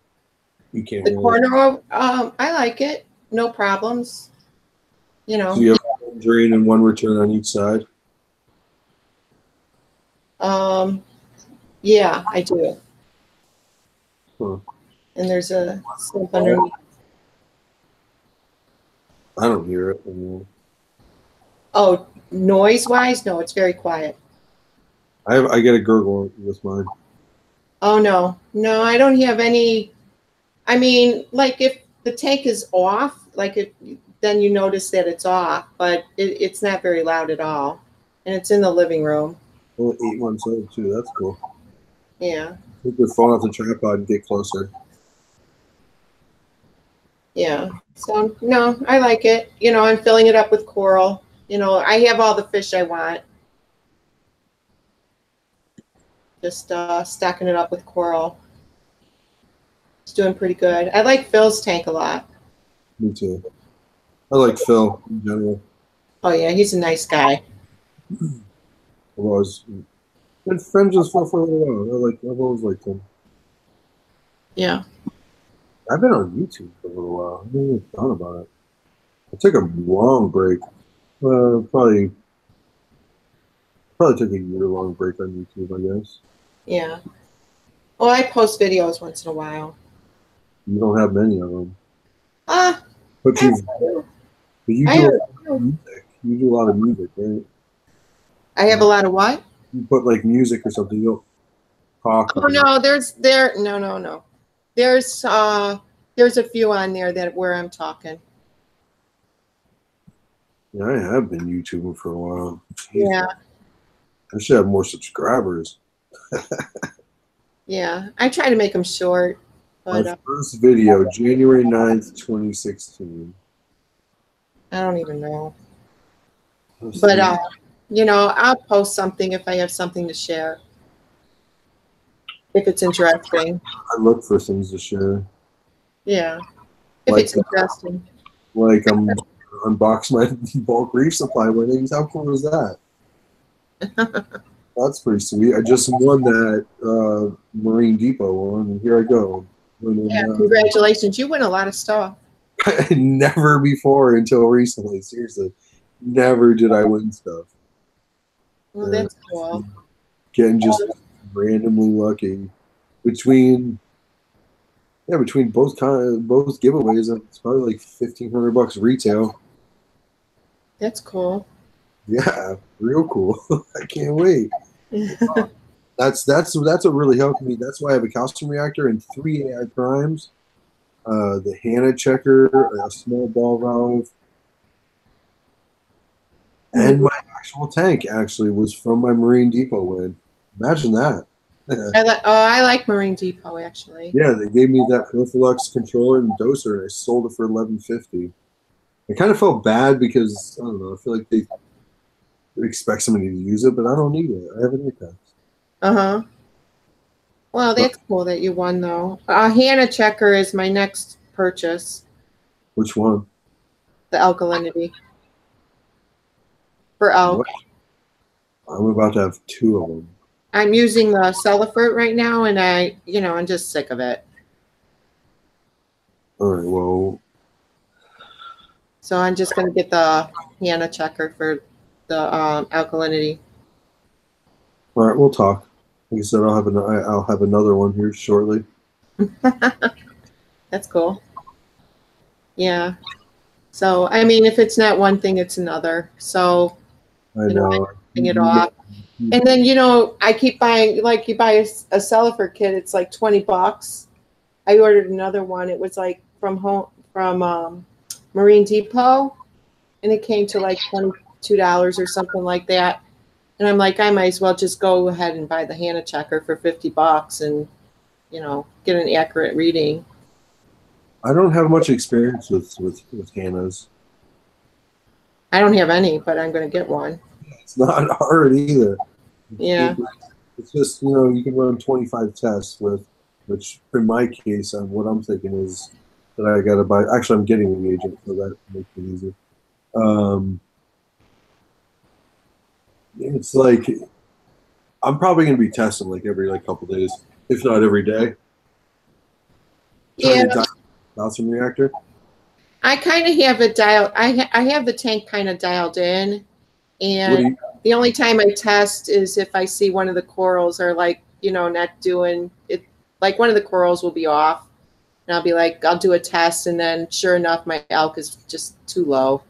you can't. The really- corner, um, I like it. No problems. You know, So you have one drain and one return on each side. um, yeah, I do. Huh. And there's a sump underneath. I don't hear it. anymore. Oh, noise wise, no, it's very quiet. I have, I get a gurgle with mine. Oh no, no, I don't have any. I mean, like if the tank is off, like if then you notice that it's off, but it, it's not very loud at all, and it's in the living room. Oh, eight months old too. That's cool. Yeah, Take your phone off the tripod and get closer. yeah. So no, I like it. You know, I'm filling it up with coral. You know, I have all the fish I want. Just uh, stacking it up with coral. It's doing pretty good. I like Phil's tank a lot. Me too. I like Phil in general. Oh yeah, he's a nice guy. I've always been friends with Phil for a little while. I like. I've always liked him. Yeah. I've been on YouTube for a little while. I haven't even thought about it. I took a long break. Uh, probably, probably took a year long break on YouTube. I guess Yeah. Well, I post videos once in a while. you don't have many of them, Ah, but you, I but you do a have- lot of music. You do a lot of music, right? I have a lot of what? You put like music or something. You don't talk. Oh no, there's there no no no. There's uh there's a few on there that where I'm talking. Yeah, I have been YouTubing for a while. Yeah. I should have more subscribers. Yeah. I try to make them short, but My uh, first video, January 9th, 2016. I don't even know. But uh you know, I'll post something if I have something to share. If it's interesting. I look for things to share. Yeah. If Like it's interesting. Like I'm unbox my bulk reef supply winnings. How cool is that? That's pretty sweet. I just won that uh, Marine Depot one, and here I go. Winning, Yeah, uh, congratulations. You win a lot of stuff. never before until recently. Seriously, never did I win stuff. Well, that's cool. Getting just randomly lucky between yeah between both kind of, both giveaways. It's probably like fifteen hundred bucks retail. That's cool. Yeah, real cool. I can't wait. That's that's that's what really helped me. That's why I have a calcium reactor and three AI primes, uh, the Hanna checker, a small ball valve, and my actual tank actually was from my Marine Depot win. Imagine that. I like. Oh, I like Marine Depot actually. yeah, they gave me that Perflux controller and doser, and I sold it for eleven fifty. I kind of felt bad because I don't know. I feel like they expect somebody to use it, but I don't need it. I have an Apex. Uh huh. Well, that's cool that you won though. Uh, Hanna Checker is my next purchase. Which one? The alkalinity for alk. I'm about to have two of them. I'm using the Salifert right now, and I, you know, I'm just sick of it. All right. Well, So I'm just gonna get the Hanna Checker for the um, alkalinity. all right. We'll talk. Like I said, I'll have an I'll have another one here shortly. That's cool. Yeah. So I mean, if it's not one thing, it's another. So I You know, know. it off. And then you know, I keep buying like you buy a, a Salifert kit, it's like twenty bucks. I ordered another one, it was like from home from um, Marine Depot, and it came to like twenty two dollars or something like that. And I'm like, I might as well just go ahead and buy the Hanna checker for fifty bucks and you know get an accurate reading. I don't have much experience with with with Hanna's. I don't have any, but I'm going to get one. It's not hard either. Yeah. It's just you know you can run 25 tests with, which in my case, uh, what I'm thinking is that I got to buy. Actually, I'm getting an agent, so that makes it easier. Um, it's like I'm probably going to be testing like every like couple days, if not every day. Yeah. Dawson reactor. I kind of have it dialed. I ha- I have the tank kind of dialed in, and you, the only time I test is if I see one of the corals are like you know not doing it. Like one of the corals will be off, and I'll be like, I'll do a test, and then sure enough, my alk is just too low.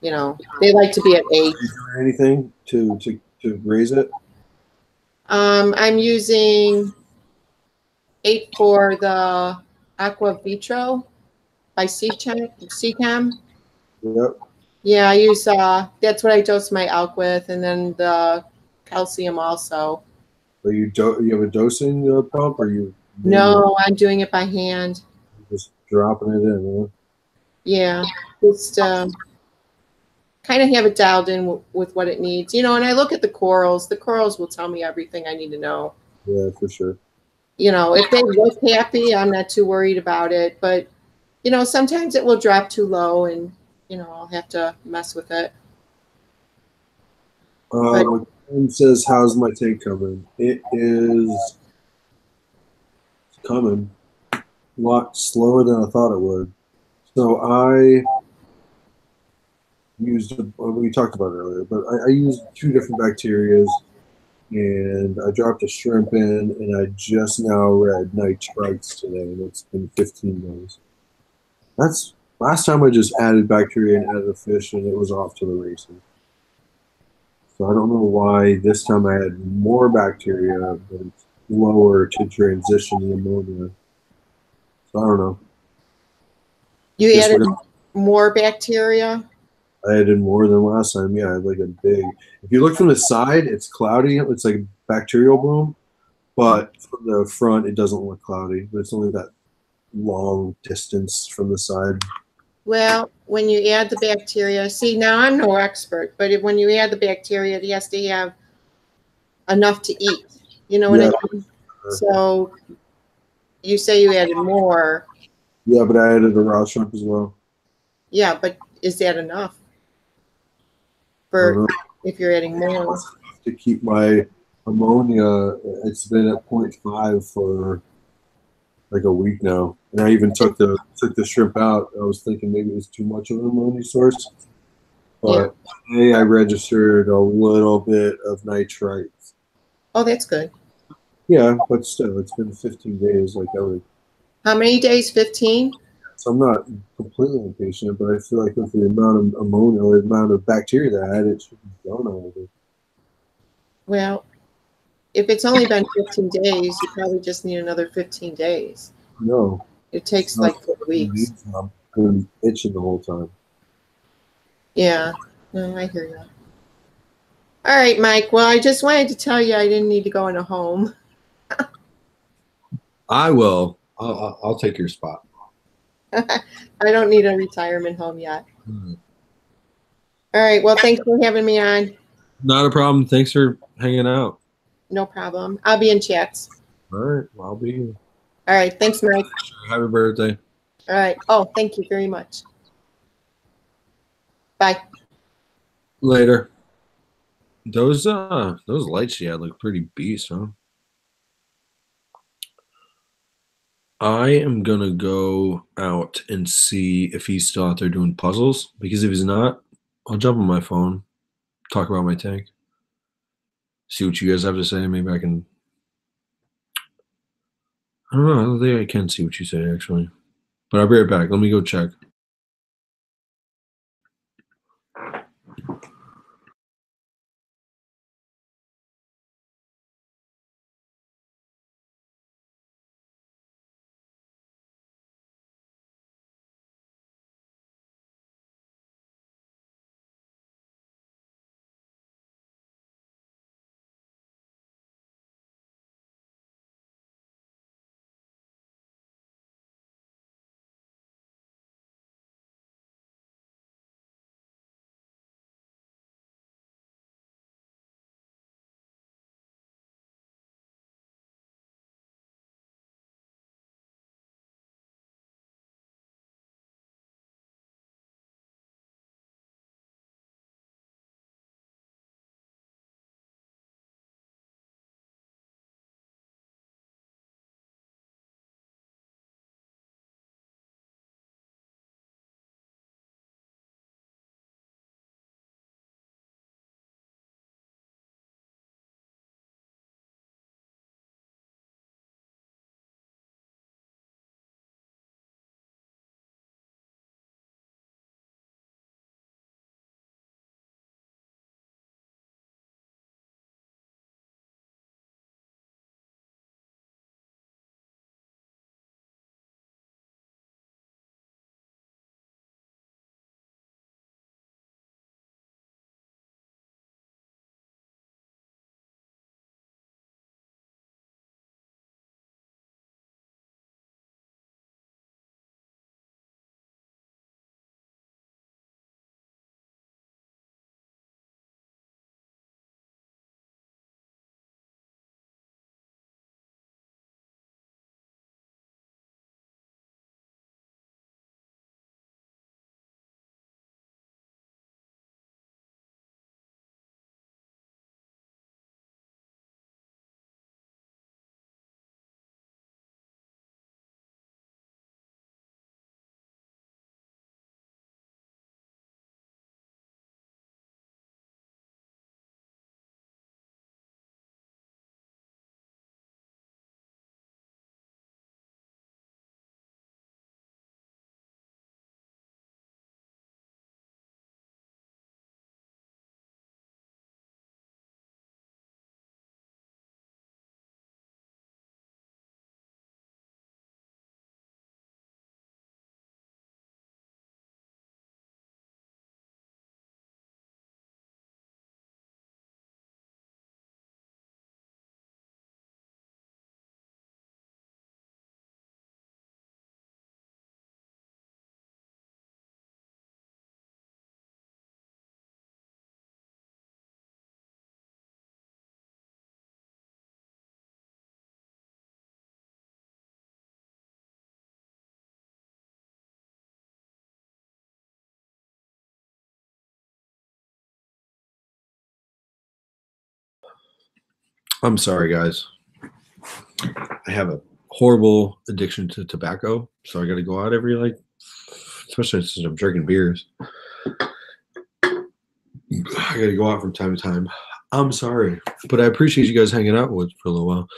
You know, they like to be at eight. are you doing anything to to to raise it? Um, I'm using eight for the Aqua Vitro by. Seachem. Yep. Yeah, I use uh that's what I dose my alk with and then the calcium also. Are you do, you have a dosing uh, pump, or you No, I'm doing it by hand. just dropping it in? Huh? Yeah, just um kind of have it dialed in w- with what it needs. You know, and I look at the corals. The corals will tell me everything I need to know. Yeah, for sure. You know, if they look happy, I'm not too worried about it, but you know, sometimes it will drop too low and you know, I'll have to mess with it. Uh, friend says, "How's my tank coming?" It is coming a lot slower than I thought it would. So I used we talked about earlier, but I, I used two different bacterias, and I dropped a shrimp in, and I just now read nitrites today, and it's been 15 days. That's last time I just added bacteria and added a fish, and it was off to the races. So I don't know why this time I had more bacteria, but it's lower to transition the ammonia. So I don't know. You Just added more bacteria. I added more than last time. Yeah, I had like a big. If you look from the side, it's cloudy. It's like bacterial bloom, but from the front, it doesn't look cloudy. But it's only that long distance from the side. Well, when you add the bacteria, see, now I'm no expert, but when you add the bacteria, it has to have enough to eat. You know what Yeah. I mean? So you say you added more. Yeah, but I added a raw shrimp as well. Yeah, but is that enough? For know. if you're adding more. to keep my ammonia. It's been at 0.5 for like a week now, and I even took the took the shrimp out. I was thinking maybe it was too much of an ammonia source, but today I registered a little bit of nitrites. Oh, that's good. Yeah, but still, it's been 15 days. Like I would, How many days? 15? So I'm not completely impatient, but I feel like with the amount of ammonia or the amount of bacteria that I had, it should be done already. Well, if it's only been 15 days, you probably just need another 15 days. No, It takes like four weeks. I'm been itching the whole time. Yeah, no, I hear you. All right, Mike. Well, I just wanted to tell you I didn't need to go in a home. I will. I'll, I'll, I'll take your spot. I don't need a retirement home yet. All right. Well, thanks for having me on. Not a problem. Thanks for hanging out. No problem. I'll be in chats. All right. Well, I'll be here. All right. Thanks, Mike. Happy birthday. All right. Oh, thank you very much. Bye. Later. Those uh those lights she had look pretty beast, huh? I am gonna go out and see if he's still out there doing puzzles. Because if he's not, I'll jump on my phone, talk about my tank, see what you guys have to say. Maybe I can. I don't know. I think I can see what you say actually, but I'll be right back. Let me go check. I'm sorry, guys. I have a horrible addiction to tobacco, so I got to go out every like, especially since I'm drinking beers. I got to go out from time to time. I'm sorry, but I appreciate you guys hanging out with for a little while.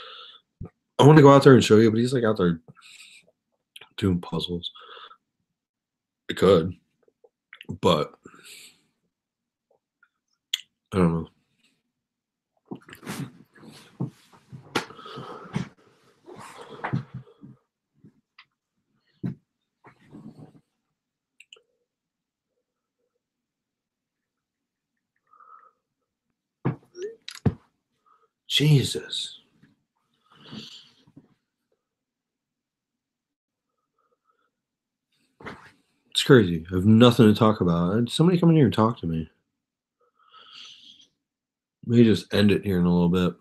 I want to go out there and show you, but he's like out there doing puzzles. I could, but I don't know. Jesus. It's crazy. I have nothing to talk about. Somebody come in here and talk to me. Maybe just end it here in a little bit.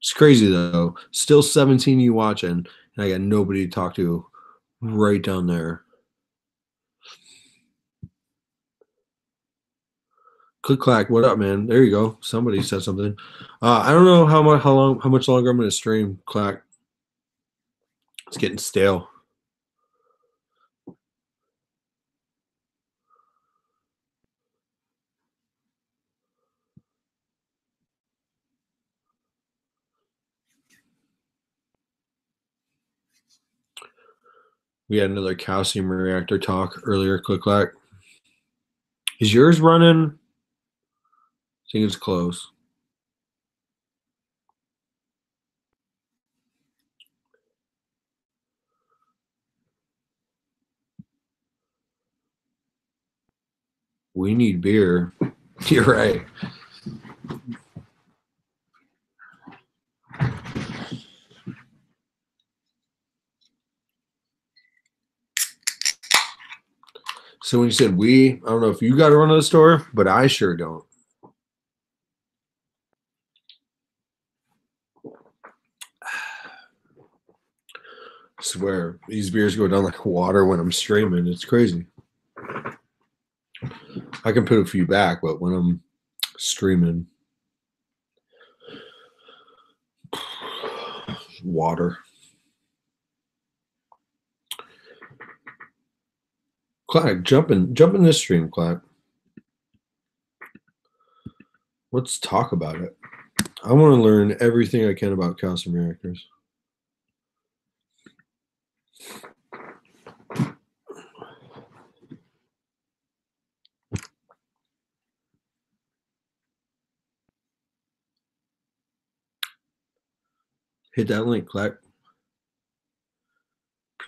It's crazy though. Still 17 you watching, and I got nobody to talk to right down there. Click clack, what up, man? There you go. Somebody said something. Uh, I don't know how much how long how much longer I'm gonna stream. Clack. It's getting stale. We had another calcium reactor talk earlier. Click clack. Is yours running? Think it's close. We need beer. You're right. So when you said we, I don't know if you got to run to the store, but I sure don't. Swear these beers go down like water when I'm streaming. It's crazy. I can put a few back, but when I'm streaming, water. Clack, jump in, jump in this stream, Clack. Let's talk about it. I want to learn everything I can about calcium reactors. Hit that link, Clack.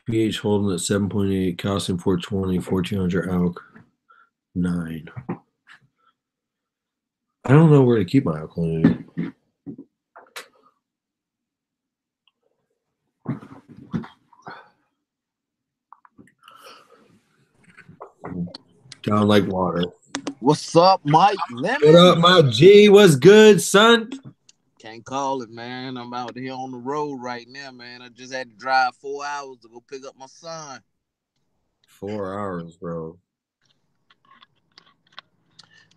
pH holding at 7.8, calcium 420, 1400 alk 9. I don't know where to keep my alkalinity. Down like water. What's up, Mike Lemming? What up, my G? What's good, son? Can't call it, man. I'm out here on the road right now, man. I just had to drive four hours to go pick up my son. Four hours, bro.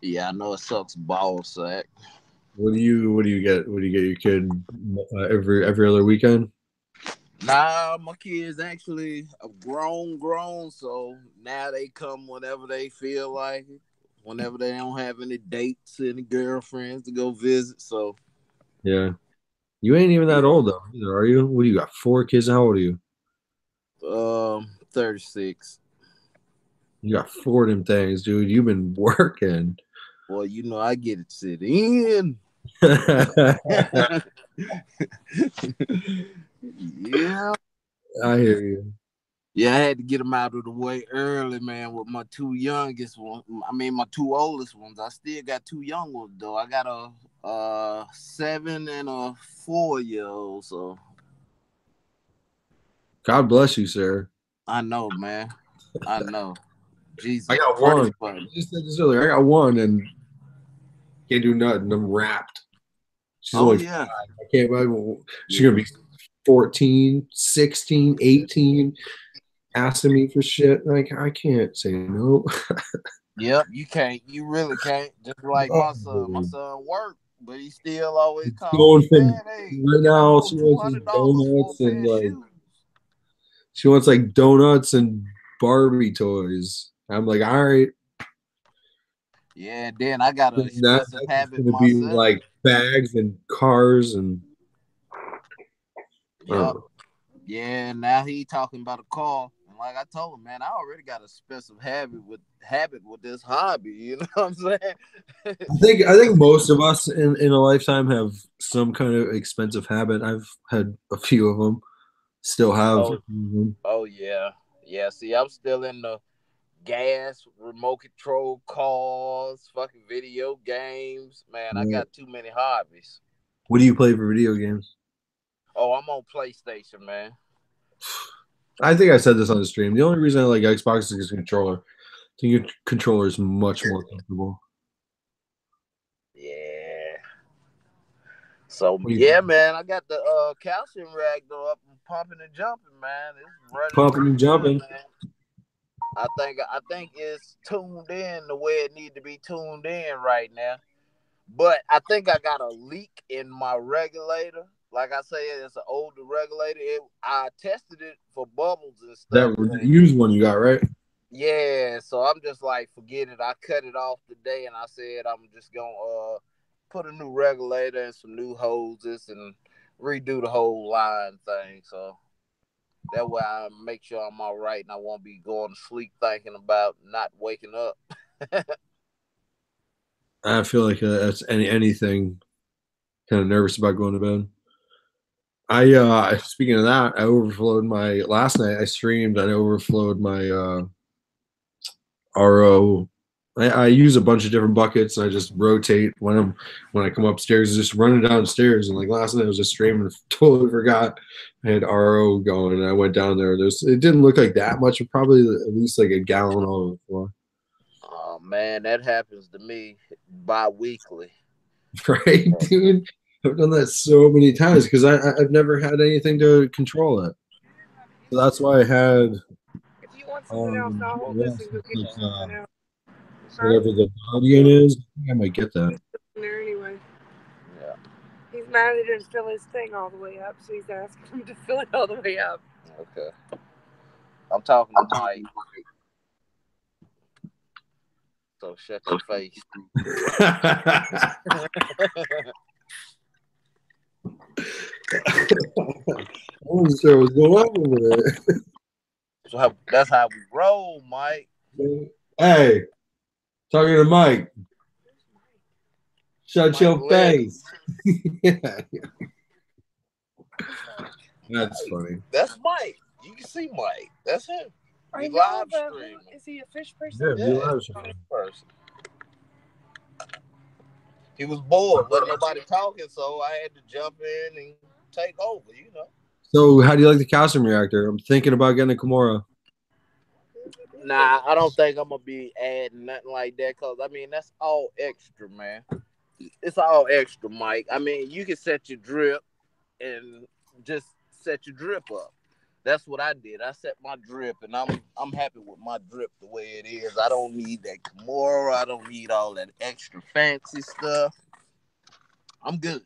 Yeah, I know it sucks, ball sack. What do you What do you get? What do you get your kid uh, every every other weekend? Nah, my kids actually are grown, grown. So now they come whenever they feel like it, whenever they don't have any dates, any girlfriends to go visit. So Yeah, you ain't even that old though, either, are you? What do you got? Four kids? How old are you? um, 36. You got four of them things, dude. You've been working. Well, you know I get it sit in. yeah. I hear you. Yeah, I had to get them out of the way early, man, with my two youngest ones. I mean, my two oldest ones. I still got two young ones, though. I got a, a seven and a four year old. So God bless you, sir. I know, man. I know. Jesus. I got one. Christ. I just said this earlier. I got one and can't do nothing. I'm wrapped. She's Oh, only yeah. I can't imagine. She's gonna be 14, 16, 18, asking me for shit. Like I can't say no. Yep, you can't. You really can't. Just like my son. My Oh. son work, but he still always calls me, man, hey, right now, she wants his $200 for a donuts and, like, shoes. She wants like donuts and Barbie toys. I'm like, all right. Yeah, then I got a That, that's habit gonna be myself. like bags and cars and Yep. oh, Yeah, now he talking about a car. Like I told him, man, I already got a expensive habit with habit with this hobby. You know what I'm saying? I think I think most of us in, in a lifetime have some kind of expensive habit. I've had a few of them. Still have. Oh. Mhm. oh yeah. Yeah, see, I'm still in the gas, remote control cars, fucking video games. Man, I got too many hobbies. What do you play for video games? Oh, I'm on PlayStation, man. I think I said this on the stream. The only reason I like Xbox is the controller. I think your controller is much more comfortable. Yeah. So What do you yeah, think? man, I got the uh calcium rag though up and pumping and jumping, man. It's running Pumping and jumping. man. I think I think it's tuned in the way it need to be tuned in right now. But I think I got a leak in my regulator. Like I say, it's an older regulator. It, I tested it for bubbles and stuff. That used one you got, right? yeah, so I'm just like, forget it. I cut it off today, and I said I'm just gonna uh put a new regulator and some new hoses and redo the whole line thing. So that way I make sure I'm all right and I won't be going to sleep thinking about not waking up. I feel like uh, that's any anything. Kind of nervous about going to bed. I uh speaking of that, I overflowed my last night. I streamed. I overflowed my uh RO. I, I use a bunch of different buckets. I just rotate when I'm when I come upstairs. Just running downstairs. And like last night, I was just streaming. Totally forgot I had RO going. And I went down there. There's it didn't look like that much. But probably at least like a gallon on the floor. Oh man, that happens to me bi-weekly. right, dude? I've done that so many times because I, I I've never had anything to control it. So that's why I had If you want something else, Um, I'll hold yeah, this and go get uh, something whatever the Guardian is. I think I might get that. He's there anyway. Yeah. He's mad he didn't fill his thing all the way up, so he's asking him to fill it all the way up. Okay. I'm talking to Mike. So shut your face. I wasn't sure what's going on with So how, that's how we roll, Mike. Hey, talking to Mike. Shut Mike your Liz. face. yeah. That's funny. That's Mike. You can see Mike. That's him. I He live but streaming. is he a fish person? Yeah, Yeah, we live he's a person. He was bored, wasn't nobody talking, so I had to jump in and take over. You know. So, how do you like the calcium reactor? I'm thinking about getting a Kamoer. Nah, I don't think I'm gonna be adding nothing like that because I mean that's all extra, man. It's all extra, Mike. I mean, you can set your drip and just set your drip up. That's what I did. I set my drip, and I'm I'm happy with my drip the way it is. I don't need that Kamoer. I don't need all that extra fancy stuff. I'm good.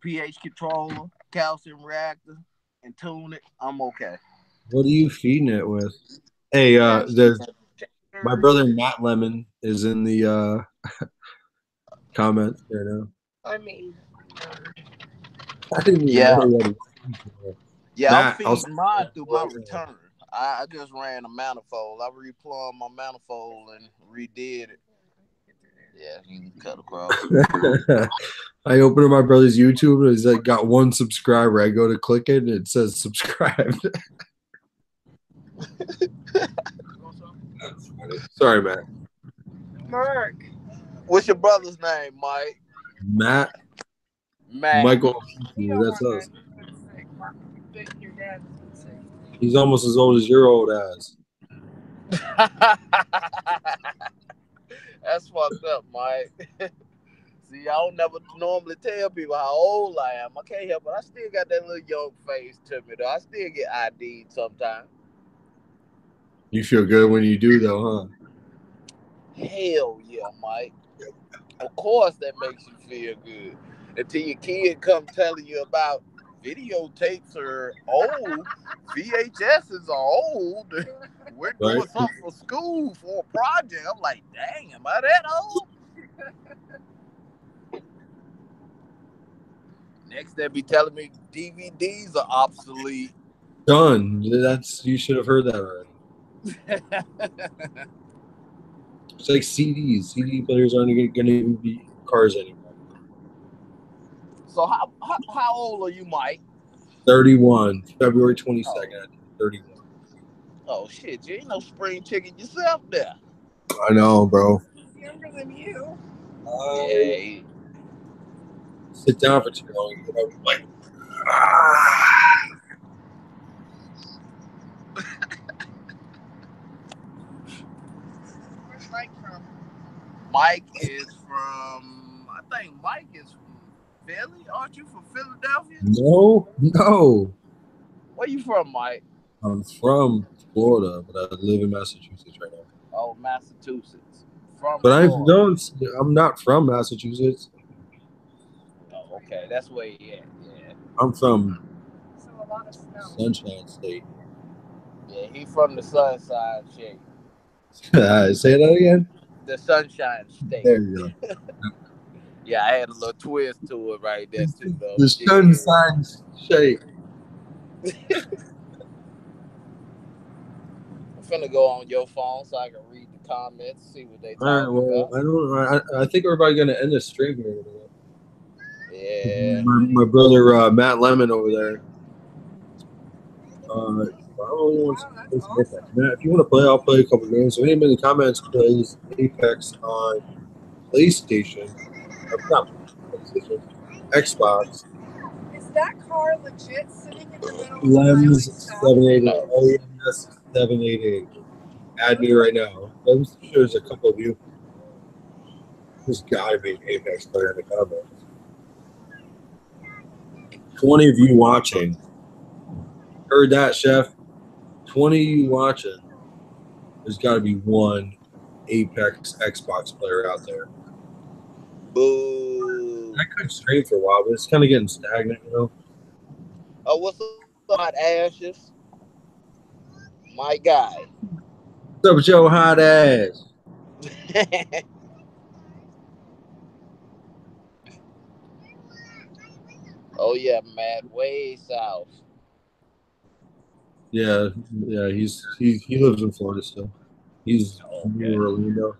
pH controller, calcium reactor, and tune it. I'm okay. What are you feeding it with? Hey, uh, the my brother Matt Lemming is in the uh comments right now. I mean, I didn't even Yeah. Know what he- Yeah, Matt, I'm I'll- feeding mine through my return. I, I just ran a manifold. I replumbed my manifold and redid it. Yeah, you can cut across. I opened up my brother's YouTube and he's like got one subscriber. I go to click it and it says subscribed. Sorry, Matt. Mark. What's your brother's name, Mike? Matt Matt. Michael. You That's want us. That. That's sick. Mark, you bet your dad is sick. He's almost as old as your old ass. That's fucked up, Mike. See, I don't never normally tell people how old I am. I can't help it. I still got that little young face to me, though. I still get ID'd sometimes. You feel good when you do, though, huh? Hell yeah, Mike. Of course that makes you feel good. Until your kid come telling you about videotapes are old, VHSs are old. We're doing Right. something for school for a project. I'm like, dang, am I that old? Next, they'll be telling me DVDs are obsolete. Done. That's you should have heard that already. It's like CDs. CD players aren't going to be cars anymore. So how, how how old are you, Mike? 31, February 22nd. 31. Oh shit, you ain't no spring chicken yourself there. I know, bro. Younger than you. Yeah, Sit down for too long. You know, like, ah. Where's Mike from? Mike is from. I think Mike is from Philly. Aren't you from Philadelphia? no, no. Where you from, Mike? I'm from Florida, but I live in Massachusetts right now. Oh, Massachusetts. From But I Florida. don't. I'm not from Massachusetts. Oh, okay, that's where he at. Yeah, I'm from So a lot of snow. Sunshine State. yeah, he from the Sunshine State. Say that again. The Sunshine State. There you go. Yeah, I had a little twist to it right there too, though. The Yeah. Sunshine State. I'm finna go on your phone so I can read the comments, see what they All right. Well, about. I don't. I, I think we're probably gonna end the stream here. in a minute. Yeah. My, my brother uh, Matt Lemming over there. Uh, probably wants Wow, to play some awesome. Apex. Matt, if you want to play, I'll play a couple games. If anybody in the comments plays Apex on PlayStation, or not PlayStation, Xbox, Is that car legit sitting in the middle of the Lems highway seven eight eight. Oh yes, seven eight eight. Add me right now. I'm sure there's a couple of you. There's got to be an Apex player in the comments. Twenty of you watching. Heard that, Chef? Twenty of you watching. There's got to be one Apex Xbox player out there. Boo. I could stream for a while, but it's kind of getting stagnant, you know. Oh, what's up, hot Ashes? My guy. What's up with your hot ass? oh yeah, man, way south. Yeah, yeah, he's he he lives in Florida still. He's oh, Okay. in Orlando.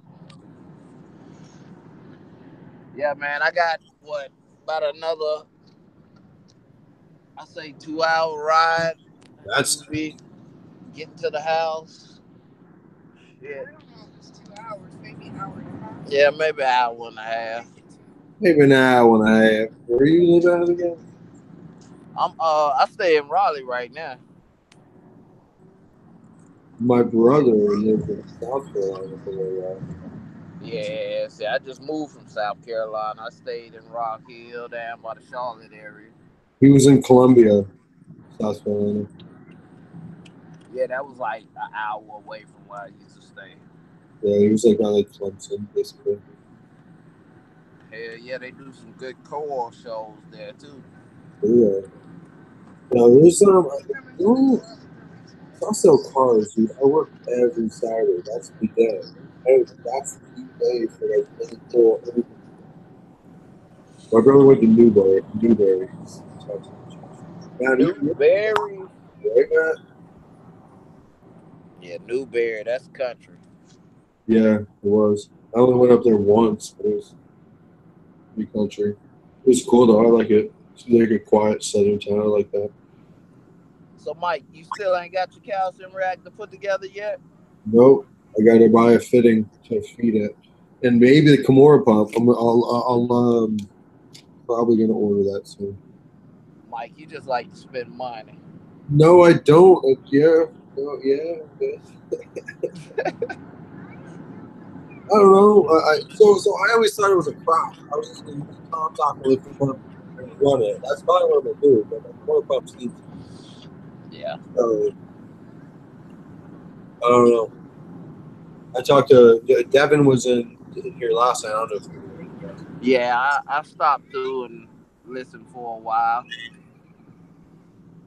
Yeah, man, I got what about another? I say two hour ride. That's be getting to the house. Yeah, don't know if it's two hours, maybe an hour a half. yeah, maybe an hour and a half. maybe an hour and a half. Where you live at again? I'm uh, I stay in Raleigh right now. My brother lives in South Carolina for a while. Yeah, see, I just moved from South Carolina. I stayed in Rock Hill, down by the Charlotte area. He was in Columbia, South Carolina. Yeah, that was like an hour away from where I used to stay. Yeah, he was like on like Clemson, basically. Hell yeah, they do some good co-op shows there too. Yeah. Now there's um, I sell cars, dude. I work every Saturday. That's the day. Hey, that's the day for like any cool everything. My brother went to Newberry. Newberry. Newberry. Yeah, Newberry, that's country. Yeah, it was. I only went up there once, but it was pretty country. It was cool though. I like it. It's like a quiet southern town. I like that. So Mike, you still ain't got your calcium reactor put together yet? Nope. I got to buy a fitting to feed it, and maybe the Kamoer pump. I'm, I'll, I'll um, probably gonna order that soon. Mike, you just like to spend money. No, I don't. Uh, yeah, no, yeah. yeah. I don't know. I, I, so, so I always thought it was a prop. I was just going to use Tom's aqualift pump and run it. That's probably what I'm gonna do. But the Kamoer pumps need Yeah. So, I don't know. I talked to Devin was in, in here last night. I don't know if you were in there. Yeah, I, I stopped through and listened for a while.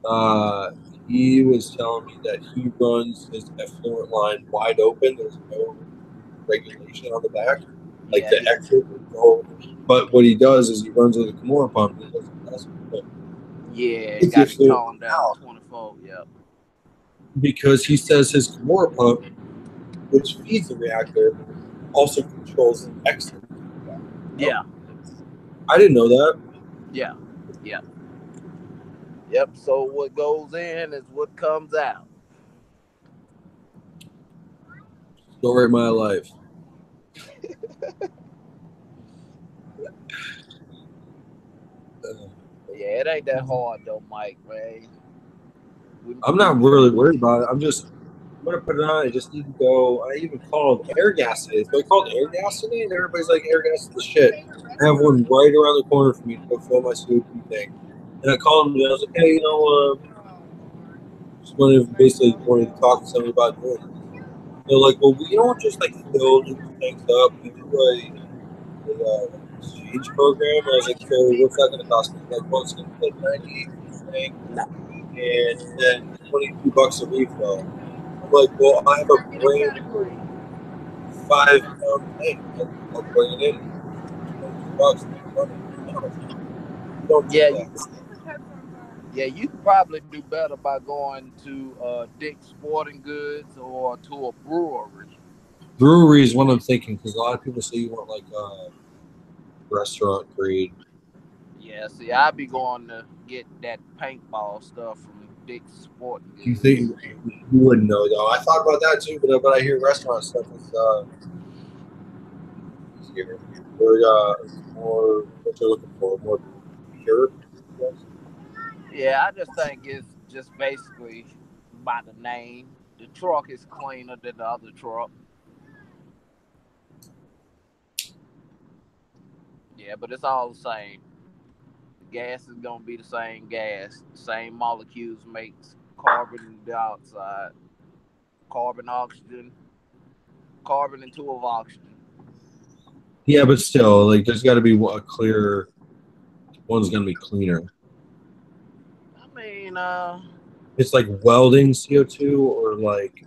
Uh, he was telling me that he runs his effluent line wide open. There's no regulation on the back, like yeah, the exit. But what he does is he runs with a Kamoer pump. He doesn't mess with it. yeah, got to calm down 24. Yep. because he says his Kamoer pump, which feeds the reactor, also controls the exit. Yeah. I didn't know that. Yeah. Yeah. Yep. So what goes in is what comes out. Story of my life. Yeah, it ain't that hard though, Mike, man. I'm not really worried about it. I'm just I'm gonna put it on. I just need to go. I even called Airgas today. So I called Airgas today, and everybody's like, Airgas is the shit. I have one right around the corner for me to go fill my CO2 thing. And I called them and I was like, hey, you know, uh, just wanted to basically wanted to talk to somebody about doing it. They're like, well, we don't just like fill these things up. We do a, a uh, exchange program. And I was like, so what's that to cost me? Like, well, it's to be like 98 thing, and then 22 bucks a refill. Like, well, I have a brand five pound tank. I'll, bring it in. bucks. Yeah, you, yeah, you could probably do better by going to uh, Dick's Sporting Goods or to a brewery. brewery is one I'm thinking because a lot of people say you want like a restaurant grade. Yeah, see, I'd be going to get that paintball stuff from Goods. Do you think you wouldn't know though? I thought about that too, but but I hear restaurant stuff is uh, uh, more what you're looking for, more pure. Yeah, I just think it's just basically by the name. The truck is cleaner than the other truck. Yeah, but it's all the same. Gas is gonna be the same gas. Same molecules makes carbon dioxide, carbon oxygen, carbon and two of oxygen. Yeah, but still, like there's got to be a clear. One's gonna be cleaner. I mean, uh, It's like welding CO2 or like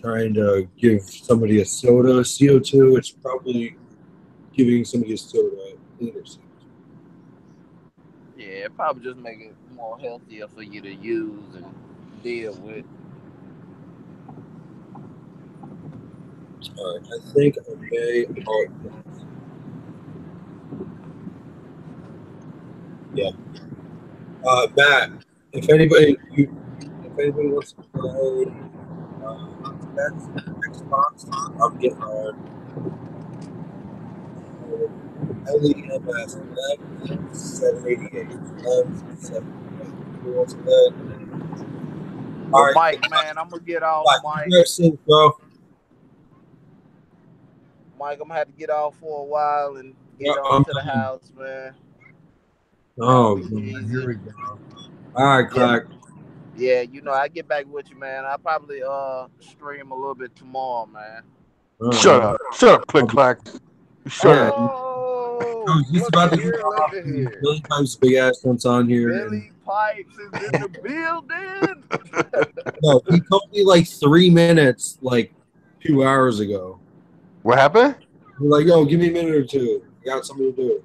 trying to give somebody a soda CO2. It's probably giving somebody a soda cleaner CO2. yeah, it probably just make it more healthier for you to use and deal with. All right, I think I may. Oh, yeah. Uh, Matt, if anybody, if anybody wants to play uh, that's Xbox, I'm getting on. Uh, LEMS 788. LEMS 788. Who wants to play? All Mike, man, I'm gonna get off, Mike. Mike. bro. Mike, I'm gonna have to get off for a while and get Yeah, on to the um, house, man. Oh, Easy. here we go. All right, Clark. Yeah, you know, I get back with you, man. I'll probably uh stream a little bit tomorrow, man. All Shut up. Shut up, click clack. Shut Yeah. up. Oh, I was just about to here, get look off. here. Billy Pipes big ass once on here. and- Billy Pipes is in the building. no, he told me like three minutes, like two hours ago. What happened? We're like, yo, give me a minute or two. I got something to do.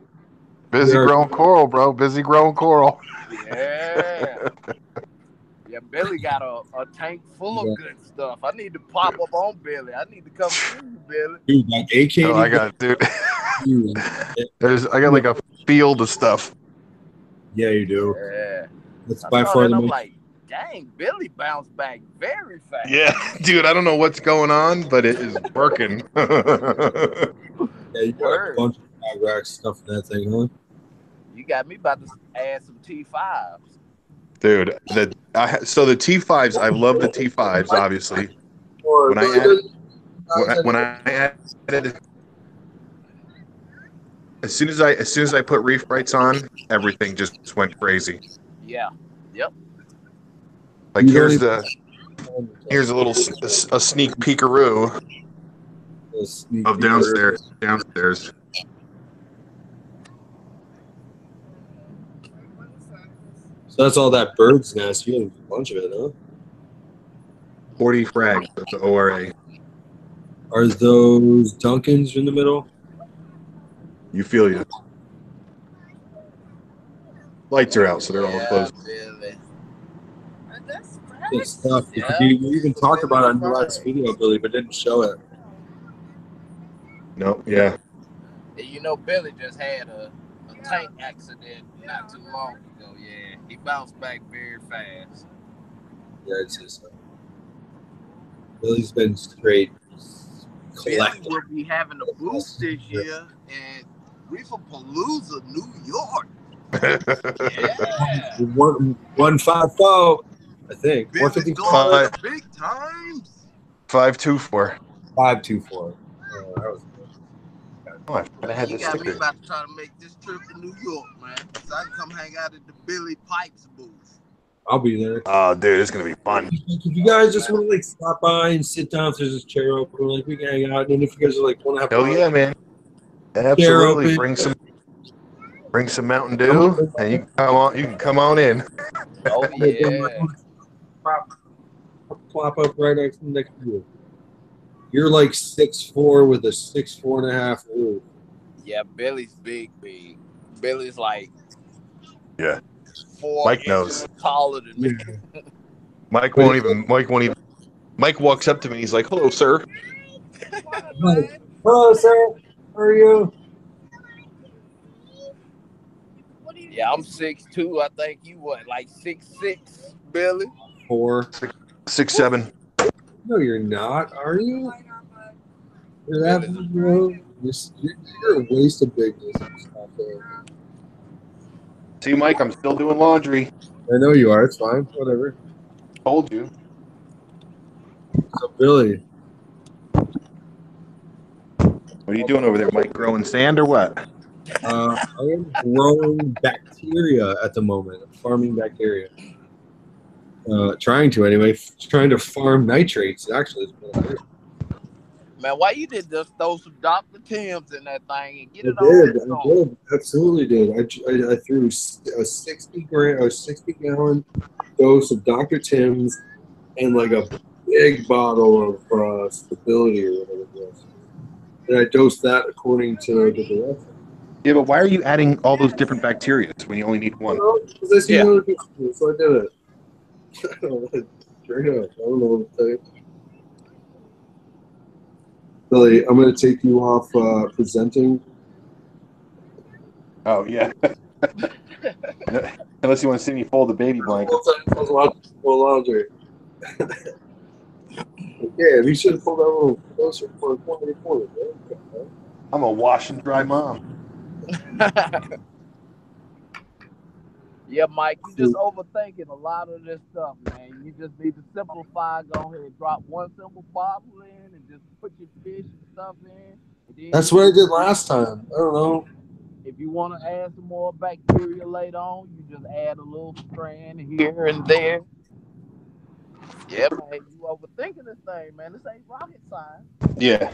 Busy Yeah. growing coral, bro. Busy growing coral. Yeah. Yeah, Billy got a, a tank full of Yeah. good stuff. I need to pop up on Billy. I need to come see you, Billy. Dude, like AK. Oh, I got dude. There's I got like a field of stuff. Yeah, you do. Yeah. That's I by far the I'm most. like, dang, Billy bounced back very fast. Yeah, dude. I don't know what's going on, but it is working. yeah, you got a bunch of bag rack stuff in that thing, huh? You got me about to add some T5s. Dude, the I, so the T5s. I love the T5s, obviously. When I Billy add- does- when I, when I added, as soon as I as soon as I put Reef Brites on, everything just went crazy. Yeah. Yep. Like You here's the here's a little s- a, sneak peekaroo. Of peek. downstairs. Downstairs. So that's all that bird's nest. You have a bunch of it, huh? 40 frags. That's the ORA. Are those Duncans in the middle? You feel you. Lights are out, so they're all Yeah, closed. Billy. Good stuff. Yeah. You, you even talked about it on your last video, Billy, but didn't show it. No, yeah. You know, Billy just had a, a tank accident not too long ago. Yeah, he bounced back very fast. Yeah, it's just uh, Billy's been straight Billy collecting. will be having a boost this year at Reefer Palooza, New York. Yeah. One one five four, I think. One Billy's fifty doing Five. big times. 524. five two four. Oh, that was Oh, I forgot I had You the got me sticker. about to try to make this trip to New York, man. So I can come hang out at the Billy Pipes booth. I'll be there. Oh, dude, it's going to be fun. If you guys just want to like stop by and sit down, if there's this chair open, like we can hang out. And if you guys are like want to have Hell yeah, man. Absolutely. Bring some bring some Mountain Dew and you can come on you can come on in. Oh yeah. Plop, plop up right next next to you. You're like six four with a six four and a half roof. Yeah, Billy's big, big. Billy's like Yeah. four Mike knows. taller than me. Mike won't even Mike won't even Mike walks up to me, he's like, Hello, sir. Hello, sir. How are you? Yeah, I'm six two. I think you what, like six six, Billy? Four. Six seven. No, you're not. Are you? You're that. You're, you're a waste of bigness. Stop it. See, Mike, I'm still doing laundry. I know you are. It's fine. Whatever. Told you. So, Billy, What are you doing over there, Mike? Growing sand or what? uh, I am growing bacteria at the moment. I'm farming bacteria. Uh, trying to anyway. F- trying to farm nitrates. Actually, is what I did. Man, why you did just throw some Dr. Tim's in that thing and get I it on? did. I did. Absolutely did. I, I, I threw s- a sixty gram, a sixty gallon dose of Dr. Tim's, and like a big bottle of uh, stability or whatever it was. And I dosed that according to the direction. Yeah, but why are you adding all those different bacteria when you only need one? Well, 'cause I see Yeah. other people do it, so I did it. I don't know. Straight up. I don't know what to tell. Billy, I'm going to take you off uh, presenting. Oh yeah. Unless you want to see me fold the baby blanket. Full laundry. yeah, we should have pulled that a little closer for a corner corner. Right? I'm a wash and dry mom. yeah, Mike, you just overthinking a lot of this stuff, man. You just need to simplify. Go ahead, drop one simple bottle in, and just put your fish and stuff in. And then That's what I did last time. I don't know. If you want to add some more bacteria later on, you just add a little strand here and there. Yeah, man, you overthinking this thing, man. This ain't rocket science. Yeah.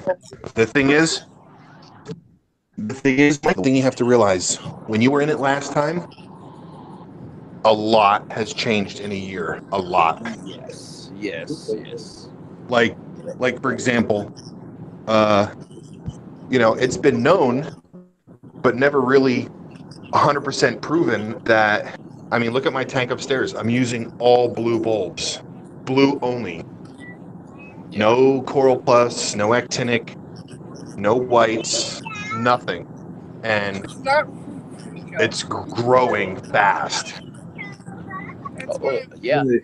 The thing is, the thing is, the thing you have to realize when you were in it last time, a lot has changed in a year. A lot. Yes, yes, yes. Like, like for example, uh, you know, it's been known, but never really 100% proven that. I mean, look at my tank upstairs. I'm using all blue bulbs, blue only. No coral plus, no actinic, no whites, nothing. And it's growing fast. Oh, yeah. Billy,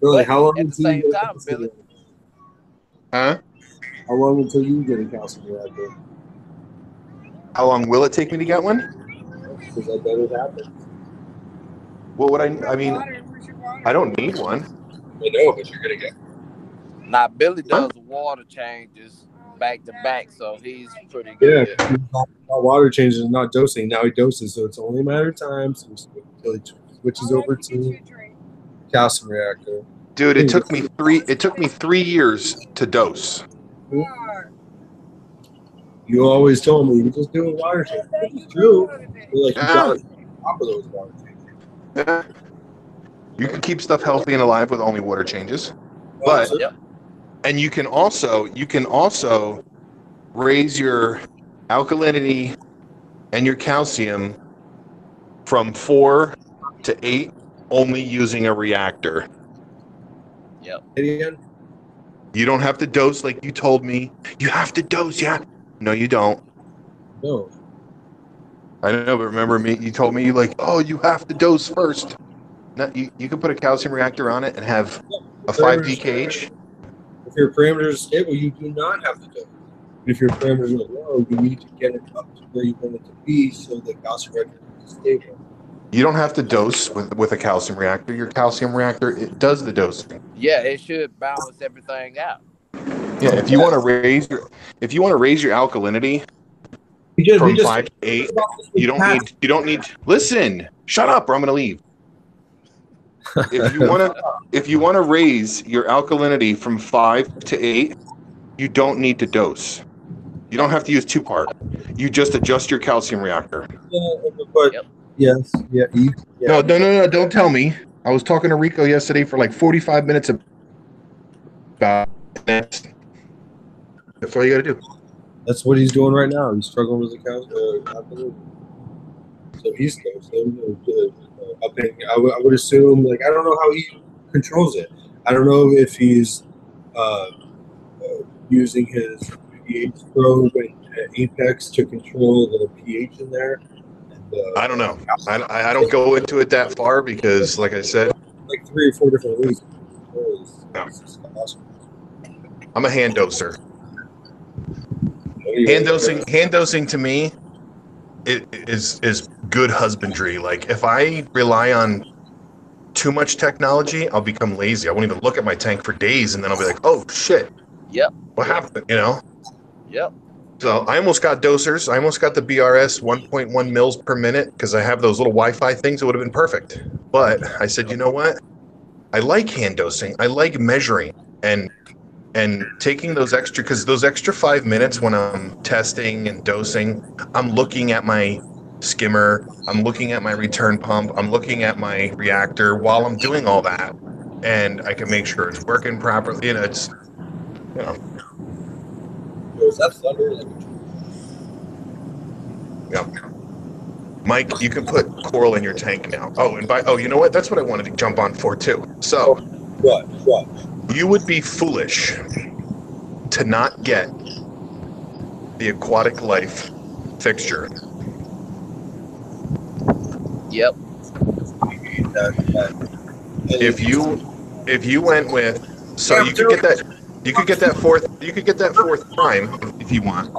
Billy how long At the until you same get a time, calcium Billy. Huh? How long until you get a calcium reactor? How long will it take me to get one? Because I bet it happens. What would I? I mean, I don't need one. I know, but you're gonna get. Now Billy does water changes back to back, so he's pretty Yeah, good. not water changes, not dosing. Now he doses, so it's only a matter of time. So until he switches over to calcium reactor. Dude, it took me three. It took me three years to dose. You always told me you just do a water change. It's true. You're like you Yeah. got to top of those water changes. Yeah. You can keep stuff healthy and alive with only water changes. But So- Yep. and you can also you can also raise your alkalinity and your calcium from four to eight only using a reactor. again? You don't have to dose like you told me. You have to dose, yeah. No, you don't. No. I don't know, but remember me? You told me you like, oh, you have to dose first. No, you you can put a calcium reactor on it and have a five dKH. If your parameters are stable, you do not have to dose. it. If your parameters are low, you need to get it up to where you want it to be so the calcium reactor is stable. You don't have to dose with with a calcium reactor. Your calcium reactor it does the dosing. Yeah, it should balance everything out. Yeah, if you want to raise your if you want to raise your alkalinity We just, from just five to eight, you don't need you don't need listen. Shut up, or I'm gonna leave. If you want to if you want to raise your alkalinity from five to eight, you don't need to dose. You don't have to use two part. You just adjust your calcium reactor. Yeah, but Yep. Yes, yeah, you, yeah. No, no, no, no! Don't tell me. I was talking to Rico yesterday for like 45 minutes about that. That's all you got to do. That's what he's doing right now. He's struggling with the cal- uh. So he's close. So, uh. I would- I would assume, like, I don't know how he controls it. I don't know if he's uh, uh, using his pH probe and uh, Apex to control the pH in there. And, uh, I don't know. I, I I don't go into it that far because, like I said, Like three or four different ways. No. it's just awesome. I'm a hand doser. Hand dosing, hand dosing to me, it is is good husbandry. Like if I rely on too much technology, I'll become lazy. I won't even look at my tank for days, and then I'll be like, "Oh shit, Yep. what happened?" You know. Yep. So I almost got dosers. I almost got the BRS 1.1 mils per minute because I have those little Wi-Fi things. It would have been perfect. But I said, you know what? I like hand dosing. I like measuring and and taking those extra because those extra five minutes when I'm testing and dosing, I'm looking at my skimmer. I'm looking at my return pump. I'm looking at my reactor while I'm doing all that, and I can make sure it's working properly. You know, it's you know. Was that thunder? Like, Mike, you can put coral in your tank now. Oh, and by oh, you know what? That's what I wanted to jump on for too. So what? What? you would be foolish to not get the aquatic life fixture. Yep. That, that. If you if you went with so you could get that you could get that fourth you could get that fourth prime if you want.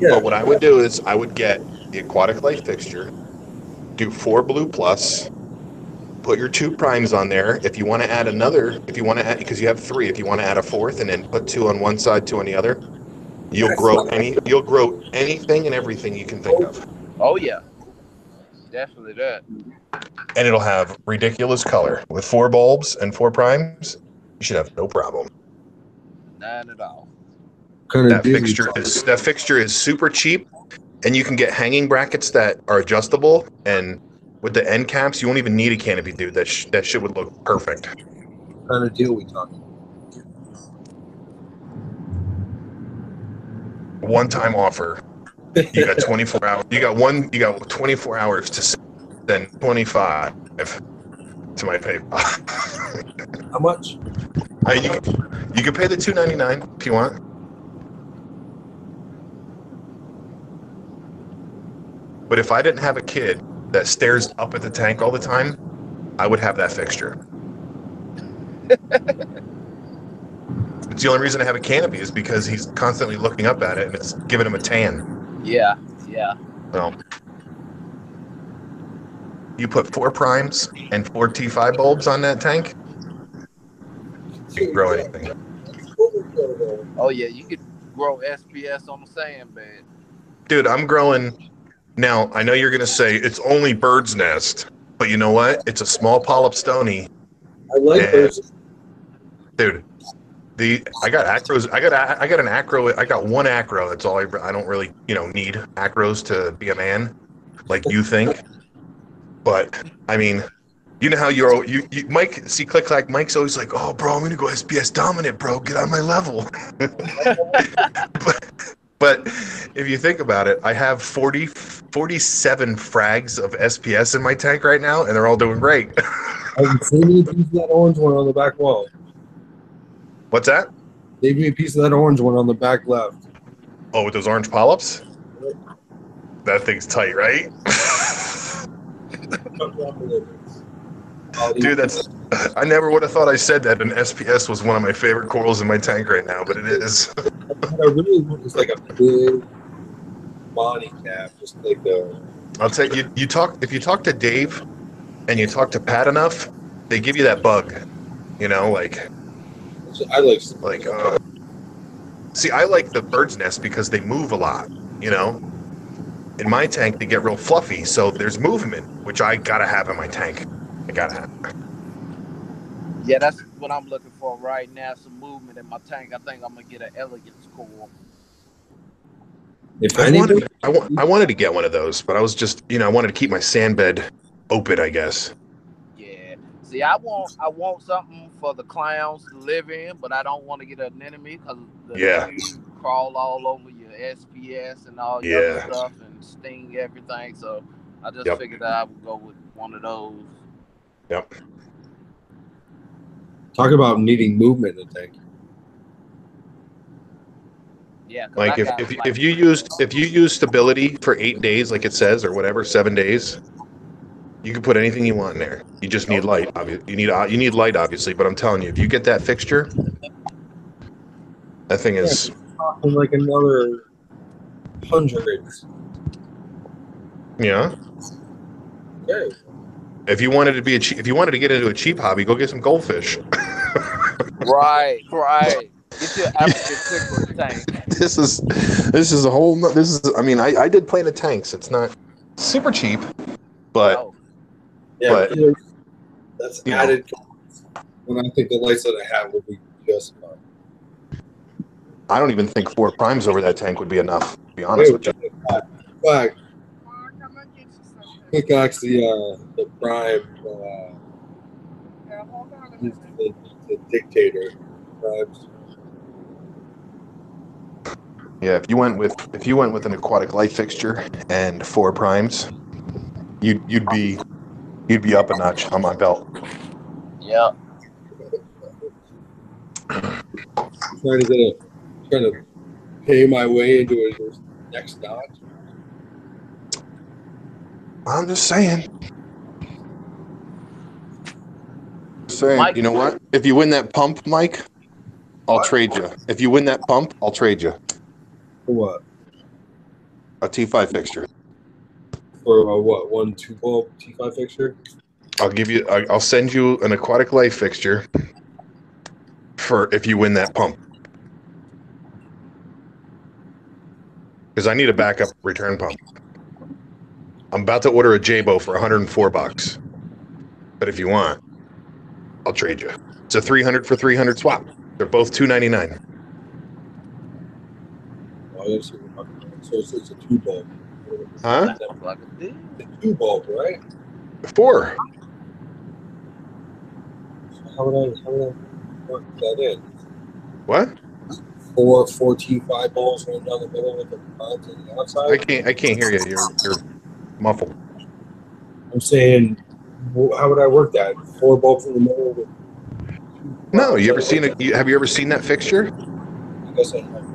Yeah. But what I would do is I would get the aquatic life fixture, do four blue plus, put your two primes on there. If you want to add another, if you want to add, because you have three, if you want to add a fourth and then put two on one side, two on the other, you'll grow any, you'll grow anything and everything you can think of, Oh yeah. Definitely that. and it'll have ridiculous color with four bulbs and four primes. You should have no problem. None at all. kind That fixture is that fixture is super cheap, and you can get hanging brackets that are adjustable. And with the end caps, you won't even need a canopy, dude. That sh- that shit would look perfect. What kind of deal we talking. One time offer. You got 24 hours. You got one. You got 24 hours to then 25 to my PayPal. How much? Uh, you, can- you can pay the 2.99 if you want. But if I didn't have a kid that stares up at the tank all the time, I would have that fixture. it's the only reason I have a canopy is because he's constantly looking up at it and it's giving him a tan. Yeah. Yeah. So you put four primes and four T5 bulbs on that tank, you can grow anything. Oh yeah. You could grow SPS on the sand bed. Dude, I'm growing. Now, I know you're going to say it's only bird's nest, but you know what? It's a small polyp stony. I like Yeah. those. Dude, the I got acros. I got I got an acro. I got one acro. That's all I. I don't really you know need acros to be a man, like you think. But I mean, you know how you're you, you Mike see click clack. Mike's always like, oh bro, I'm gonna go SPS dominant, bro. Get on my level. but, but if you think about it, I have 40, 47 frags of SPS in my tank right now, and they're all doing great. Have you seen me a piece of that orange one on the back wall? What's that? Leave me a piece of that orange one on the back left. Oh, with those orange polyps? That thing's tight, right? Dude, that's. I never would have thought I said that an SPS was one of my favorite corals in my tank right now, but it is. I really want is like a big body cap, just like the. I'll tell you, you talk if you talk to Dave and you talk to Pat enough, they give you that bug. You know, like I like. like uh, see, I like the bird's nest because they move a lot. You know, in my tank they get real fluffy, so there's movement, which I gotta have in my tank. I gotta have. Yeah, that's what I'm looking for right now. Some movement in my tank. I think I'm gonna get an elegance core. If I anybody, wanted, I, wa- I wanted to get one of those, but I was just, you know, I wanted to keep my sand bed open, I guess. Yeah. See, I want I want something for the clowns to live in, but I don't want to get an anemone because the Yeah. anemones crawl all over your SPS and all your Yeah. stuff and sting everything. So I just Yep. figured I would go with one of those. Yep. talk about needing movement in the Yeah, Like if, got, if, like, if you used if you use stability for eight days, like it says, or whatever, seven days, you can put anything you want in there. You just need light. obvi- You need uh, you need light, obviously. But I'm telling you, if you get that fixture, that thing is Talking like another hundreds. Yeah. Okay. If you wanted to be a cheap, if you wanted to get into a cheap hobby, go get some goldfish. right, right. Get your African cichlids tank. this is this is a whole. no- This is. I mean, I I did play in the tanks. It's not super cheap, but Oh, Yeah, But- you know, that's You know. added. When I think the lights that I have would be just fine. I don't even think four primes over that tank would be enough. To be honest with you. Flag, Mark, I'm gonna get you something. pickaxe the uh, the prime, uh, Yeah, hold on a the, the dictator. Primes. Yeah, if you went with if you went with an aquatic light fixture and four primes, you'd you'd be you'd be up a notch on my belt. yeah. trying to get a trying to pay my way into a next notch. I'm just saying. Saying, Mike- you know what? If you win that pump, Mike, I'll What? trade you. If you win that pump, I'll trade you what? a T5 fixture. For a what? One two bulb T five fixture? I'll give you. I'll send you an aquatic life fixture for if you win that pump. Because I need a backup return pump. I'm about to order a Jebao for 104 bucks. But if you want, I'll trade you. It's a 300 for 300 swap. They're both 299. Oh, that's what we're talking about. So it's, it's a two bulb. Huh? Sounds like a deal. It's a two bulb, right? Four. So how would I how would I work that in? What? Four four T five balls going down the middle with the front and the outside. I can't. I can't hear you. You're you're muffled. I'm saying, how would I work that? Four bulbs in the middle. No, you ever seen it? Have you ever seen that fixture? I guess I have.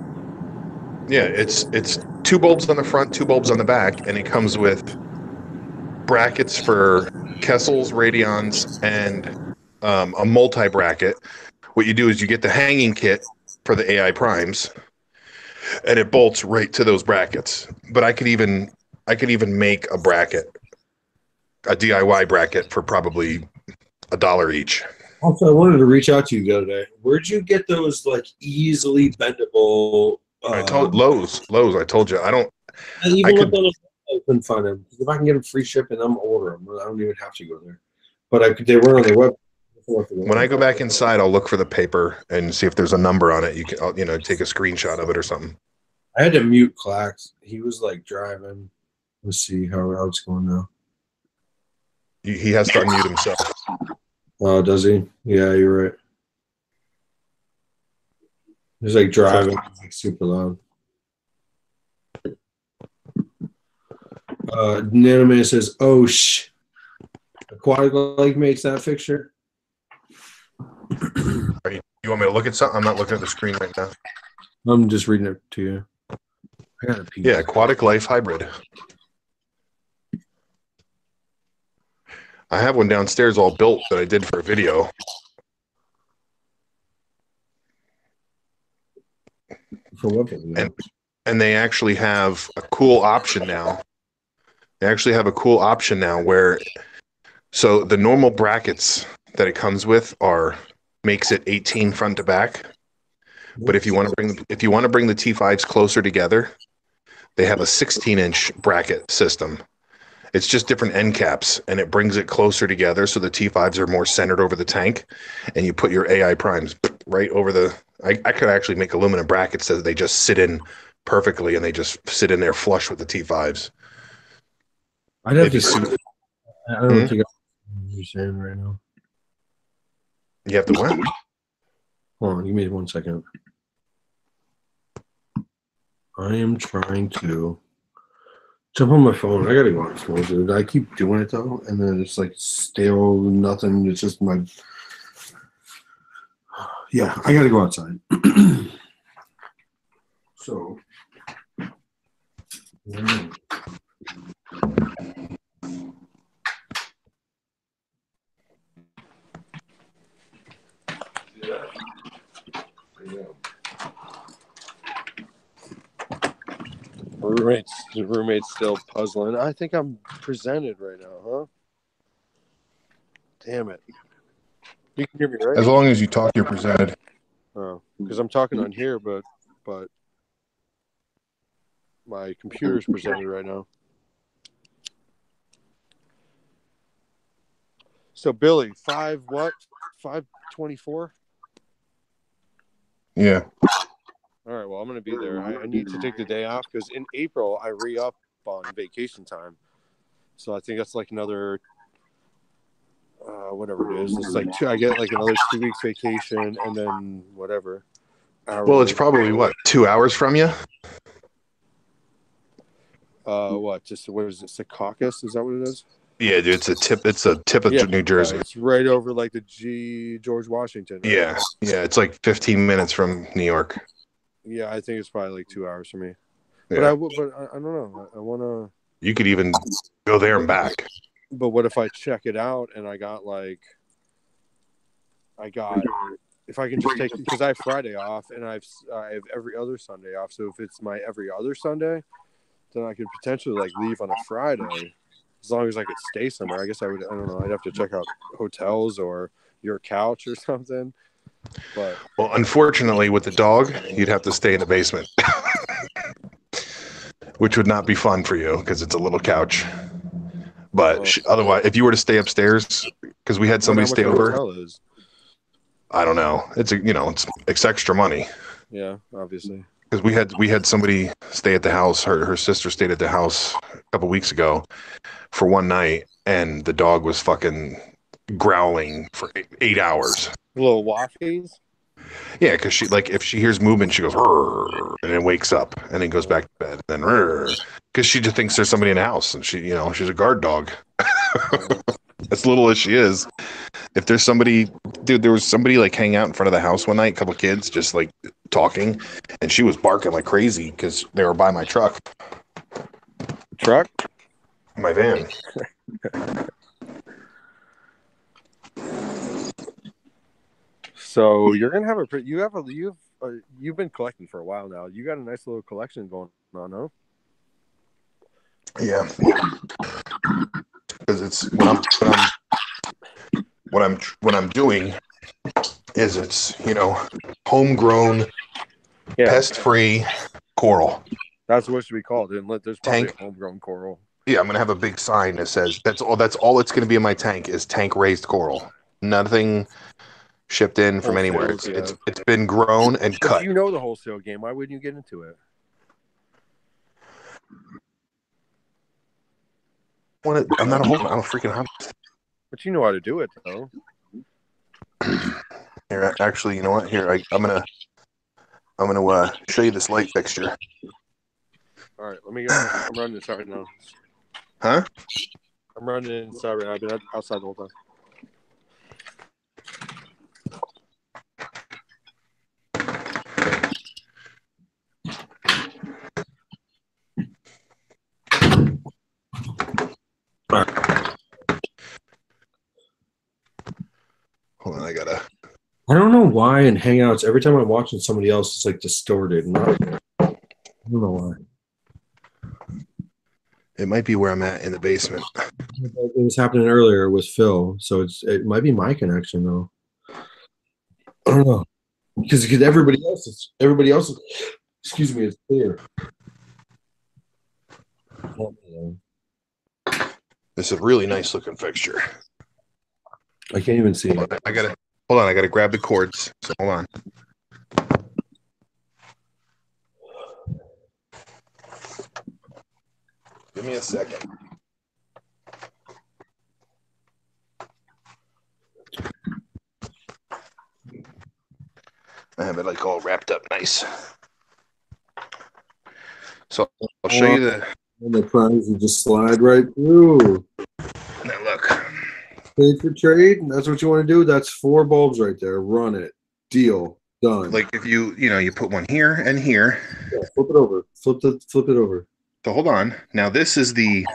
Yeah, it's it's two bulbs on the front, two bulbs on the back, and it comes with brackets for Kessils, Radions, and um, a multi bracket. What you do is you get the hanging kit for the AI primes, and it bolts right to those brackets. But I could even I could even make a bracket, a DIY bracket for probably a dollar each. Also, I wanted to reach out to you the other day. Where'd you get those like easily bendable? Uh, I told Lowe's, Lowe's. I told you I don't. I even I could- on the I couldn't find them. If I can get them free shipping, I'm order them. I don't even have to go there. But I could. They were on their web. When I go back inside, I'll look for the paper and see if there's a number on it. You can, I'll, you know, take a screenshot of it or something. I had to mute Clax. He was like driving. Let's see how, how it's going now. He he has to unmute himself. Oh, does he? Yeah, you're right. He's like driving, like super loud. Uh, Nanoman says, "Oh sh." Aquatic Life makes that fixture. You want me to look at something? I'm not looking at the screen right now. I'm just reading it to you. I got a pee. Yeah, aquatic life hybrid. I have one downstairs all built that I did for a video. For what? video? And- and they actually have a cool option now. They actually have a cool option now where so the normal brackets that it comes with are makes it 18 front to back. But if you want to bring if you want to bring the T5s closer together, they have a 16 inch bracket system. It's just different end caps and it brings it closer together so the T5s are more centered over the tank and you put your AI primes right over the I, I could actually make aluminum brackets so that they just sit in perfectly and they just sit in there flush with the T5s. I'd have if to you- see. I don't Hmm? think I what you're saying right now. You have to what? Hold on, give me one second. I am trying to jump on my phone. I gotta go on. I keep doing it though, and then it's like stale nothing. It's just my yeah. I gotta go outside. so. mm. Roommates, the roommate's still puzzling. I think I'm presented right now, huh? Damn it! You can hear me right? As long as you talk, you're presented. Oh, because I'm talking on here, but but my computer's presented right now. So Billy, five what? Five twenty four. Yeah. All right. Well, I'm going to be there. I, I need to take the day off because in April I re up on vacation time. So I think that's like another, uh, whatever it is. It's like two. I get like another two weeks vacation and then whatever. Well, it's probably what two hours from you. Uh, what? Just what is it? Secaucus? Is that what it is? Yeah, dude. It's a tip. It's a tip of Yeah, New Jersey. Uh, it's right over like the G George Washington. right? Yeah, yeah. It's like 15 minutes from New York. Yeah, I think it's probably like two hours for me. But I would. But I, I don't know. I, I want to. You could even go there and back. But what if I check it out and I got like, I got if I can just take because I have Friday off and I've I have every other Sunday off. So if it's my every other Sunday, then I could potentially like leave on a Friday, as long as I could stay somewhere. I guess I would. I don't know. I'd have to check out hotels or your couch or something. But Well, unfortunately, with the dog, you'd have to stay in the basement, which would not be fun for you because it's a little couch. But sh- otherwise, if you were to stay upstairs, because we had somebody stay wonder how much over, a hotel is. I don't know. It's a, you know, it's it's extra money Yeah, obviously. because we had we had somebody stay at the house. Her her sister stayed at the house a couple weeks ago for one night, and the dog was fucking growling for eight, eight hours. little waffles. Yeah, because she like if she hears movement, she goes and then wakes up and then goes back to bed. Then because she just thinks there's somebody in the house, and she you know she's a guard dog. as little as she is, if there's somebody, dude, there was somebody like hanging out in front of the house one night, a couple kids just like talking, and she was barking like crazy because they were by my truck, Truck. my van. So you're gonna have a pretty. You have a you've uh, you've been collecting for a while now. You got a nice little collection going on, no? Yeah, because it's what I'm what I'm what I'm what I'm doing is it's you know homegrown, Yeah. pest free coral. That's what it should be called. And let there's probably Tank. homegrown coral. Yeah, I'm gonna have a big sign that says that's all. That's all it's gonna be in my tank is tank raised coral. Nothing shipped in from anywhere. It's, Wholesales, it's it's been grown and If cut. you know the wholesale game, why wouldn't you get into it? I'm not a whole. I'm a freaking hobby. But you know how to do it, though. Here, actually, you know what? Here, I, I'm gonna I'm gonna uh, show you this light fixture. All right, let me. Go. I'm running inside right now. Huh? I'm running inside right now. I've been out- outside the whole time. Hold on, I gotta. I don't know why in Hangouts every time I'm watching somebody else, it's like distorted. Not, I don't know why. It might be where I'm at in the basement. It was happening earlier with Phil, so it's it might be my connection though. I don't know because because everybody else is everybody else is, excuse me is clear. It's a really nice looking fixture. I can't even see. Hold on, I gotta hold on. I gotta grab the cords. So hold on. Give me a second. I have it like all wrapped up nice. So I'll show you the And the prize will just slide right through. now look. Trade for trade. That's what you want to do. That's four bulbs right there. Run it. Deal. Done. Like if you you know you put one here and here. Yeah, flip it over. Flip the flip it over. So hold on. Now this is the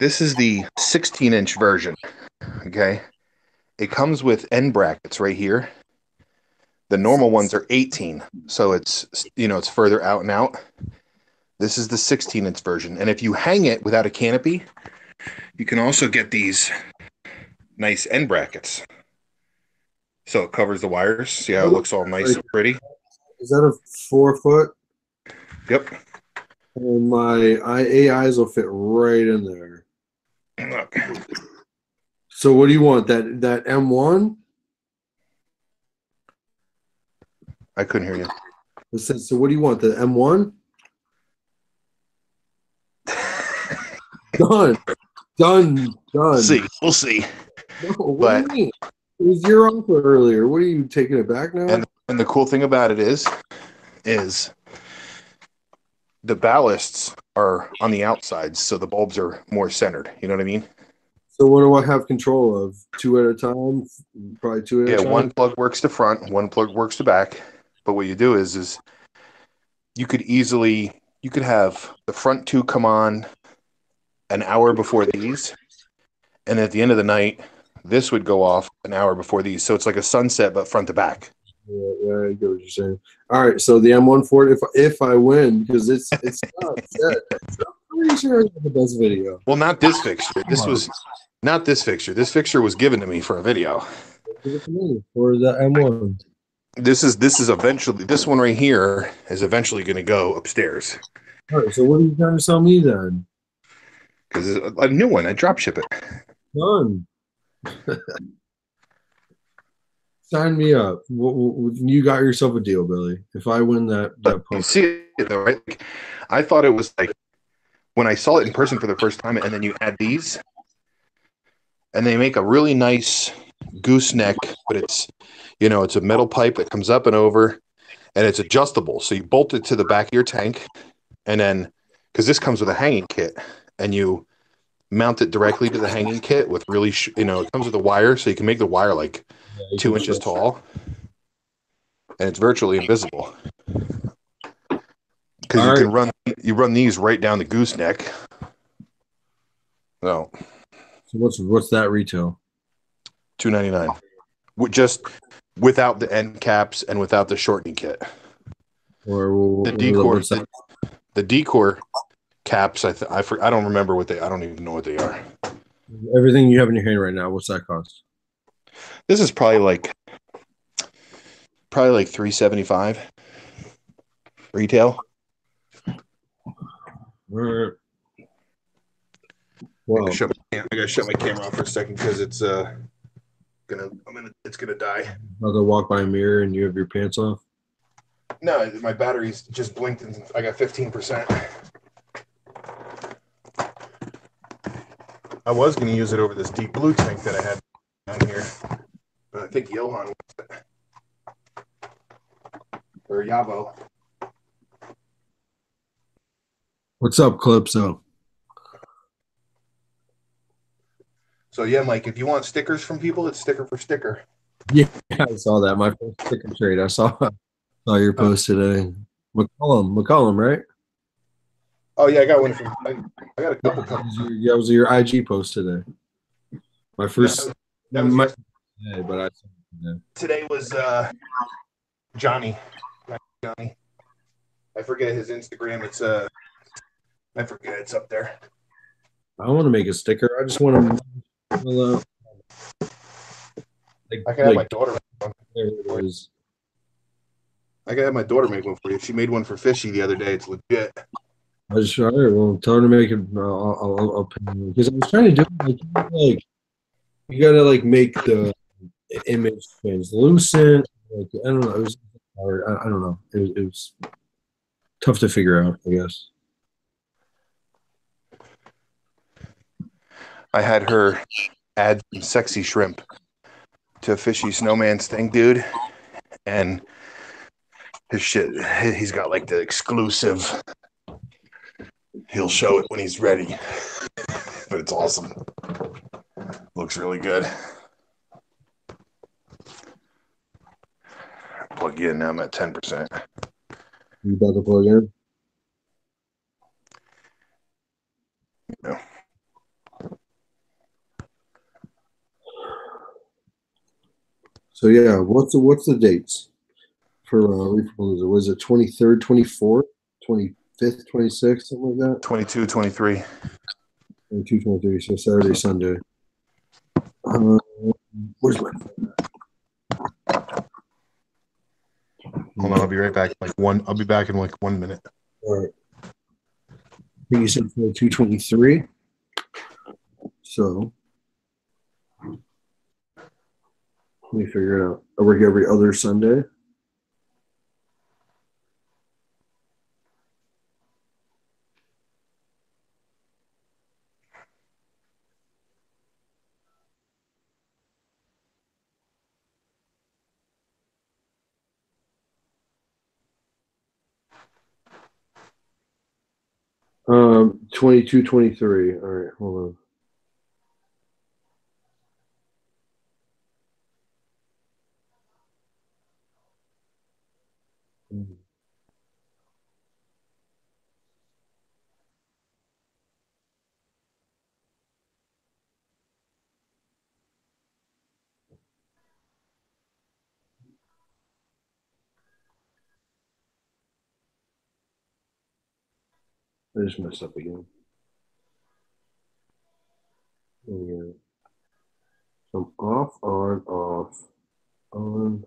this is the 16 inch version. Okay. It comes with end brackets right here. The normal ones are 18. So it's you know it's further out and out. This is the 16 inch version. And if you hang it without a canopy, you can also get these nice end brackets. So it covers the wires. See how it looks all nice and pretty? Is that a four foot? Yep. And my I- AIs will fit right in there. Look. So what do you want? That that M1? I couldn't hear you. It says, so what do you want? The M1? Done. Done. Done. see. We'll see. No, what But- do you mean? It was your offer earlier. What are you taking it back now? And and the cool thing about it is, is the ballasts are on the outsides, so the bulbs are more centered. You know what I mean? so what do I have control of? Two at a time? Probably two at Yeah, a time. Yeah, one plug works the front, one plug works the back. But what you do is, is you could easily you could have the front two come on an hour before these, and at the end of the night, this would go off an hour before these. So it's like a sunset, but front to back. Yeah, yeah, I get what you're saying. All right, so the M1 Ford, if if I win, because it's it's not set. I'm pretty sure I got the best video. Well, not this fixture. This was not this fixture. This fixture was given to me for a video. Give it to me for the M1. This is this is eventually this one right here is eventually going to go upstairs All right, so what are you trying to sell me then? because a, a new one. I drop ship it. Done. Sign me up. You got yourself a deal, Billy. If I win that that you see it though, right? Like, I thought it was like when I saw it in person for the first time, and then you add these, and they make a really nice gooseneck, but it's you know it's a metal pipe that comes up and over, and it's adjustable. So you bolt it to the back of your tank, and then because this comes with a hanging kit, and you mount it directly to the hanging kit with really sh- you know it comes with a wire, so you can make the wire like you two inches tall, and it's virtually invisible. Because you All can run you run these right down the gooseneck. No, So what's what's that retail? two ninety nine, just without the end caps and without the shortening kit. Or we'll, The decor, the, the decor caps. I th- I for, I don't remember what they. I don't even know what they are. everything you have in your hand right now. What's that cost? This is probably like probably like three seventy five retail. Alright. I Wow. gotta, shut my, I gotta shut my camera off for a second because it's uh gonna I'm gonna it's gonna die. I'll go walk by a mirror and you have your pants off. No, my batteries just blinked and I got 15%. I was gonna use it over this deep blue tank that I had down here. But I think Johan. Or Yavo. What's up, Calypso? So yeah, Mike, if you want stickers from people, it's sticker for sticker. Yeah, I saw that. My first sticker trade. I saw saw your oh. post today. McCollum, McCollum, right? Oh yeah, I got one from I, got a couple That was your, that was your IG post today. My first, That was my- today, but I it today. was uh Johnny. Johnny. I forget his Instagram. It's uh I forget it's up there. I want to make a sticker. I just want to. Well, uh, like, I can have my daughter make one. there it is. I can have my daughter make one for you. She made one for Fishy the other day. It's legit. I just all right. Well, tell her to make it. uh, I'll, I'll, I'll, because I was trying to do it, like, like you gotta like make the image translucent. Like I don't know. It was hard. I, I don't know. It was, it was tough to figure out. I guess. I had her add some sexy shrimp to Fishy Snowman's thing, dude. And his shit, he's got like the exclusive. He'll show it when he's ready. But it's awesome. Looks really good. Plug in. Now I'm at 10%. You about to plug in? Yeah. So yeah, what's the what's the dates for uh, Reefer Palooza? Was it twenty third, twenty fourth, twenty fifth, twenty sixth, something like that? 22, 23. 22, 23, so Saturday, Sunday. Uh, where's my Hold on, I'll be right back. Like one, I'll be back in like one minute. All right. I think you said 22, 23. So let me figure it out. I work every other Sunday. Um, 22, 23. All right, hold on. I just messed up again. Yeah. So off, on, off, on.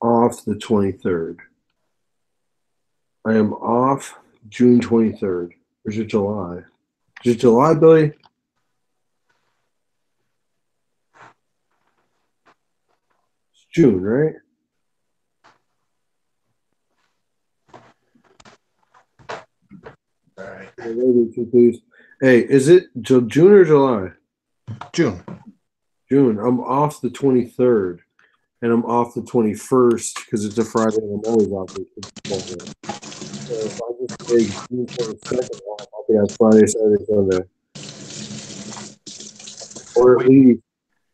Off the 23rd. I am off June 23rd. Or is it July? Is it July, Billy? It's June, right? All right. Maybe two, please. Hey, is it June or July? June. June. I'm off the 23rd, and I'm off the 21st because it's a Friday, and I'm always off. the 23rd. So if I just take June 22nd off, I'll be on Friday, Saturday, Sunday. Or at least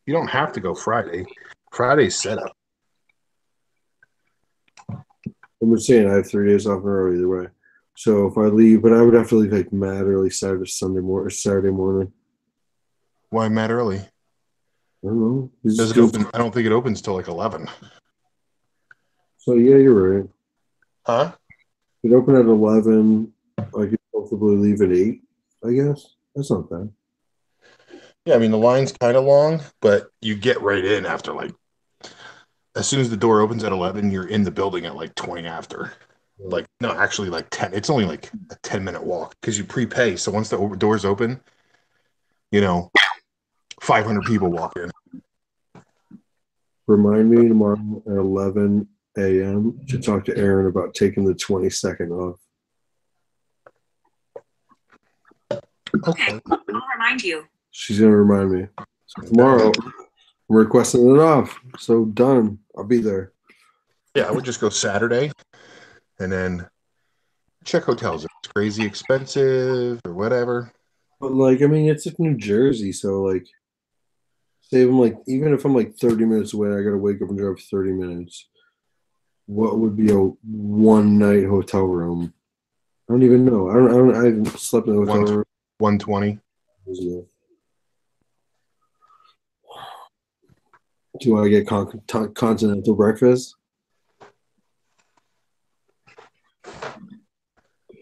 You don't have to go Friday. Friday's setup. I'm just saying I have three days off in a row either way. So if I leave, but I would have to leave like mad early Saturday, Sunday morning, or Saturday morning. Why mad early? I don't know. It's Does it just- open? I don't think it opens till like eleven. So yeah, you're right. Huh? It open at eleven. I could comfortably leave at eight. I guess that's not bad. Yeah, I mean the line's kind of long, but you get right in after like as soon as the door opens at eleven, you're in the building at like twenty after. Like no, actually like ten. It's only like a ten minute walk because you prepay. So once the doors open, you know, five hundred people walk in. Remind me tomorrow at 11 a.m. to talk to Aaron about taking the 22nd off. Okay. I'll remind you. She's gonna remind me. So tomorrow, I'm requesting it off. So done. I'll be there. Yeah, I would just go Saturday, and then check hotels. If it's crazy expensive or whatever. But like, I mean, it's like New Jersey, so like, save them like even if I'm like 30 minutes away, I gotta wake up and drive 30 minutes. What would be a one night hotel room? I don't even know. I don't. I don't. I haven't slept in a hotel room. One twenty. Do I get con- con- continental breakfast?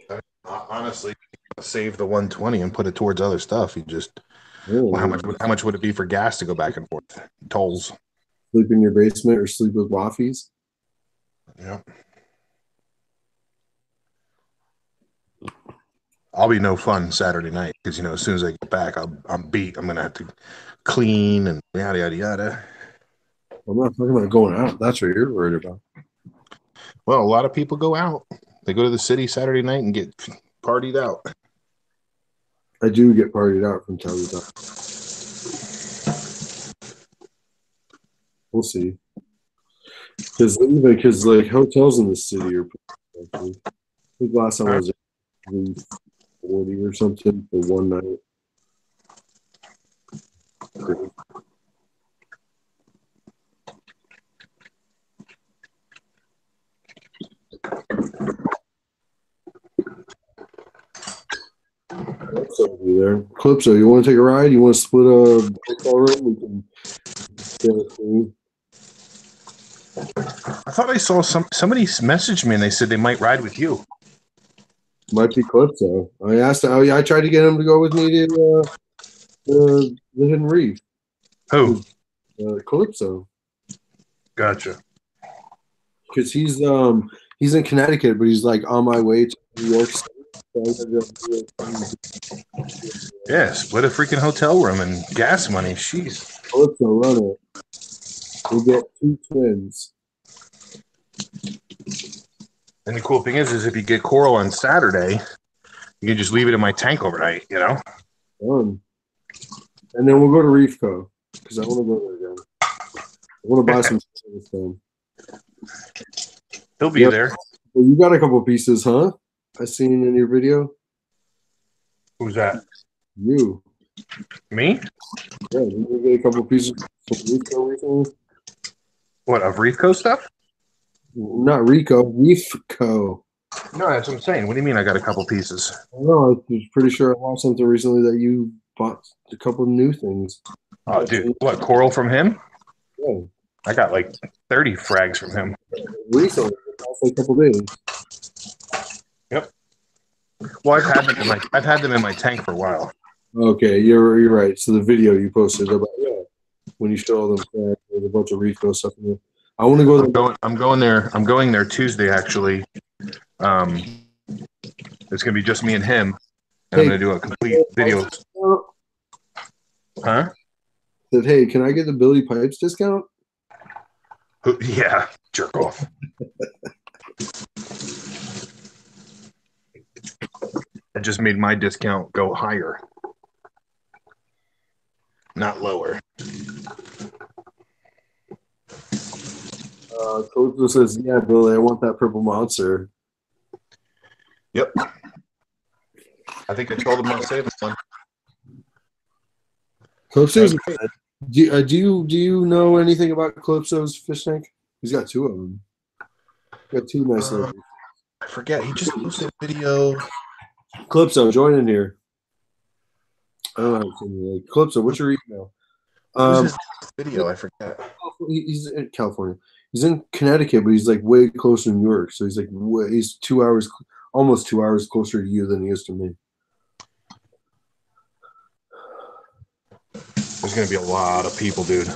Uh, honestly, save the one twenty and put it towards other stuff. You just Really? well, how much? How much would it be for gas to go back and forth? Tolls. Sleep in your basement or sleep with waffies? Yeah. I'll be no fun Saturday night because you know as soon as I get back, I'll, I'm beat. I'm gonna have to clean and yada yada yada. I'm not talking about going out. That's what you're worried about. Well, a lot of people go out. They go to the city Saturday night and get partied out. I do get partied out from time to time. We'll see. Because even because like hotels in the city are pretty last time I was at forty or something for one night. Calypso will be there. Calypso, you want to take a ride? You want to split a hotel room? We can share a. I thought I saw some somebody messaged me and they said they might ride with you. Might be Calypso. I asked. I, I tried to get him to go with me to uh, the the Hidden Reef. Who? Uh, Calypso, Gotcha. because he's um he's in Connecticut, but he's like on my way to New York City. So I gotta go- Yeah, split a freaking hotel room and gas money. Jeez. Calypso, run it. We get two twins. And the cool thing is, is if you get coral on Saturday, you can just leave it in my tank overnight. You know. Done. And then we'll go to Reef Co. because I want to go there again. I want to buy some time. He'll be Yep. there. Well, you got a couple pieces, huh? I seen in your video. Who's that? You. Me? Yeah, you get a couple pieces from Reef Co recently? What of Reef Co stuff? Not Rico, Reef Co. No, that's what I'm saying. What do you mean? I got a couple pieces. I. I was pretty sure I watched something recently that you bought a couple new things. Oh, dude, what coral from him? Yeah, I got like 30 frags from him. recently, past, couple days. Yep. Well, I've had them in my I've had them in my tank for a while. Okay, you're you're right. So the video you posted about when you show them uh, there's a bunch of Rico stuff in there. I want to go I'm there. going I'm going there. I'm going there Tuesday actually. Um, it's gonna be just me and him. And I'm gonna do a complete video. Huh? Said, hey, can I get the Billy Pipes discount? Who- Yeah, jerk off. I just made my discount go higher, not lower. Uh, Calypso says, yeah, Billy, I want that purple monster. Yep. I think I told him I'll save one. Calypso's. Do, you- uh, do you do you know anything about Calypso's fish tank? He's got two of them. Got two nice little. Uh, I forget. He just posted a video. Calypso, join in here. I don't know. how to say it. Calypso, what's your email? Who's Um, his video? I forget. he's in California. He's in Connecticut, but he's like way closer to New York. So he's like way, he's two hours, almost two hours closer to you than he is to me. there's gonna be a lot of people, dude.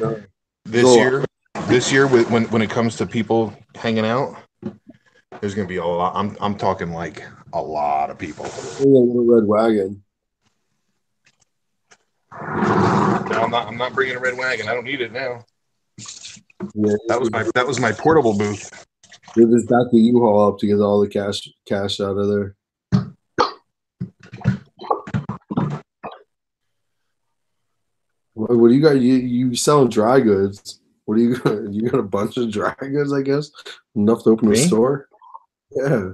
No. This So- year, this year, when when it comes to people hanging out, there's gonna be a lot. I'm I'm talking like a lot of people. A little red wagon. No, I'm not. I'm not bringing a red wagon. I don't need it now. Yeah, That was my that was my portable booth. They just back the U-Haul up to get all the cash cash out of there. What, what do you got? You you selling dry goods? What do you got? You got a bunch of dry goods, I guess. Enough to open a store. Yeah.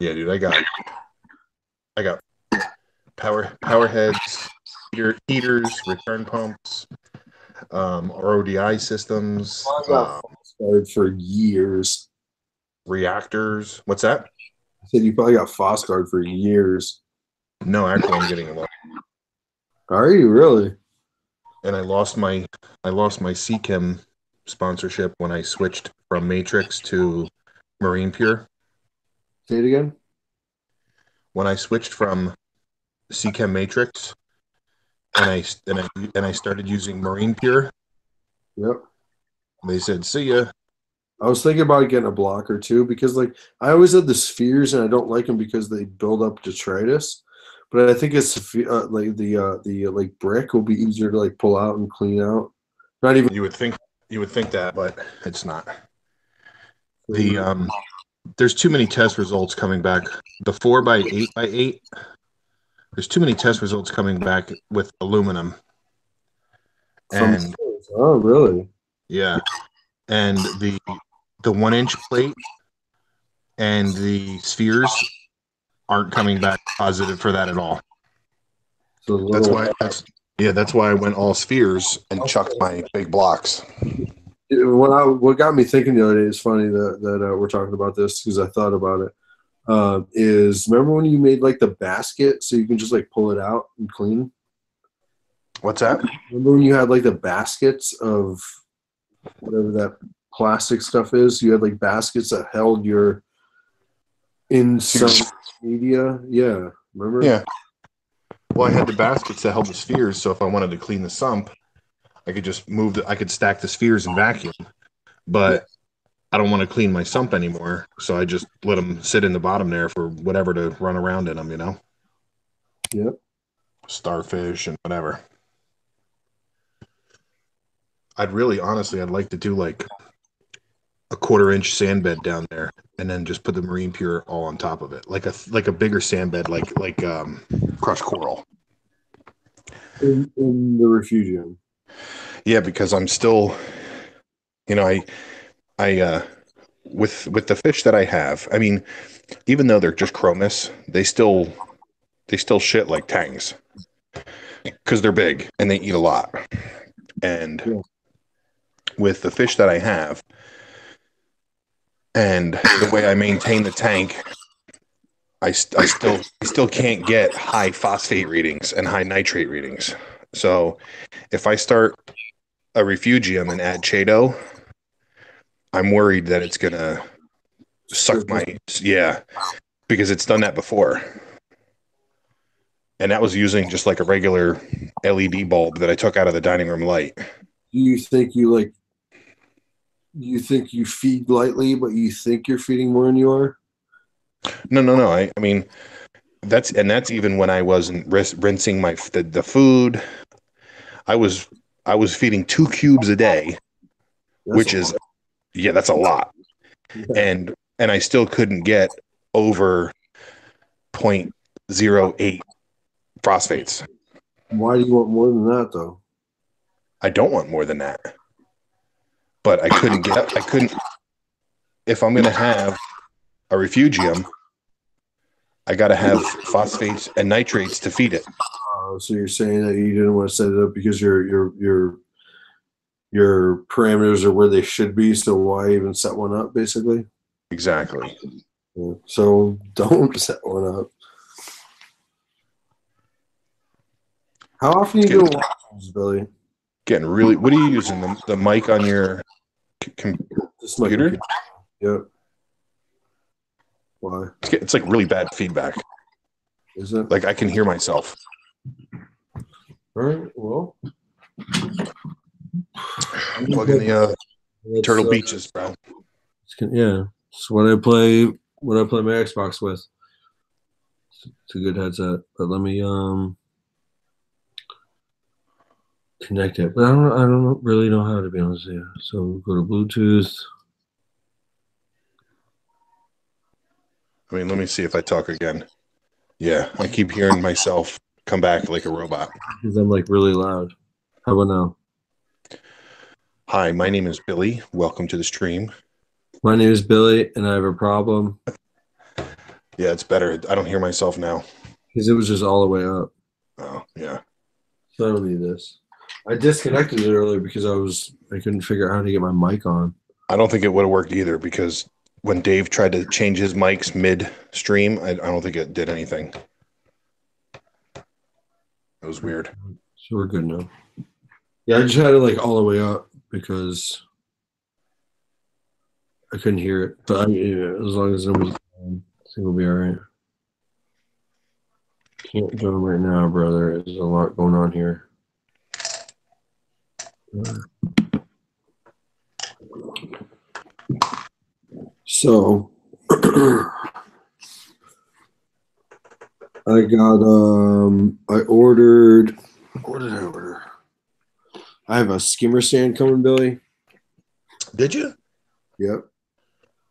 Yeah, dude. I got I got power power heads, heater, heaters, return pumps, um, RODI systems, Started for years. reactors. What's that? I said you probably got PhosGuard for years. No, actually, I'm getting a lot. Are you really? and I lost my I lost my Seachem sponsorship when I switched from Matrix to Marine Pure. Say it again. When I switched from Seachem Matrix and I and I and I started using Marine Pure, Yep. they said, "See ya." I was thinking about getting a blocker too because like I always had the spheres and I don't like them because they build up detritus. But I think it's uh, like the uh, the uh, like brick will be easier to like pull out and clean out. Not even You would think you would think that, but it's not. The um, there's too many test results coming back. The four by eight by eight. There's too many test results coming back with aluminum. from and- oh really? Yeah, and the the one inch plate and the spheres aren't coming back positive for that at all. That's why. That's yeah. That's why I went all spheres and chucked my big blocks. What I what got me thinking the other day is funny that that uh, we're talking about this because I thought about it. Uh, is remember when you made like the basket so you can just like pull it out and clean? What's that? Remember when you had like the baskets of whatever that plastic stuff is? You had like baskets that held your in some media. Yeah, remember? Yeah. Well, I had the baskets that held the spheres, so if I wanted to clean the sump, I could just move. The, I could stack the spheres and vacuum. But I don't want to clean my sump anymore, so I just let them sit in the bottom there for whatever to run around in them. You know. Yep. Starfish and whatever. I'd really, honestly, I'd like to do like a quarter inch sand bed down there, and then just put the marine pure all on top of it, like a like a bigger sand bed, like like um crushed coral. In, in the refugium. Yeah, because I'm still, you know, I, I, uh, with with the fish that I have, I mean, even though they're just chromis, they still, they still shit like tangs, because they're big and they eat a lot, and Yeah. with the fish that I have, and the way I maintain the tank. I, st- I still I still can't get high phosphate readings and high nitrate readings. So if I start a refugium and add chaeto, I'm worried that it's gonna suck my yeah, because it's done that before. And that was using just like a regular LED bulb that I took out of the dining room light. Do you think you like? You think you feed lightly, but you think you're feeding more than you are? No, no, no. I, I mean, that's and that's even when I wasn't rinsing my the, the food. I was I was feeding two cubes a day, That's which a is. Yeah, that's a lot. Yeah. and and I still couldn't get over 0.08 phosphates. Why do you want more than that, though? I don't want more than that, but I couldn't get. I couldn't. If I'm going to have a refugium, I got to have phosphates and nitrates to feed it. Uh, so you're saying that you didn't want to set it up because your your your your parameters are where they should be. So why even set one up, basically? Exactly. So don't set one up. How often you doing walkthroughs, Billy? Getting really. What are you using? The, the mic on your c- com- Just Computer? Yep. Why it's It's like really bad feedback. is it? Like I can hear myself. All right. Well, Plug in the uh, Turtle uh, Beaches, bro. Yeah, it's what I play. What I play my Xbox with. It's, a good headset, but let me um connect it. But I don't. I don't really know how to be honest with you. So go to Bluetooth. I mean, let me see if I talk again. Yeah, I keep hearing myself come back like a robot. because I'm like really loud. How about now? Hi, my name is Billy. Welcome to the stream. My name is Billy, and I have a problem Yeah, it's better. I don't hear myself now. because it was just all the way up. Oh, yeah. So I don't need this. I disconnected it earlier because I was I couldn't figure out how to get my mic on. I don't think it would have worked either because when Dave tried to change his mics mid stream, I, I don't think it did anything. It was weird. So we're good now. Yeah, I just had it like all the way up because I couldn't hear it. But I, as long as nobody's on, I think we'll be all right. Can't go right now, brother. There's a lot going on here. So I got um I ordered what did I order? I have a skimmer stand coming, Billy. Did you? Yep.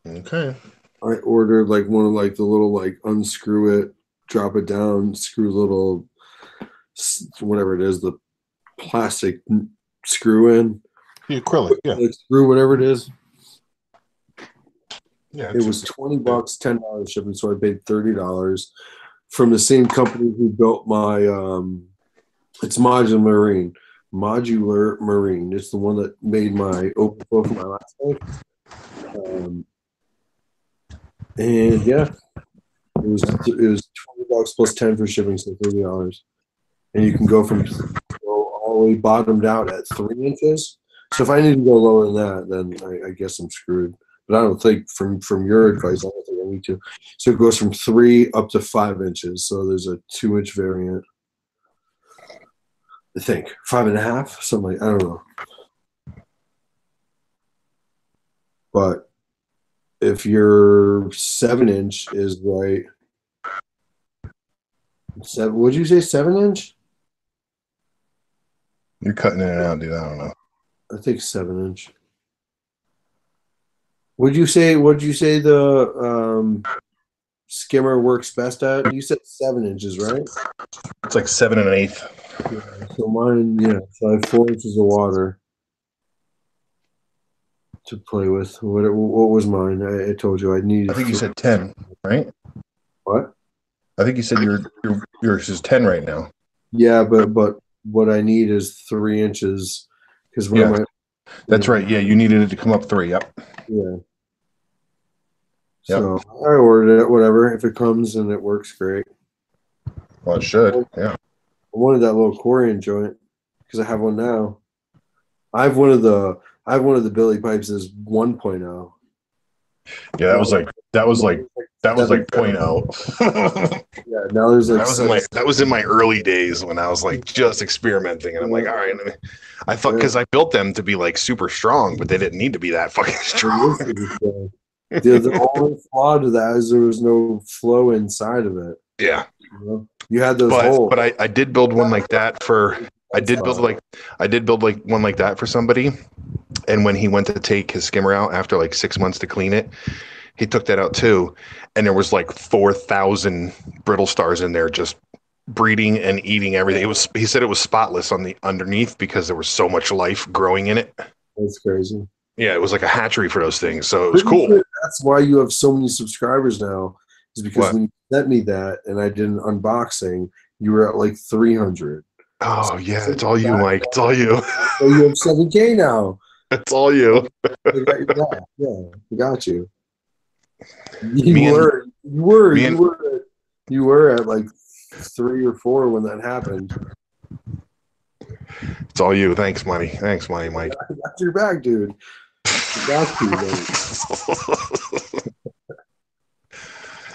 Okay. I ordered like one of like the little like unscrew it, drop it down, screw little whatever it is, the plastic screw in, The acrylic, yeah. like screw whatever it is. Yeah. It was twenty bucks, ten dollars shipping, so I paid thirty dollars from the same company who built my um it's modular marine. Modular marine. It's the one that made my open for my last book. Um, and yeah, it was it was twenty bucks plus ten for shipping, so thirty dollars. And you can go from go all the way bottomed out at three inches. So if I need to go lower than that, then I, I guess I'm screwed but I don't think from from your advice, I don't think I need to. So it goes from three up to five inches. So there's a two inch variant. I think five and a half, something like I don't know. But if your seven inch is right, seven. Would you say seven inch? You're cutting in and out, dude. I don't know. I think seven inch. Would you say? Would you say the um, skimmer works best at? You said seven inches, right? It's like seven and an eighth. Yeah, so mine, yeah. So I have four inches of water to play with. What? What was mine? I, I told you I needed. I think you said ten, right? what? I think you said your your yours is ten right now. Yeah, but but what I need is three inches because where Yeah. my That's right. Yeah, you needed it to come up three. Yep. Yeah. Yep. So I ordered it, whatever. If it comes and it works, great. Well, it should. Yeah. I wanted that little Corian joint because I have one now. I have one of the I have one of the Billy Pipes as 1.0. Yeah, that was like that was like that was like point oh. that Yeah, now there's like that was in my that was in my early days when I was like just experimenting, and I'm like, all right. I thought because I built them to be like super strong, but they didn't need to be that fucking strong. the, the only flaw to that is there was no flow inside of it. Yeah, You, had those but holes. but I I did build one like that for I did build like I did build like one like that for somebody, and when he went to take his skimmer out after like six months to clean it, he took that out too, and there was like four thousand brittle stars in there just breeding and eating everything. It was he said it was spotless on the underneath because there was so much life growing in it. That's crazy. Yeah, it was like a hatchery for those things, so it was Pretty cool. sure That's why you have so many subscribers now. Is because What? when you sent me that and I did an unboxing, you were at like 300. Oh yeah, it's all you, Mike. It's all you. So you have 7K now. It's all you. Yeah, I got you. You Me and- were, you were, you and- were, at, you were at like three or four when that happened. It's all you. Thanks, money. Thanks, money, Mike. I got your back, dude. I got you.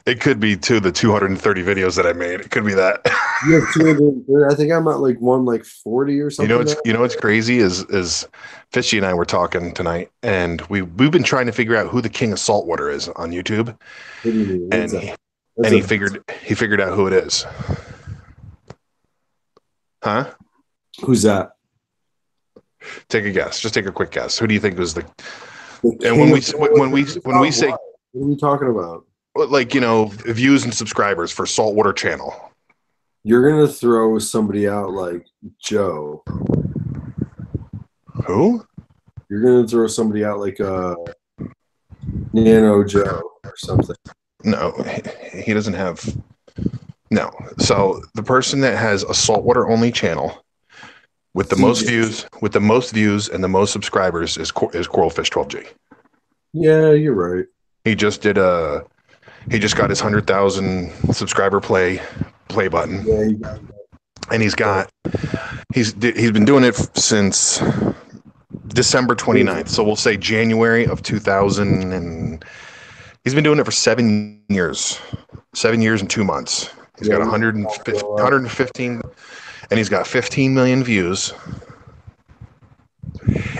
It could be too the 230 videos that I made. It could be that. You have 230. I think I'm at like one like 40 or something. you know what's you know what's crazy is is Fishy and I were talking tonight, and we we've been trying to figure out who the king of saltwater is on YouTube, What do you mean? and he, That's and he a- figured he figured out who it is. Huh? who's that? Take a guess. Just take a quick guess. Who do you think was the The And when we when we when we say? What are we talking about? Like you know views and subscribers for Saltwater Channel, You're gonna throw somebody out like Joe. who? You're gonna throw somebody out like uh Nano Joe or something. No, he- doesn't have. No. So the person that has a saltwater only channel with the most views, with the most views and the most subscribers is Cor- is Coralfish 12G. Yeah, you're right. He just did a. He just got his hundred thousand subscriber play play button, Yeah, and he's got. He's he's been doing it since December 29th. So we'll say January of 2000 and he's been doing it for 7 years. 7 years and 2 months. He's got Yeah. 150, 115 and he's got 15 million views.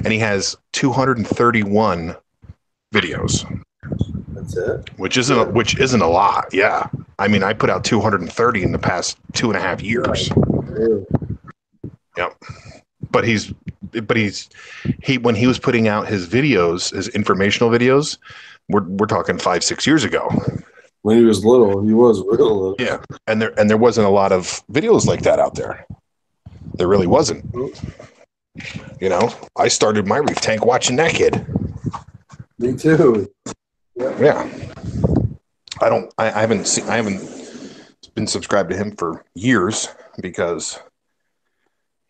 And he has 231 videos, that's it. which isn't a, which isn't a lot. Yeah, I mean, I put out 230 in the past two and a half years. Yeah. but he's but he's he when he was putting out his videos his informational videos we're, we're talking five six years ago When he was little, he was real little. yeah and there and there wasn't a lot of videos like that out there there really wasn't you know i started my reef tank watching that kid Me too. Yeah i don't i, I haven't seen i haven't been subscribed to him for years because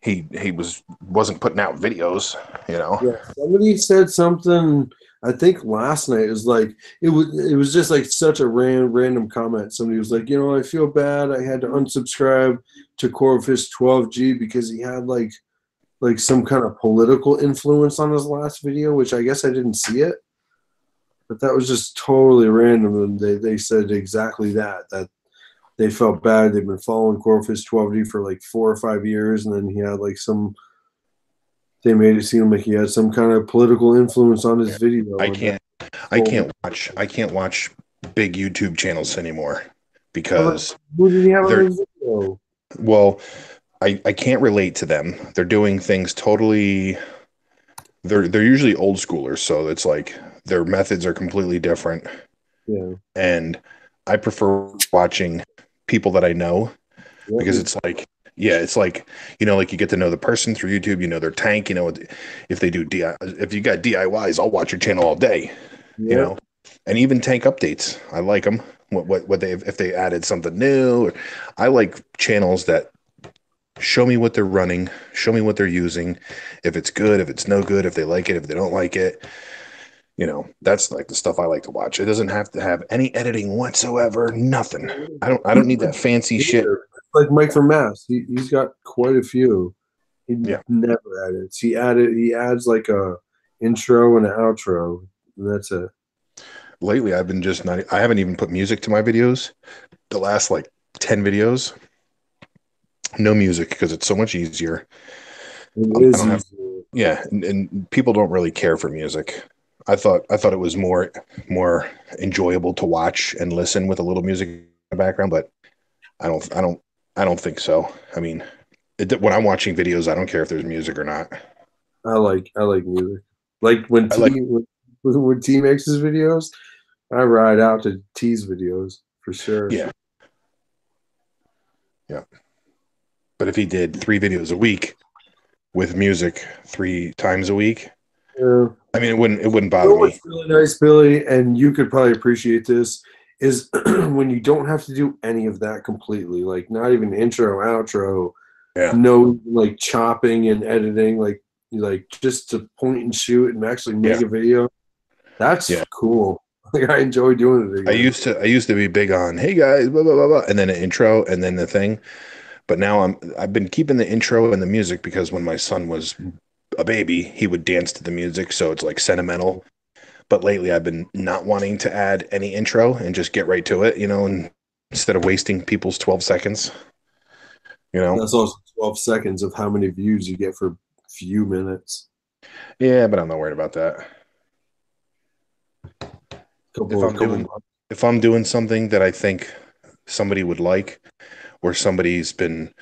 he he was wasn't putting out videos you know Yeah, somebody said something. I think last night it was like it was. It was just like such a ran, random comment. Somebody was like, you know, I feel bad. I had to unsubscribe to Coralfish12g because he had like like some kind of political influence on his last video, which I guess I didn't see it. But that was just totally random, and they, they said exactly that that they felt bad. They've been following Coralfish12g for like four or five years, and then he had like some they made it seem like he had some kind of political influence on his video. I can't I can't watch I can't watch big YouTube channels anymore because Who did he have on his video? well I I can't relate to them. They're doing things totally they're they're usually old schoolers, so it's like their methods are completely different Yeah. and I prefer watching people that I know Yeah. because it's like yeah it's like you know like you get to know the person through youtube you know their tank you know if they do di if you got diys i'll watch your channel all day yeah. you know and even tank updates i like them what what, what they if they added something new i like channels that show me what they're running show me what they're using if it's good if it's no good if they like it if they don't like it you know that's like the stuff i like to watch it doesn't have to have any editing whatsoever nothing i don't i don't need that fancy shit Like Mike from Mass, he he's got quite a few. He Yeah. never edits. He added he adds like a intro and an outro, and that's it. lately i've been just not i haven't even put music to my videos the last like 10 videos no music because it's so much easier It um, I have- easier. yeah and, and people don't really care for music i thought i thought it was more more enjoyable to watch and listen with a little music in the background but i don't i don't i don't think so i mean it, when i'm watching videos i don't care if there's music or not I like I like music. Like when T like- when, when T makes his videos, I ride out to T's videos for sure. Yeah, yeah. but if he did three videos a week with music three times a week Yeah. i mean it wouldn't it wouldn't You know bother me what's really nice, Billy, and you could probably appreciate this, is when you don't have to do any of that completely, like not even intro, outro, Yeah. no like chopping and editing, like like just to point and shoot and actually make a video. That's Yeah. cool. Like I enjoy doing it. I used to I used to be big on hey guys blah blah blah blah and then an intro and then the thing, but now I'm I've been keeping the intro and the music because when my son was a baby he would dance to the music so it's like sentimental, but lately I've been not wanting to add any intro and just get right to it, you know, and instead of wasting people's 12 seconds, you know. That's also 12 seconds of how many views you get for a few minutes. Yeah, but I'm not worried about that. Couple, If I'm doing- If I'm doing something that I think somebody would like, or somebody's been,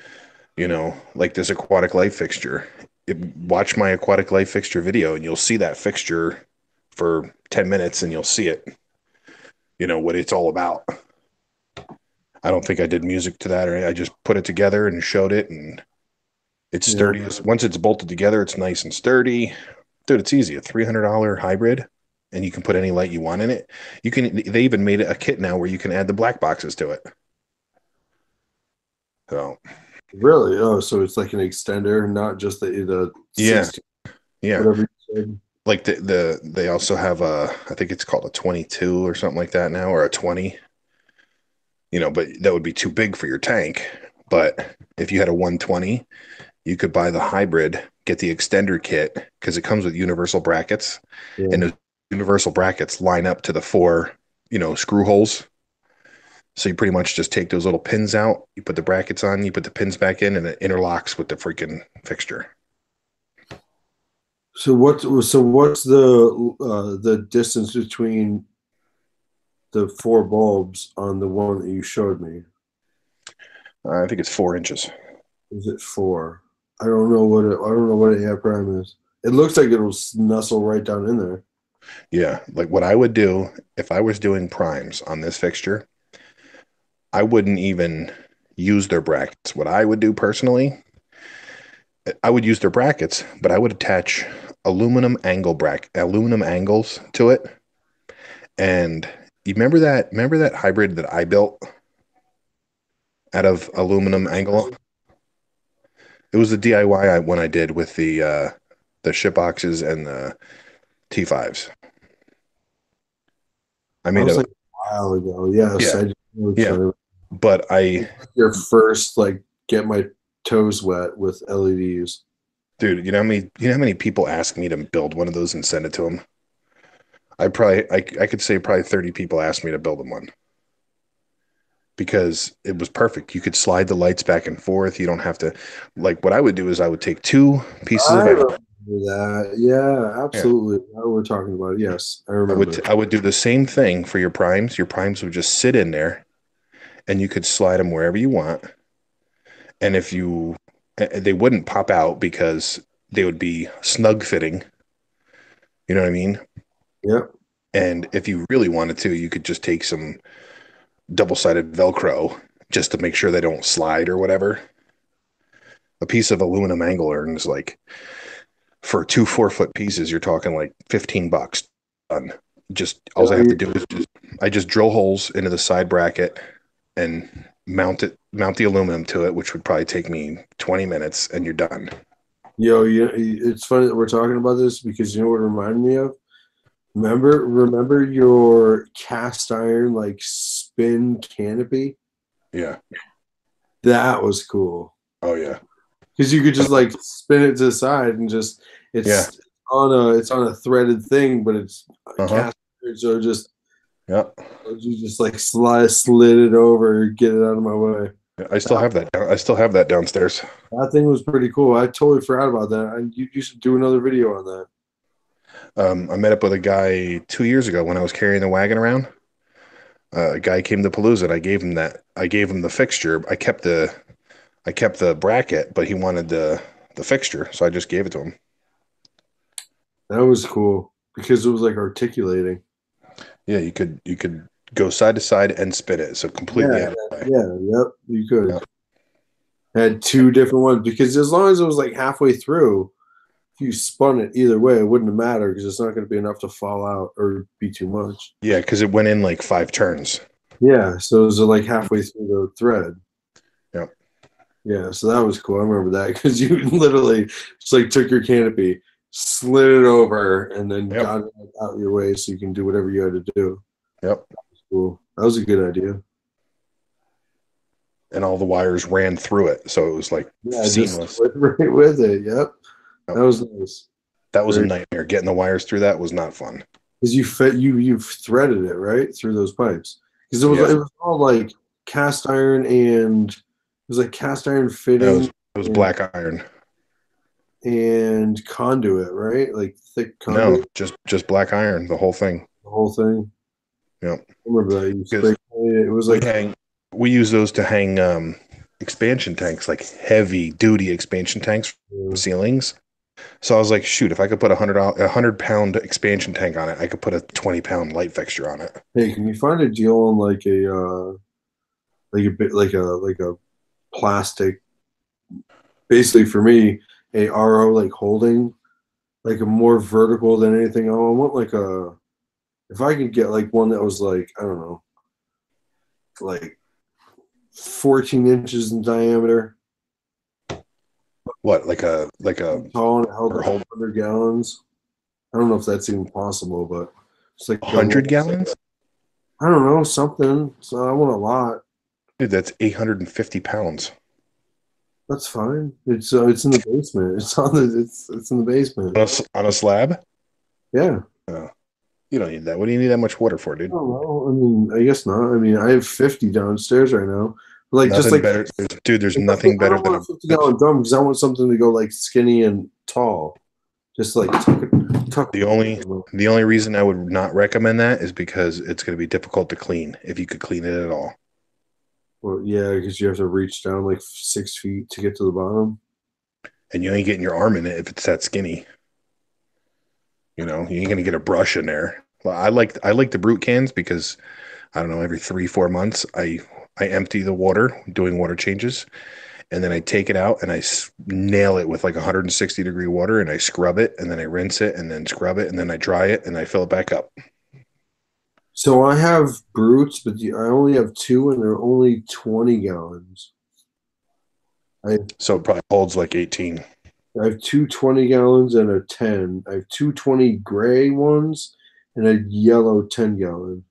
you know, like this aquatic life fixture, watch my aquatic life fixture video and you'll see that fixture for 10 minutes and you'll see it, you know, what it's all about. I don't think I did music to that, or I just put it together and showed it, and it's Yeah. sturdy. Once it's bolted together, it's nice and sturdy. Dude, it's easy. A three hundred dollar hybrid, and you can put any light you want in it. You can. They even made a kit now where you can add the black boxes to it. So Really? Oh, so it's like an extender, not just the the Yeah. 16, yeah, whatever you said. like the the they also have a I think it's called a 22 or something like that now or a 20 you know but that would be too big for your tank but if you had a 120 you could buy the hybrid get the extender kit because it comes with universal brackets Yeah. and the universal brackets line up to the four you know screw holes so you pretty much just take those little pins out you put the brackets on you put the pins back in and it interlocks with the freaking fixture So what? So what's the uh, the distance between the four bulbs on the one that you showed me? uh, i think it's four inches Is it four? I don't know what it, I don't know what an AI Prime is. It looks like it'll nestle right down in there. Yeah, like what I would do if I was doing primes on this fixture, I wouldn't even use their brackets. What I would do personally, I would use their brackets, but I would attach aluminum angle bracket, aluminum angles to it. And you remember that? Remember that hybrid that I built out of aluminum angle? It was the DIY I, one I did with the uh, the ship boxes and the T5s. I I made a, like a while ago. Yes. Yeah. I just know what Yeah. But I, Your first like get my toes wet with LEDs. dude, you know how many, you know how many people ask me to build one of those and send it to them. I probably, I, I could say probably thirty people asked me to build them one because it was perfect. You could slide the lights back and forth. You don't have to, like, what I would do is I would take two pieces I of, that. Yeah, absolutely. Now we're talking about. Yes, I I remember. would, I would do the same thing for your primes. Your primes would just sit in there, and you could slide them wherever you want. And if you, eh, they wouldn't pop out because they would be snug fitting. You know what I mean? Yep. And if you really wanted to, you could just take some double sided Velcro just to make sure they don't slide or whatever. A piece of aluminum angle iron is like, for two four foot pieces, you're talking like 15 bucks. Done. Just all I have to do is just, I just drill holes into the side bracket and mount it, mount the aluminum to it, which would probably take me 20 minutes and you're done. Yo, you, it's funny that we're talking about this because you know what it reminded me of? Remember, remember your cast iron like spin canopy? Yeah. That was cool Oh, yeah. because you could just like spin it to the side and just it's Yeah. on a it's on a threaded thing, but it's Uh-huh. cast iron, so just Yeah. you just like slide slid it over, get it out of my way. I still have that. I still have that downstairs. That thing was pretty cool. I totally forgot about that. I, you, you should do another video on that. Um, I met up with a guy two years ago when I was carrying the wagon around. Uh, a guy came to Palooza and I gave him that. I gave him the fixture. I kept the, I kept the bracket, but he wanted the the fixture, so I just gave it to him. That was cool because it was like articulating. Yeah, you could you could go side to side and spin it, so completely Yeah, out of the. Yeah, yep, you could. Had two different ones because as long as it was like halfway through, if you spun it either way, it wouldn't matter because it's not going to be enough to fall out or be too much. Yeah, because it went in like five turns. Yeah, so it was like halfway through the thread. Yep. Yeah, so that was cool. I remember that because you literally just like took your canopy, slid it over, and then Yep. got it out your way so you can do whatever you had to do. Yep. Cool. That was a good idea. And all the wires ran through it, so it was like Yeah, seamless. right with it. Yep. Yep. That was nice. That was a Very- nightmare. Getting the wires through that was not fun. because you fit you you threaded it right through those pipes because it was Yeah. it was all like cast iron and it was like cast iron It fitting was, it was black iron. And conduit right like thick No, just just black iron, the whole thing. the whole thing. Yeah. I remember that you Because- spray painted it. Was We like hang we use those to hang um expansion tanks, like heavy duty expansion tanks yeah. ceilings. So I was like, shoot, if I could put a hundred a hundred pound expansion tank on it, I could put a twenty pound light fixture on it. Hey, can you find a deal on like a uh like a bit like a like a plastic basically for me a RO like holding like a more vertical than anything. Oh, I want like a if I could get like one that was like I don't know like 14 inches in diameter, What, like a like a tall and held Or 100 gallons. I don't know if that's even possible, but it's like hundred gallons? I don't know something. So I want a lot. Dude, that's eight hundred and fifty pounds. That's fine. It's uh, it's in the basement. It's on the it's it's in the basement. On a, on a slab? Yeah. You don't need that. What do you need that much water for, I dude? don't know. I mean, I guess not. I mean, I have fifty downstairs right now. Like nothing just like better, there's- dude. There's nothing better than a fifty gallon drum because I want something to go like skinny and tall. Just like tuck it, tuck The only- The only reason I would not recommend that is because it's going to be difficult to clean if you could clean it at all. Well, yeah, because you have to reach down like six feet to get to the bottom. And you ain't getting your arm in it if it's that skinny. You know, you ain't to get a brush in there. Well, I like I like the brute cans because I don't know every three four months I I empty the water doing water changes, and then I take it out and I nail it with like 160 degree water and I scrub it and then I rinse it and then scrub it and then I dry it and I fill it back up. So I have brutes, but the- I only have two, and they're only twenty gallons. So it probably holds like 18. I have two 20 gallons and a 10. I have two 20 gray ones and a yellow 10 gallon.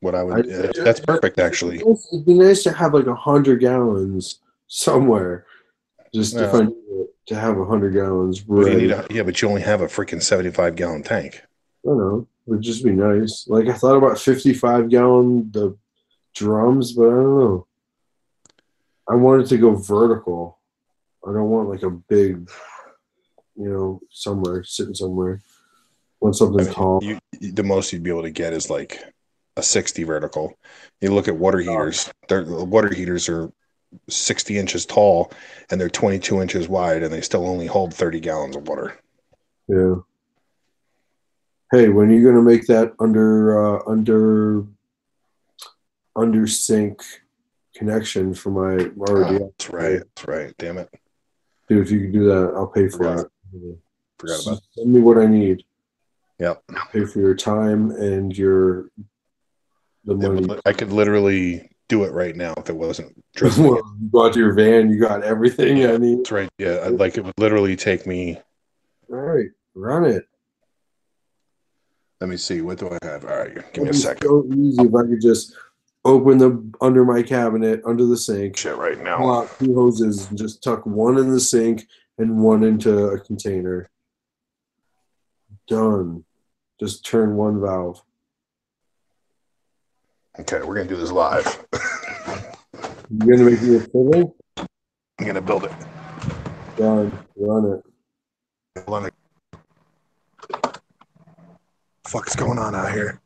What I would I- uh, that's perfect actually. It'd be nice to have like a 100 gallons somewhere. Just if Yeah. I to have a 100 gallons What you need a- yeah, but you only have a freaking 75 gallon tank. I don't know. It would just be nice. Like I thought about 55 gallon the drums, but I don't know. I wanted to go vertical. I don't want like a big, you know, somewhere sitting somewhere. I want something I mean, tall. you, the most you'd be able to get is like a 60 vertical. You look at water heaters. Water heaters are 60 inches tall and they're 22 inches wide and they still only hold 30 gallons of water. Yeah. Hey, when are you gonna make that under uh, under under sink connection for my RDF? That's right. That's right. Damn it. Dude, if you can do that, I'll pay for Forgot. it. Forgot about Just Send me what I need. Yep. I'll pay for your time and your the money. I could literally do it right now if it wasn't drizzling. Well, you to your van, you got everything I need. That's right. Yeah. I'd like it would literally take me. All right, run it. Let me see. What do I have? All right. Give me a second. So easy if I could just open the under my cabinet, under the sink, Shit right now. pull out two hoses, and just tuck one in the sink and one into a container. Done. Just turn one valve. Okay. We're going to do this live. You're gonna make me a filling? I'm going to build it. Done. Run it. Hold on. Fuck's going on out here?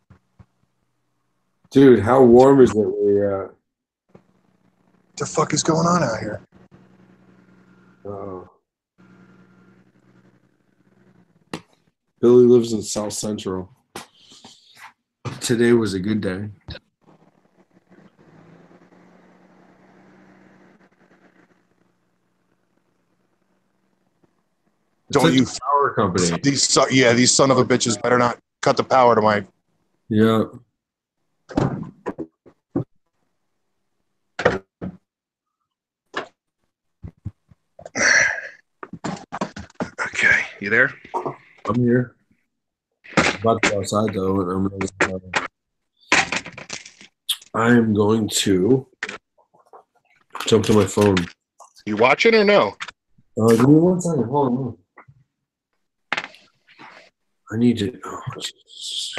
Dude, how warm is it where you're at? the fuck is going on out here? Uh-oh. Billy lives in South Central. Today was a good day. Don't like you- power company? These son- yeah, these son of a bitches better not cut the power to my. Yeah. Okay, you there? I'm here. About to go outside though, and I'm gonna, uh, I am going to jump to my phone. You watching or no? Uh, give me one second. Hold on. I need to. Oh, Jesus.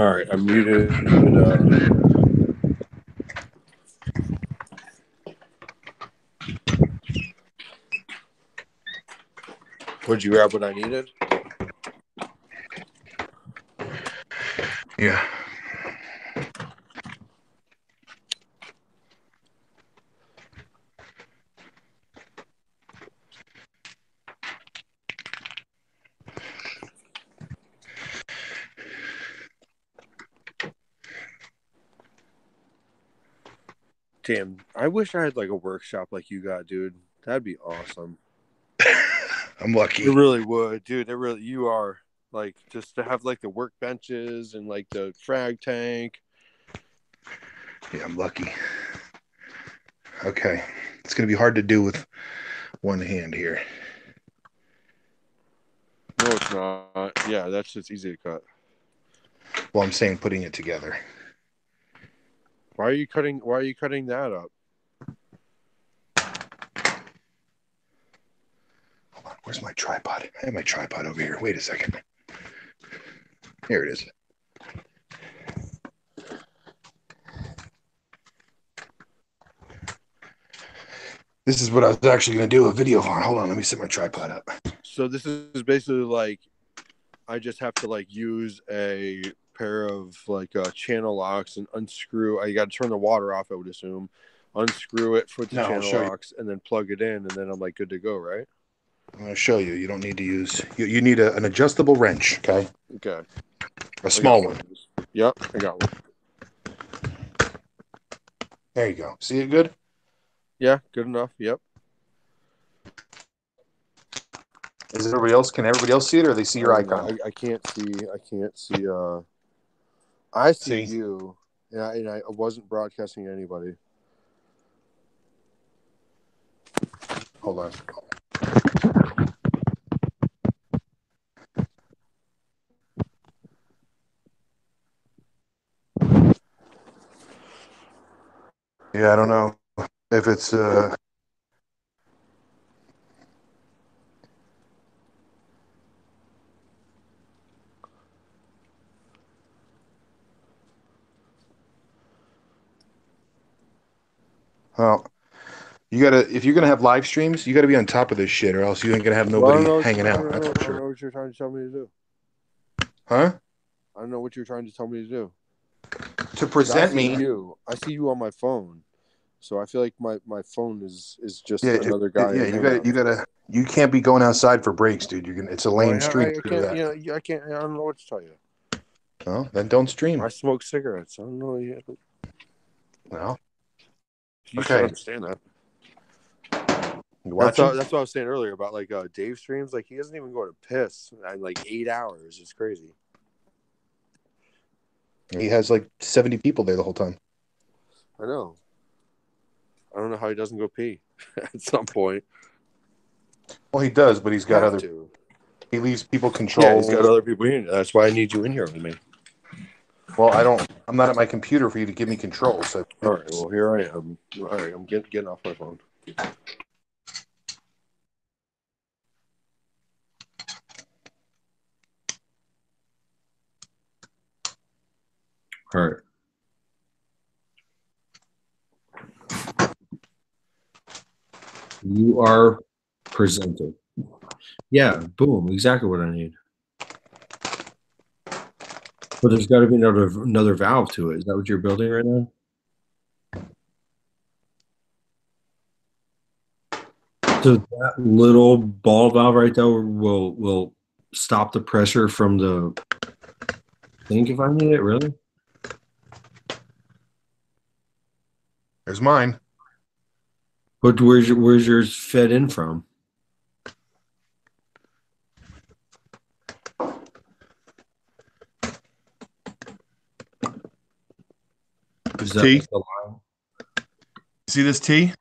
All right, I'm muted. Uh, would you grab what I needed? Yeah. Damn, I wish I had like a workshop like you got, dude. That'd be awesome. I'm lucky. It really would, dude. It really you are like just to have like the workbenches and like the frag tank. Yeah, I'm lucky. Okay. It's going to be hard to do with one hand here. No, it's not. Yeah, that's just easy to cut. Well, I'm saying putting it together. Why are you cutting? Why are you cutting that up? Hold on. Where's my tripod? I have my tripod over here. Wait a second. Here it is. This is what I was actually going to do a video on. Hold on. Let me set my tripod up. So this is basically like I just have to like use a pair of like uh, channel locks and unscrew. I got to turn the water off. I would assume. Unscrew it, put the No, channel locks, and then plug it in, and then I'm like good to go, right? I'm going to show you. You don't need to use, you, you need a, an adjustable wrench, okay? Okay. A small got one. Yep, I got one. There you go. See it good? Yeah, good enough. Yep. Is everybody else? Can everybody else see it or they see your I don't know. icon? I, I can't see. I can't see. Uh, I see, See? you. Yeah, and I wasn't broadcasting to anybody. Hold on. Yeah, I don't know if it's uh Well, you gotta if you're gonna have live streams, you gotta be on top of this shit, or else you ain't gonna have nobody don't hanging out. That's for I don't sure. know what you're trying to tell me to do. Huh? I don't know what you're trying to tell me to do. To I present see me, you. I see you on my phone, so I feel like my, my phone is is just yeah, another guy. yeah, you gotta, you gotta, you can't be going outside for breaks, dude. You're gonna, it's a Well, lame I- street. I, to do can't. that. You know, I can't. I don't know what to tell you. Well, then don't stream. I smoke cigarettes. I don't know. You, Well, you Okay. should understand that. That's watching? what, that's what I was saying earlier about like uh, Dave streams. Like he doesn't even go to piss in like eight hours. It's crazy. He has like 70 people there the whole time. I know. I don't know how he doesn't go pee at some point. Well, he does, but he's got other. to. He leaves people control. Yeah, he's got other people in here. That's why I need you in here with me. Well, I don't. I'm not at my computer for you to give me control. So All right. Well, here I am. All right. I'm getting getting off my phone. All right. You are presented. Yeah, boom, exactly what I need. But there's got to be another another valve to it. Is that what you're building right now? So that little ball valve right there will will stop the pressure from the sink if I need it. Really? There's mine. But where's your, where's yours fed in from? Is that Tea. the line? See this T?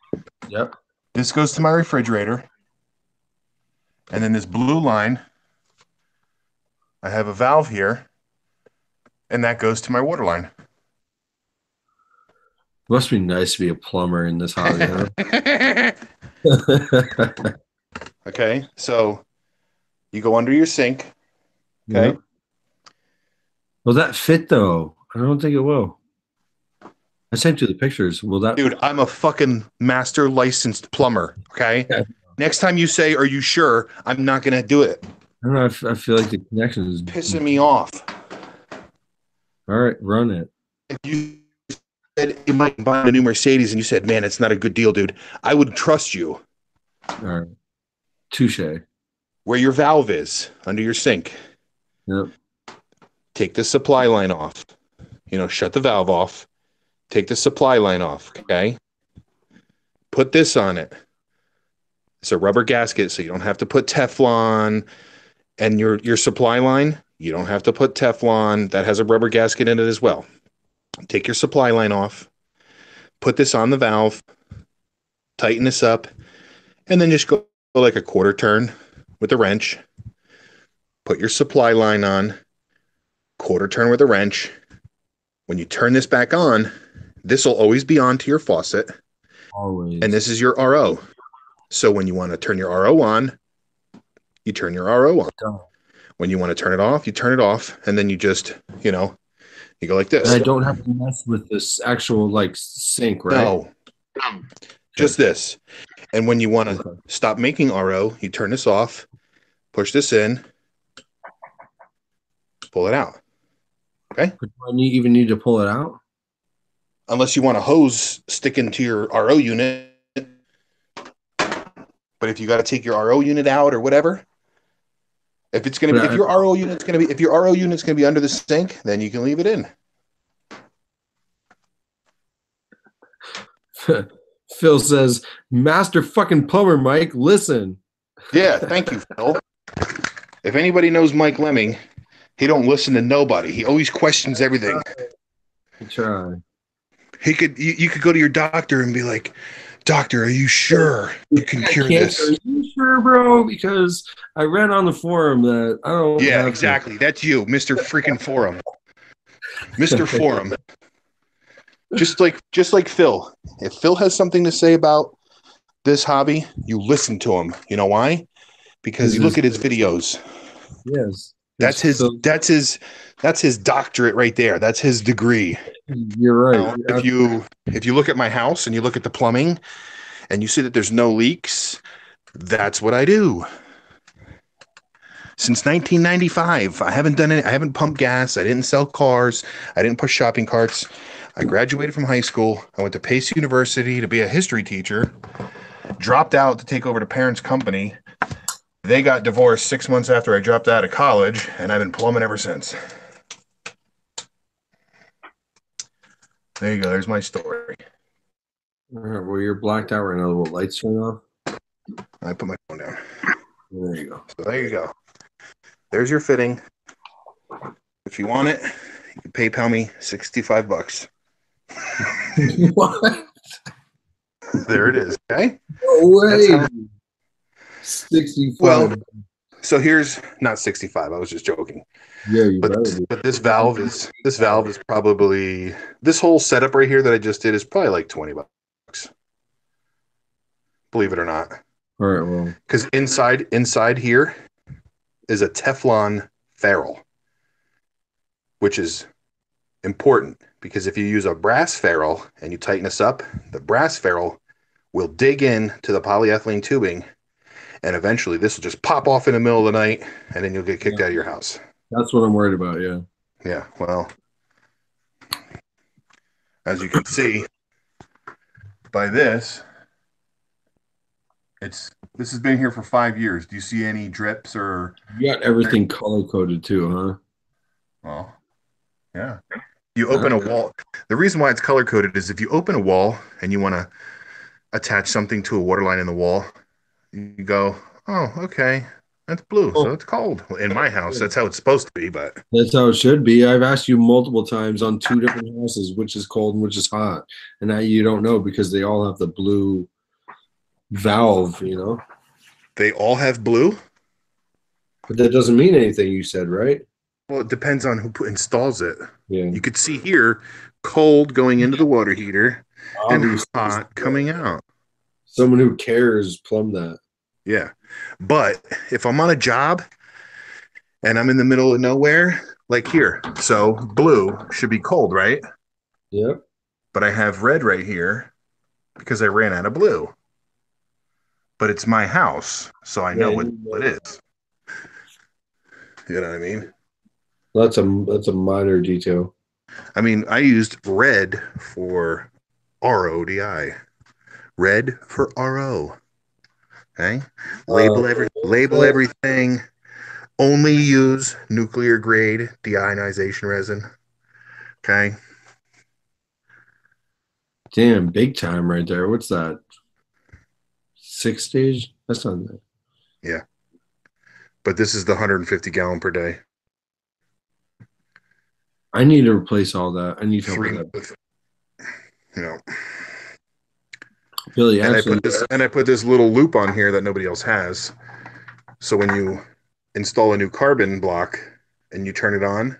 Yep. This goes to my refrigerator. And then this blue line, I have a valve here, and that goes to my water line. Must be nice to be a plumber in this hobby. Huh? okay, so you go under your sink. Okay. Yep. Will that fit though? I don't think it will. I sent you the pictures. Will that? Dude, I'm a fucking master licensed plumber. Okay. Yeah. Next time you say, Are you sure? I'm not going to do it. I don't know. I, f- I feel like the connection is Pissing me off. All right, run it. If you said you might buy a new Mercedes and you said, Man, it's not a good deal, dude, I would trust you All right. Touche. where your valve is under your sink. Yep. Take the supply line off. You know, shut the valve off. Take the supply line off. Okay. Put this on it. It's a rubber gasket, so you don't have to put Teflon. And your your supply line, you don't have to put Teflon. That has a rubber gasket in it as well. Take your supply line off. Put this on the valve. Tighten this up, and then just go like a quarter turn with a wrench. Put your supply line on. Quarter turn with a wrench. When you turn this back on, this will always be on to your faucet Always. and this is your RO. So when you want to turn your RO on, you turn your RO on. Done. When you want to turn it off, you turn it off, and then you just, you know, you go like And this. I don't have to mess with this actual like sink, right? No, just this. And when you want to Okay. stop making RO, you turn this off, push this in, pull it out. But do I need, even need to pull it out? Unless you want a hose stick into your RO unit. But if you got to take your RO unit out or whatever, if it's gonna be, if your RO unit's gonna be, if your RO unit's gonna be under the sink, then you can leave it in. Phil says, "Master fucking plumber, Mike. Listen." Yeah, thank you, Phil. If anybody knows Mike Lemming, he don't listen to nobody. He always questions everything. Try. He could you, you could go to your doctor and be like, Doctor, are you sure you can cure this? go, "You sure, bro? Because I read on the forum that I don't. Yeah, have to." exactly. That's you, Mr. Freaking Forum. Mr. Forum. Just like just like Phil. If Phil has something to say about this hobby, you listen to him. You know why? Because you mm-hmm. look at his videos. Yes. That's his So, that's his that's his doctorate right there. That's his degree. you're Now, right. if you if you look at my house and you look at the plumbing and you see that there's no leaks, that's what I do. Since 1995, I haven't done it. I haven't pumped gas. I didn't sell cars. I didn't push shopping carts. I graduated from high school. I went to Pace University to be a history teacher. Dropped out to take over the parents' company. They got divorced six months after I dropped out of college, and I've been plumbing ever since. There you go. There's my story. All right, well, you're blacked out right now. The lights turn off. I put my phone down. There you go. So there you go. There's your fitting. If you want it, you can PayPal me 65 bucks. what? There it is. Okay. No way. That's how- Sixty-five. Well, So here's not 65. I was just joking. yeah, But be. but this valve is this valve is probably this whole setup right here that I just did is probably like 20 bucks. Believe it or not. All right. Well, Because inside inside here is a Teflon ferrule, which is important because if you use a brass ferrule and you tighten this up, the brass ferrule will dig in to the polyethylene tubing, and eventually this will just pop off in the middle of the night, and then you'll get kicked out of your house. that's what I'm worried about. Yeah. Yeah, well, as you can see by this, It's this has been here for five years. Do you see any drips or You got everything color coded too, huh? well yeah. You open a wall. The reason why it's color coded is if you open a wall and you want to attach something to a water line in the wall, you go, Oh, okay. That's blue, so Oh. it's cold. In my house, that's how it's supposed to be, but That's how it should be. I've asked you multiple times on two different houses which is cold and which is hot, and now you don't know because they all have the blue valve, you know. they all have blue. But that doesn't mean anything. You said right? Well, it depends on who put, installs it. Yeah. You could see here cold going into the water heater and hot coming out. Someone who cares plumb that. Yeah. But if I'm on a job and I'm in the middle of nowhere, like here, so blue should be cold, right? Yep. But I have red right here because I ran out of blue. But it's my house, so I know what, what it is. You know what I mean? That's a that's a minor detail. I mean, I used red for RODI. Red for RO. Okay? Label Uh, every label everything. Only use nuclear grade deionization resin. Okay? Damn, big time right there. What's that? Six stage? That's not that. Yeah. But this is the 150 gallon per day. I need to replace all that. I need to Three help with you know. Billy, And I put this and I put this little loop on here that nobody else has. So when you install a new carbon block and you turn it on,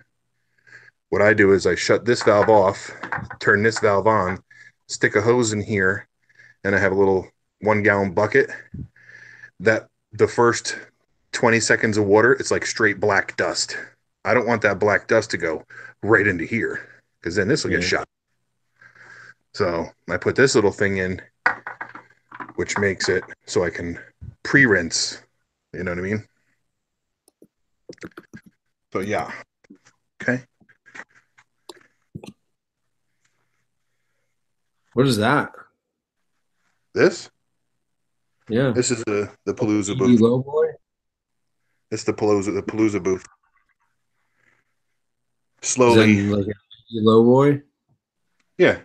what I do is I shut this valve off, turn this valve on, stick a hose in here, and I have a little one gallon bucket. That the first 20 seconds of water, it's like straight black dust. I don't want that black dust to go right into here because then this will get Yeah. shot. So I put this little thing in, which makes it so I can pre rinse. You know what I mean? So yeah. Okay. what is that? This Yeah. this is the the Palooza booth. low boy? It's the Palooza the Palooza booth. Is Slowly, that like a low boy? yeah.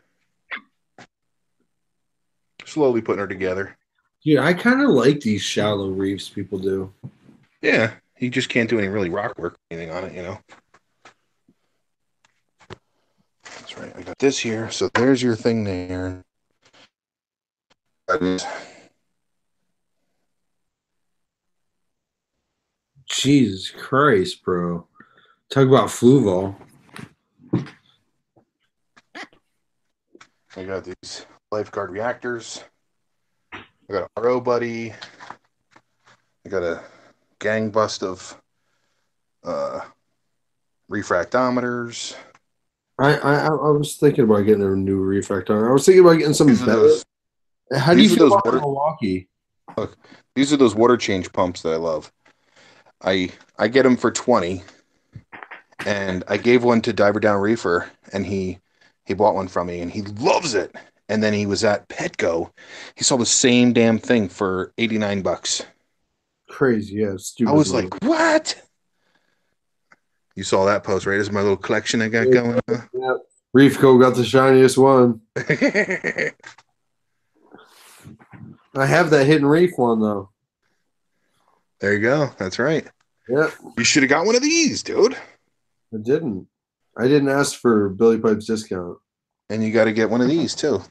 Slowly putting her together. Dude, I kind of like these shallow reefs people do. Yeah, you just can't do any really rock work or anything on it, you know. That's right. I got this here. So there's your thing there. Jesus Christ, bro. Talk about Fluval. I got these lifeguard reactors. I got a RO buddy. I got a gang bust of uh, refractometers. I, I I was thinking about getting a new refractometer. I was thinking about getting some These better. those, How do you feel those about water- Milwaukee? Look, these are those water change pumps that I love. I I get them for 20 and I gave one to Diver Down Reefer and he he bought one from me and he loves it. And then he was at Petco. He saw the same damn thing for 89 bucks. Crazy, yeah. Stupid I was little- like, "What?" You saw that post, right? This is my little collection I got going on. yeah. Reefco got the shiniest one. I have that hidden reef one though. there you go. That's right. Yep, You should have got one of these, dude. I didn't. I didn't ask for Billy Pipe's discount. And you got to get one of these too.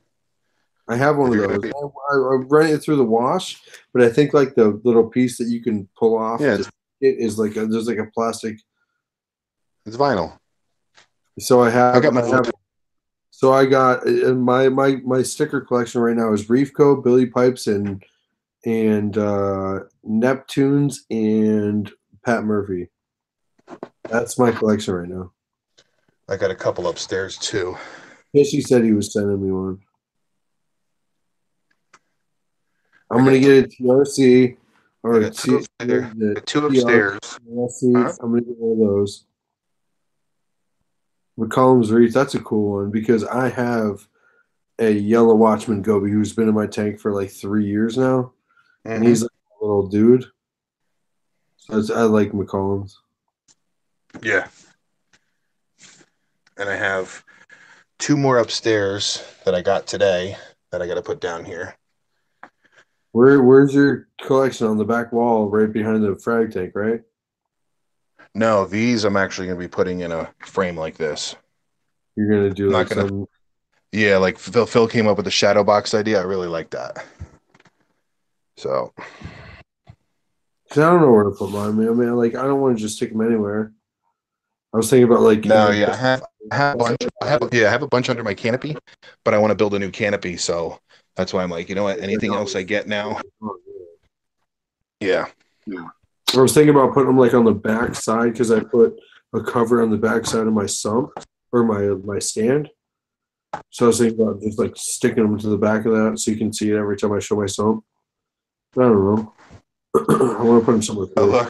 I have one of those. I, I, run it through the wash, but I think like the little piece that you can pull off Yeah. to- it is like a, there's like a plastic. It's vinyl. So I have. I got my I have- so I got uh, my my my sticker collection right now is Reefco, Billy Pipes, and and uh, Neptunes and Pat Murphy. That's my collection right now. I got a couple upstairs too. Fishy said he was sending me one. I'm gonna get a TRC or a two upstairs. the Two upstairs. I'm gonna get one of those. McCollum's Reef, that's a cool one because I have a yellow Watchman Goby who's been in my tank for like three years now, and Mhm. he's like a little dude. So it's, I like McCollum's. Yeah. And I have two more upstairs that I got today that I got to put down here. Where where's your collection on the back wall, right behind the frag tank, right? No, these I'm actually going to be putting in a frame like this. You're gonna do like gonna- some. Yeah, like Phil, Phil came up with the shadow box idea. I really like that. So, I don't know where to put mine. Man, I mean, like I don't want to just stick them anywhere. I was thinking about like no, you know, yeah, I have, I have a bunch. I have, yeah, I have a bunch under my canopy, but I want to build a new canopy. So that's why I'm like, you know what? Anything else I get now? Yeah. Yeah. I was thinking about putting them like on the back side because I put a cover on the back side of my sump or my my stand. So I was thinking about just like sticking them to the back of that so you can see it every time I show my sump. I don't know. I want to put them somewhere. Oh, cool.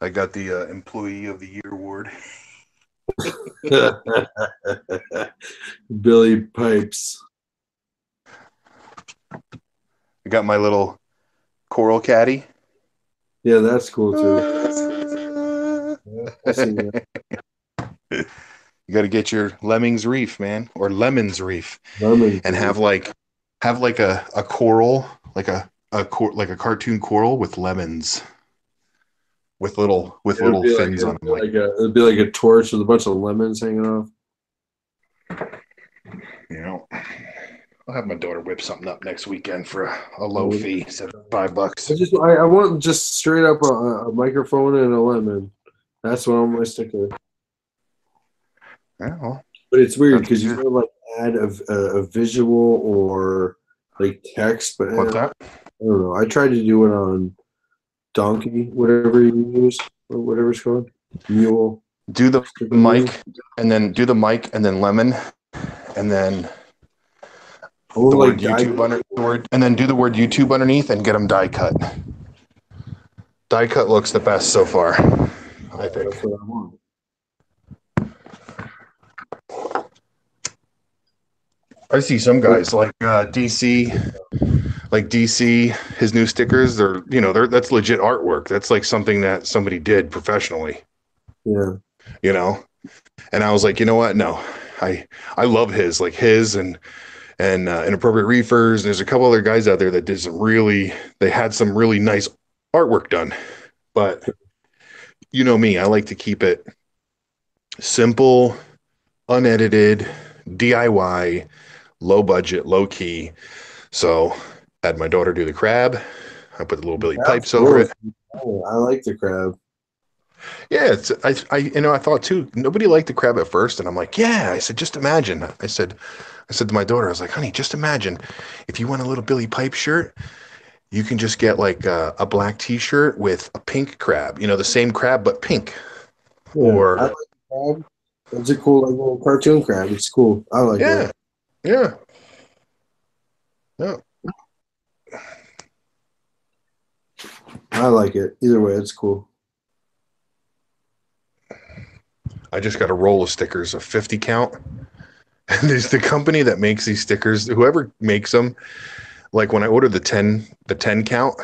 I got the uh, Employee of the Year award. Billy Pipes. I got my little coral caddy. Yeah, that's cool too. You got to get your Lemmings Reef, man, or Lemons Reef, Lemon. and have like have like a, a coral, like a a cor- like a cartoon coral with lemons, with little with It'd little be like on them. Like like a, it'd be like a torch with a bunch of lemons hanging off. you know, I'll have my daughter whip something up next weekend for a, a low fee, five bucks. I just I, I want just straight up a, a microphone and a lemon. That's what I'm gonna stick with. Yeah, well, But it's weird because you gotta like add a, a, visual or like text, but what's eh, that? I don't know. I tried to do it on Donkey, whatever you use or whatever it's called, Mule. Do the mic, and then do the mic, and then lemon, and then The like word YouTube under the word, and then do the word YouTube underneath, and get them die cut. Die cut looks the best so far, I think. That's what I want. I see some guys like uh, DC, like DC. His new stickers, they're you know they're that's legit artwork. That's like something that somebody did professionally. Yeah. you know and i was like you know what no i i love his like his and and uh, inappropriate reefers there's a couple other guys out there that did some really they had some really nice artwork done but you know me i like to keep it simple unedited diy low budget low key so I had my daughter do the crab i put the little billy pipes over it Oh, I like the crab. Yeah, it's I, I you know I thought too. Nobody liked the crab at first, and I'm like, yeah. I said, just imagine. I said, I said to my daughter, I was like, honey, just imagine if you want a little Billy Pipe shirt, you can just get like a, a black T-shirt with a pink crab. You know, the same crab but pink. Yeah, Or- I like crab. It's a cool like little cartoon crab. It's cool. I like Yeah, that. yeah. I like it. Either way, it's cool. I just got a roll of stickers, a 50 count. There's the company that makes these stickers, whoever makes them, like when I order the 10 the 10 count,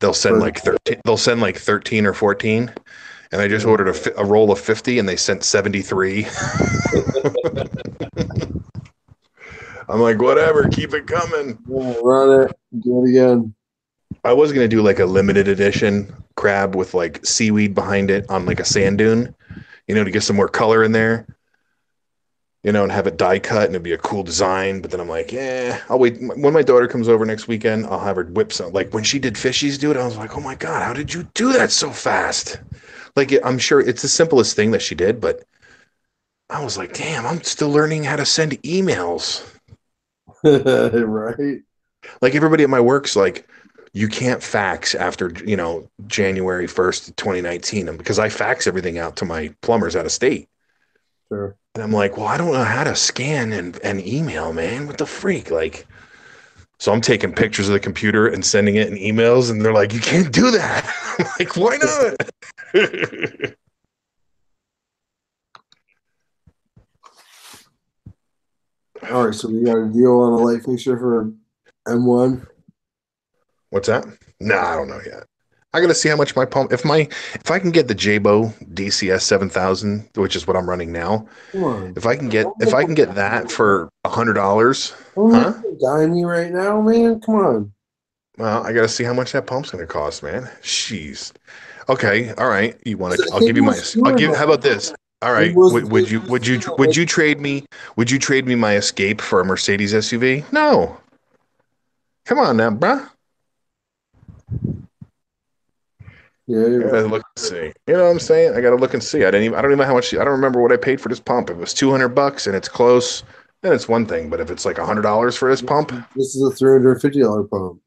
they'll send like 13 they'll send like 13 or 14. And I just ordered a, fi- a roll of 50 and they sent 73. I'm like, whatever, keep it coming. Yeah, run it. Do it again. I was gonna do like a limited edition crab with like seaweed behind it on like a sand dune, you know, to get some more color in there. You know, and have it die cut and it'd be a cool design. But then I'm like, yeah, I'll wait. When my daughter comes over next weekend, I'll have her whip some. Like when she did fishies do it, I was like, oh my God, how did you do that so fast? Like I'm sure it's the simplest thing that she did, but I was like, damn, I'm still learning how to send emails. right? like everybody at my work's like you can't fax after you know january 1st 2019 because i fax everything out to my plumbers out of state Sure. And i'm like well i don't know how to scan and, and email man what the freak like so i'm taking pictures of the computer and sending it in emails and they're like you can't do that i'm like why not All right, so we got a deal on a light fixture for M1. What's that? Nah, I don't know yet. I gotta see how much my pump. If my if I can get the Jebao DCS seven thousand, which is what I'm running now, on. if I can get if I can get that for a hundred dollars, Huh? die me right now, man. Come on. well, I gotta see how much that pump's gonna cost, man. Jeez. Okay, all right. You want to? I'll give you my. I'll give. How about this? All right. Would, would you? Would you? Would you trade me? Would you trade me my Escape for a Mercedes SUV? No. Come on now, bruh. Yeah, gotta look and see. You know what I'm saying? I gotta look and see. I didn't even. I don't even know how much. I don't remember what I paid for this pump. If it was 200 bucks and it's close, then it's one thing. But if it's like hundred dollars for this pump, This is a three hundred and fifty dollar pump.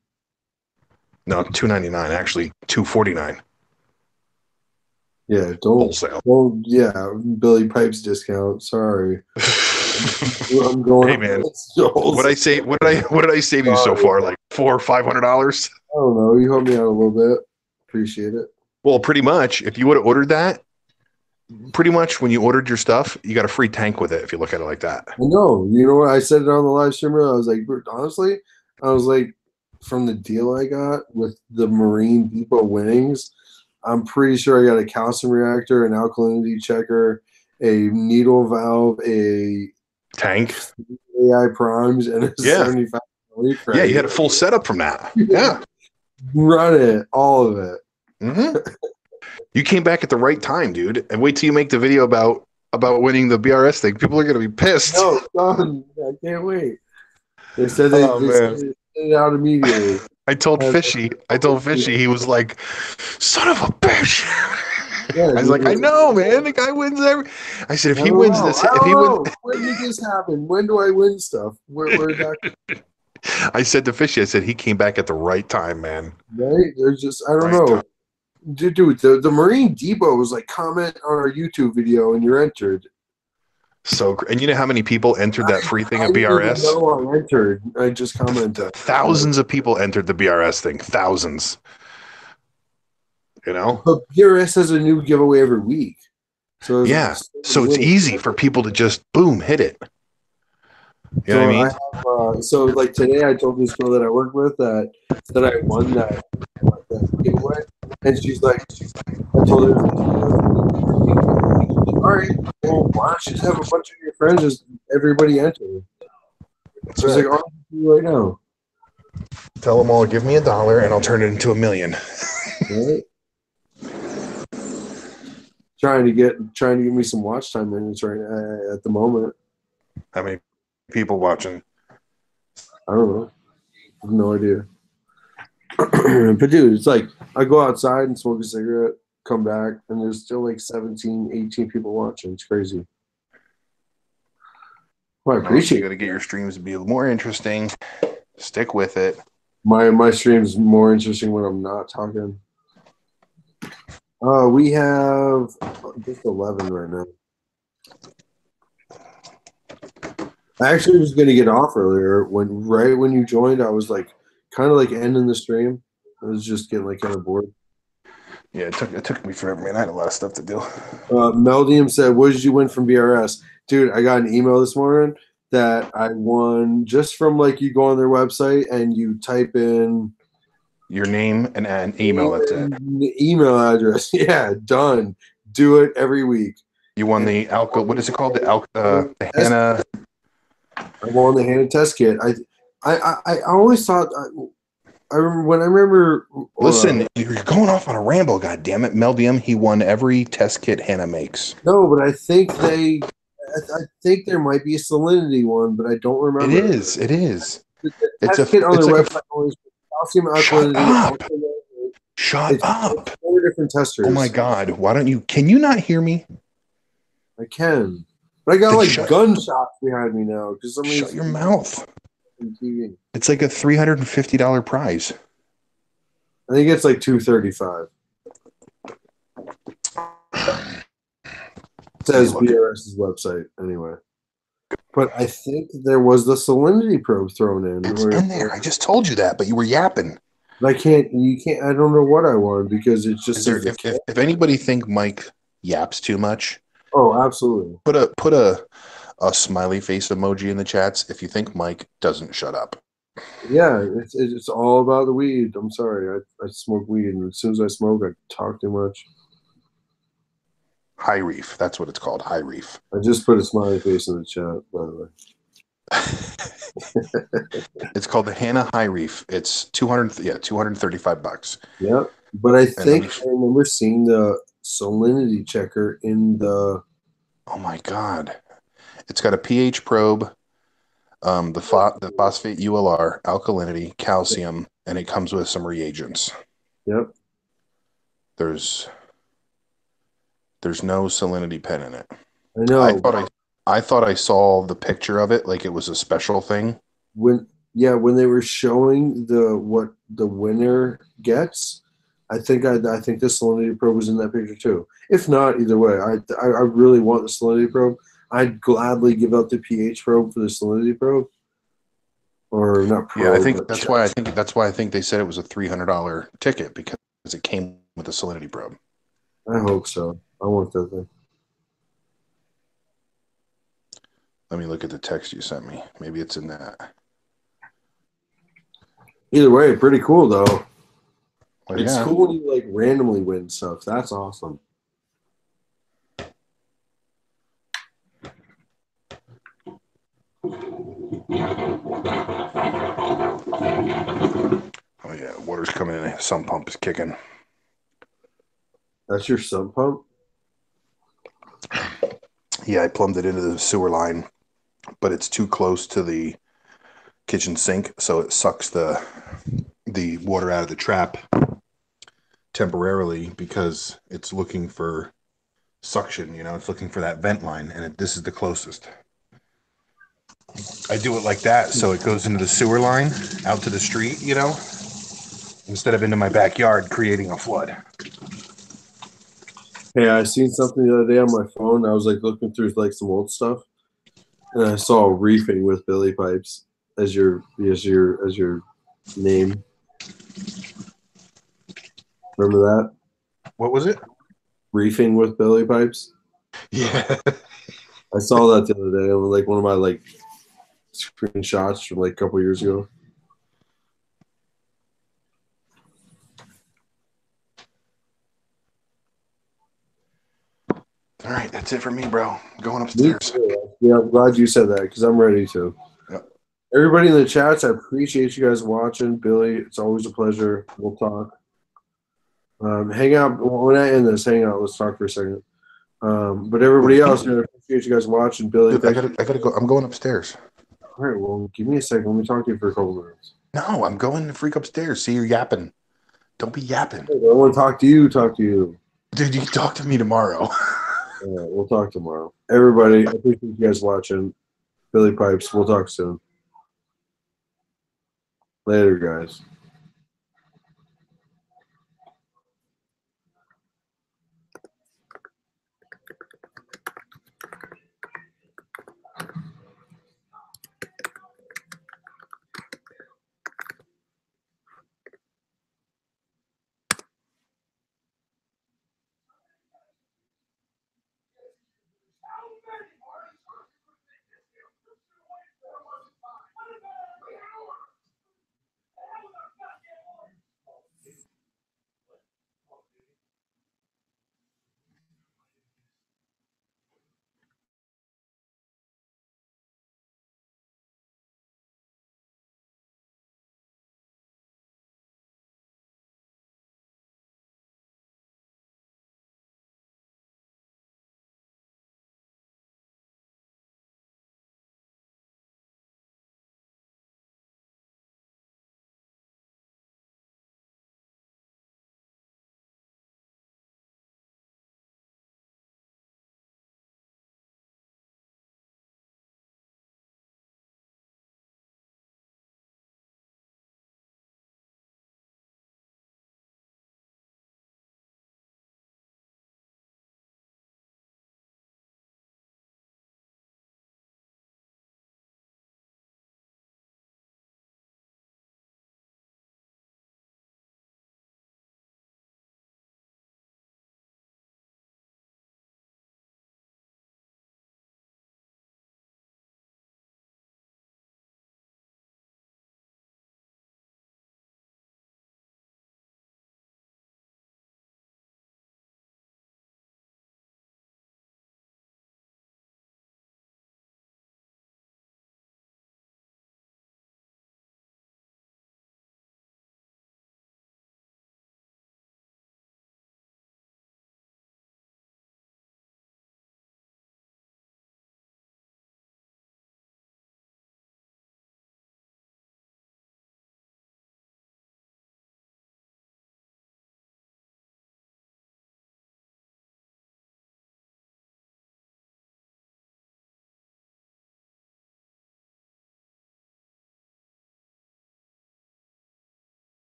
no, 299. Actually, 249 Yeah, don't. wholesale. Well, yeah, Billy Pipes discount. Sorry, I'm going. Hey, man. What What I say? What did I? What did I save you so far? Like four or five hundred dollars? I don't know. You helped me out a little bit. Appreciate it. Well, pretty much. If you would have ordered that, pretty much when you ordered your stuff, you got a free tank with it. If you look at it like that. I know. You know what? I said it on the live stream. I was like, honestly, I was like, from the deal I got with the Marine Depot winnings, I'm pretty sure I got a calcium reactor, an alkalinity checker, a needle valve, a Tank. AI primes, and a Yeah. 75 Yeah, you had a full setup from that. Yeah. run it, all of it. Hmm You came back at the right time, dude. And wait till you make the video about about winning the BRS thing. People are gonna be pissed. No, done. I can't wait. They said they, Oh, they said they it out immediately. I told Fishy. I told Fishy. He was like, "Son of a bitch." Yeah, I was like, "I know, man. The guy wins every." I said, "If I he wins know. this, I if he wins," when did this happen? When do I win stuff? Where, where I said to Fishy, "I said he came back at the right time, man." right? There's just I don't Right know. time. Dude, dude, the, the Marine Depot was like comment on our YouTube video and you're entered. So, and you know how many people entered that free thing I at BRS? know I entered. I just commented. Thousands of people entered the BRS thing. Thousands. You know? But BRS has a new giveaway every week. So Yeah. So it's easy for people to just boom hit it. You know what I mean? have, uh, so like today, I told this girl that I work with that that I won that, that giveaway, and she's like, I told her, all right, well, why don't you just have a bunch of your friends, just everybody enter. She's like, oh, I'll do right now. Tell them all, give me a dollar and I'll turn it into a million. Right? Trying to get trying to give me some watch time minutes right uh, at the moment. How many people watching? I don't know. I have no idea. but dude, it's like I go outside and smoke a cigarette, come back, and there's still like 17, 18 people watching. It's crazy. Well, I You appreciate got to get your streams to be more interesting. Stick with it. my my stream's more interesting when I'm not talking. Uh, we have just eleven right now. I actually was gonna get off earlier when right when you joined. I was like, kind of like ending the stream. I was just getting like kind of bored. Yeah, it took it took me forever, man. I had a lot of stuff to do. Uh, Meldium said, "What did you win from BRS, dude?" I got an email this morning that I won just from like you go on their website and you type in Your name and an email. That's it. Email address. Yeah, done. Do it every week. You won the alco. What is it called? The alco. Uh, the Hanna. I'm on the hand test kit. I, I, I, I always thought. I, I remember when I remember. uh, Listen, you're going off on a ramble. God damn it, Mel DM. He won every test kit Hanna makes. no, but I think they. I, I think there might be a salinity one, but I don't remember. is. It is. The It's test a- kit on it's their like a- website always calcium Shut up. Shut It's up. four different testers. Oh my god. Why don't you? Can you not hear me? I can, but I got like shut- gunshots behind me now because somebody's Shut your mouth. TV. It's like a three hundred and fifty dollar prize. I think it's like two thirty five. Says. BRS's website anyway. But I think there was the salinity probe thrown in. It's where- in there. I just told you that, but you were yapping. I can't. You can't. I don't know what I wanted because it's just there, if, if, if anybody think Mike yaps too much, oh, absolutely. put a put a a smiley face emoji in the chats if you think Mike doesn't shut up. Yeah, it's it's all about the weed. I'm sorry, I, I smoke weed, and as soon as I smoke, I talk too much. High reef. That's what it's called. High reef. I just put a smiley face in the chat, by the way. it's called the Hanna High Reef. It's 200 yeah, 235 bucks. Yeah, but I think I remember seeing the salinity checker in the. Oh my god. It's got a pH probe, um, the pho- the phosphate ULR, alkalinity, calcium, and it comes with some reagents. Yep. There's there's no salinity pen in it. I know. I thought I I thought I saw the picture of it like it was a special thing. when yeah when they were showing the what the winner gets i think i, I think the salinity probe was in that picture too if not either way i i, I really want the salinity probe i'd gladly give out the ph probe for the salinity probe or not probe, Yeah, I think that's check. why I think that's why I think they said it was a three hundred dollar ticket because it came with a salinity probe. i hope so i want that thing Let me look at the text you sent me. Maybe it's in that. either way pretty cool though Well, it's yeah. cool when you like randomly win stuff that's awesome Oh yeah, water's coming in. Sump pump is kicking. that's your sub pump Yeah, I plumbed it into the sewer line, but it's too close to the kitchen sink, so it sucks the the water out of the trap temporarily because it's looking for suction. You know, it's looking for that vent line, and it, this is the closest. I do it like that, so it goes into the sewer line out to the street. You know, instead of into my backyard, creating a flood. Hey, I seen something the other day on my phone. I was like looking through like some old stuff, and I saw reefing with Billy Pipes as your as your as your name. Remember that What was it? reefing with Billy Pipes? Yeah. I saw that the other day. It was like one of my like screenshots from like a couple years ago. All right, that's it for me, bro. Going upstairs. Yeah, I'm glad you said that because I'm ready to. Yep. Everybody in the chats, I appreciate you guys watching. Billy, it's always a pleasure. We'll talk. Um, hang out when I end this. Hang out. Let's talk for a second. Um, but everybody else, I appreciate you guys watching. Billy, Dude, I gotta, I gotta go. I'm going upstairs. All right, well, give me a second. Let me talk to you for a couple minutes. No, I'm going to freak upstairs. See, you're yapping. Don't be yapping, I want to talk to you. Talk to you. dude. You can talk to me tomorrow. Right, we'll talk tomorrow. Everybody, I appreciate you guys watching. Billy Pipes. We'll talk soon. Later, guys.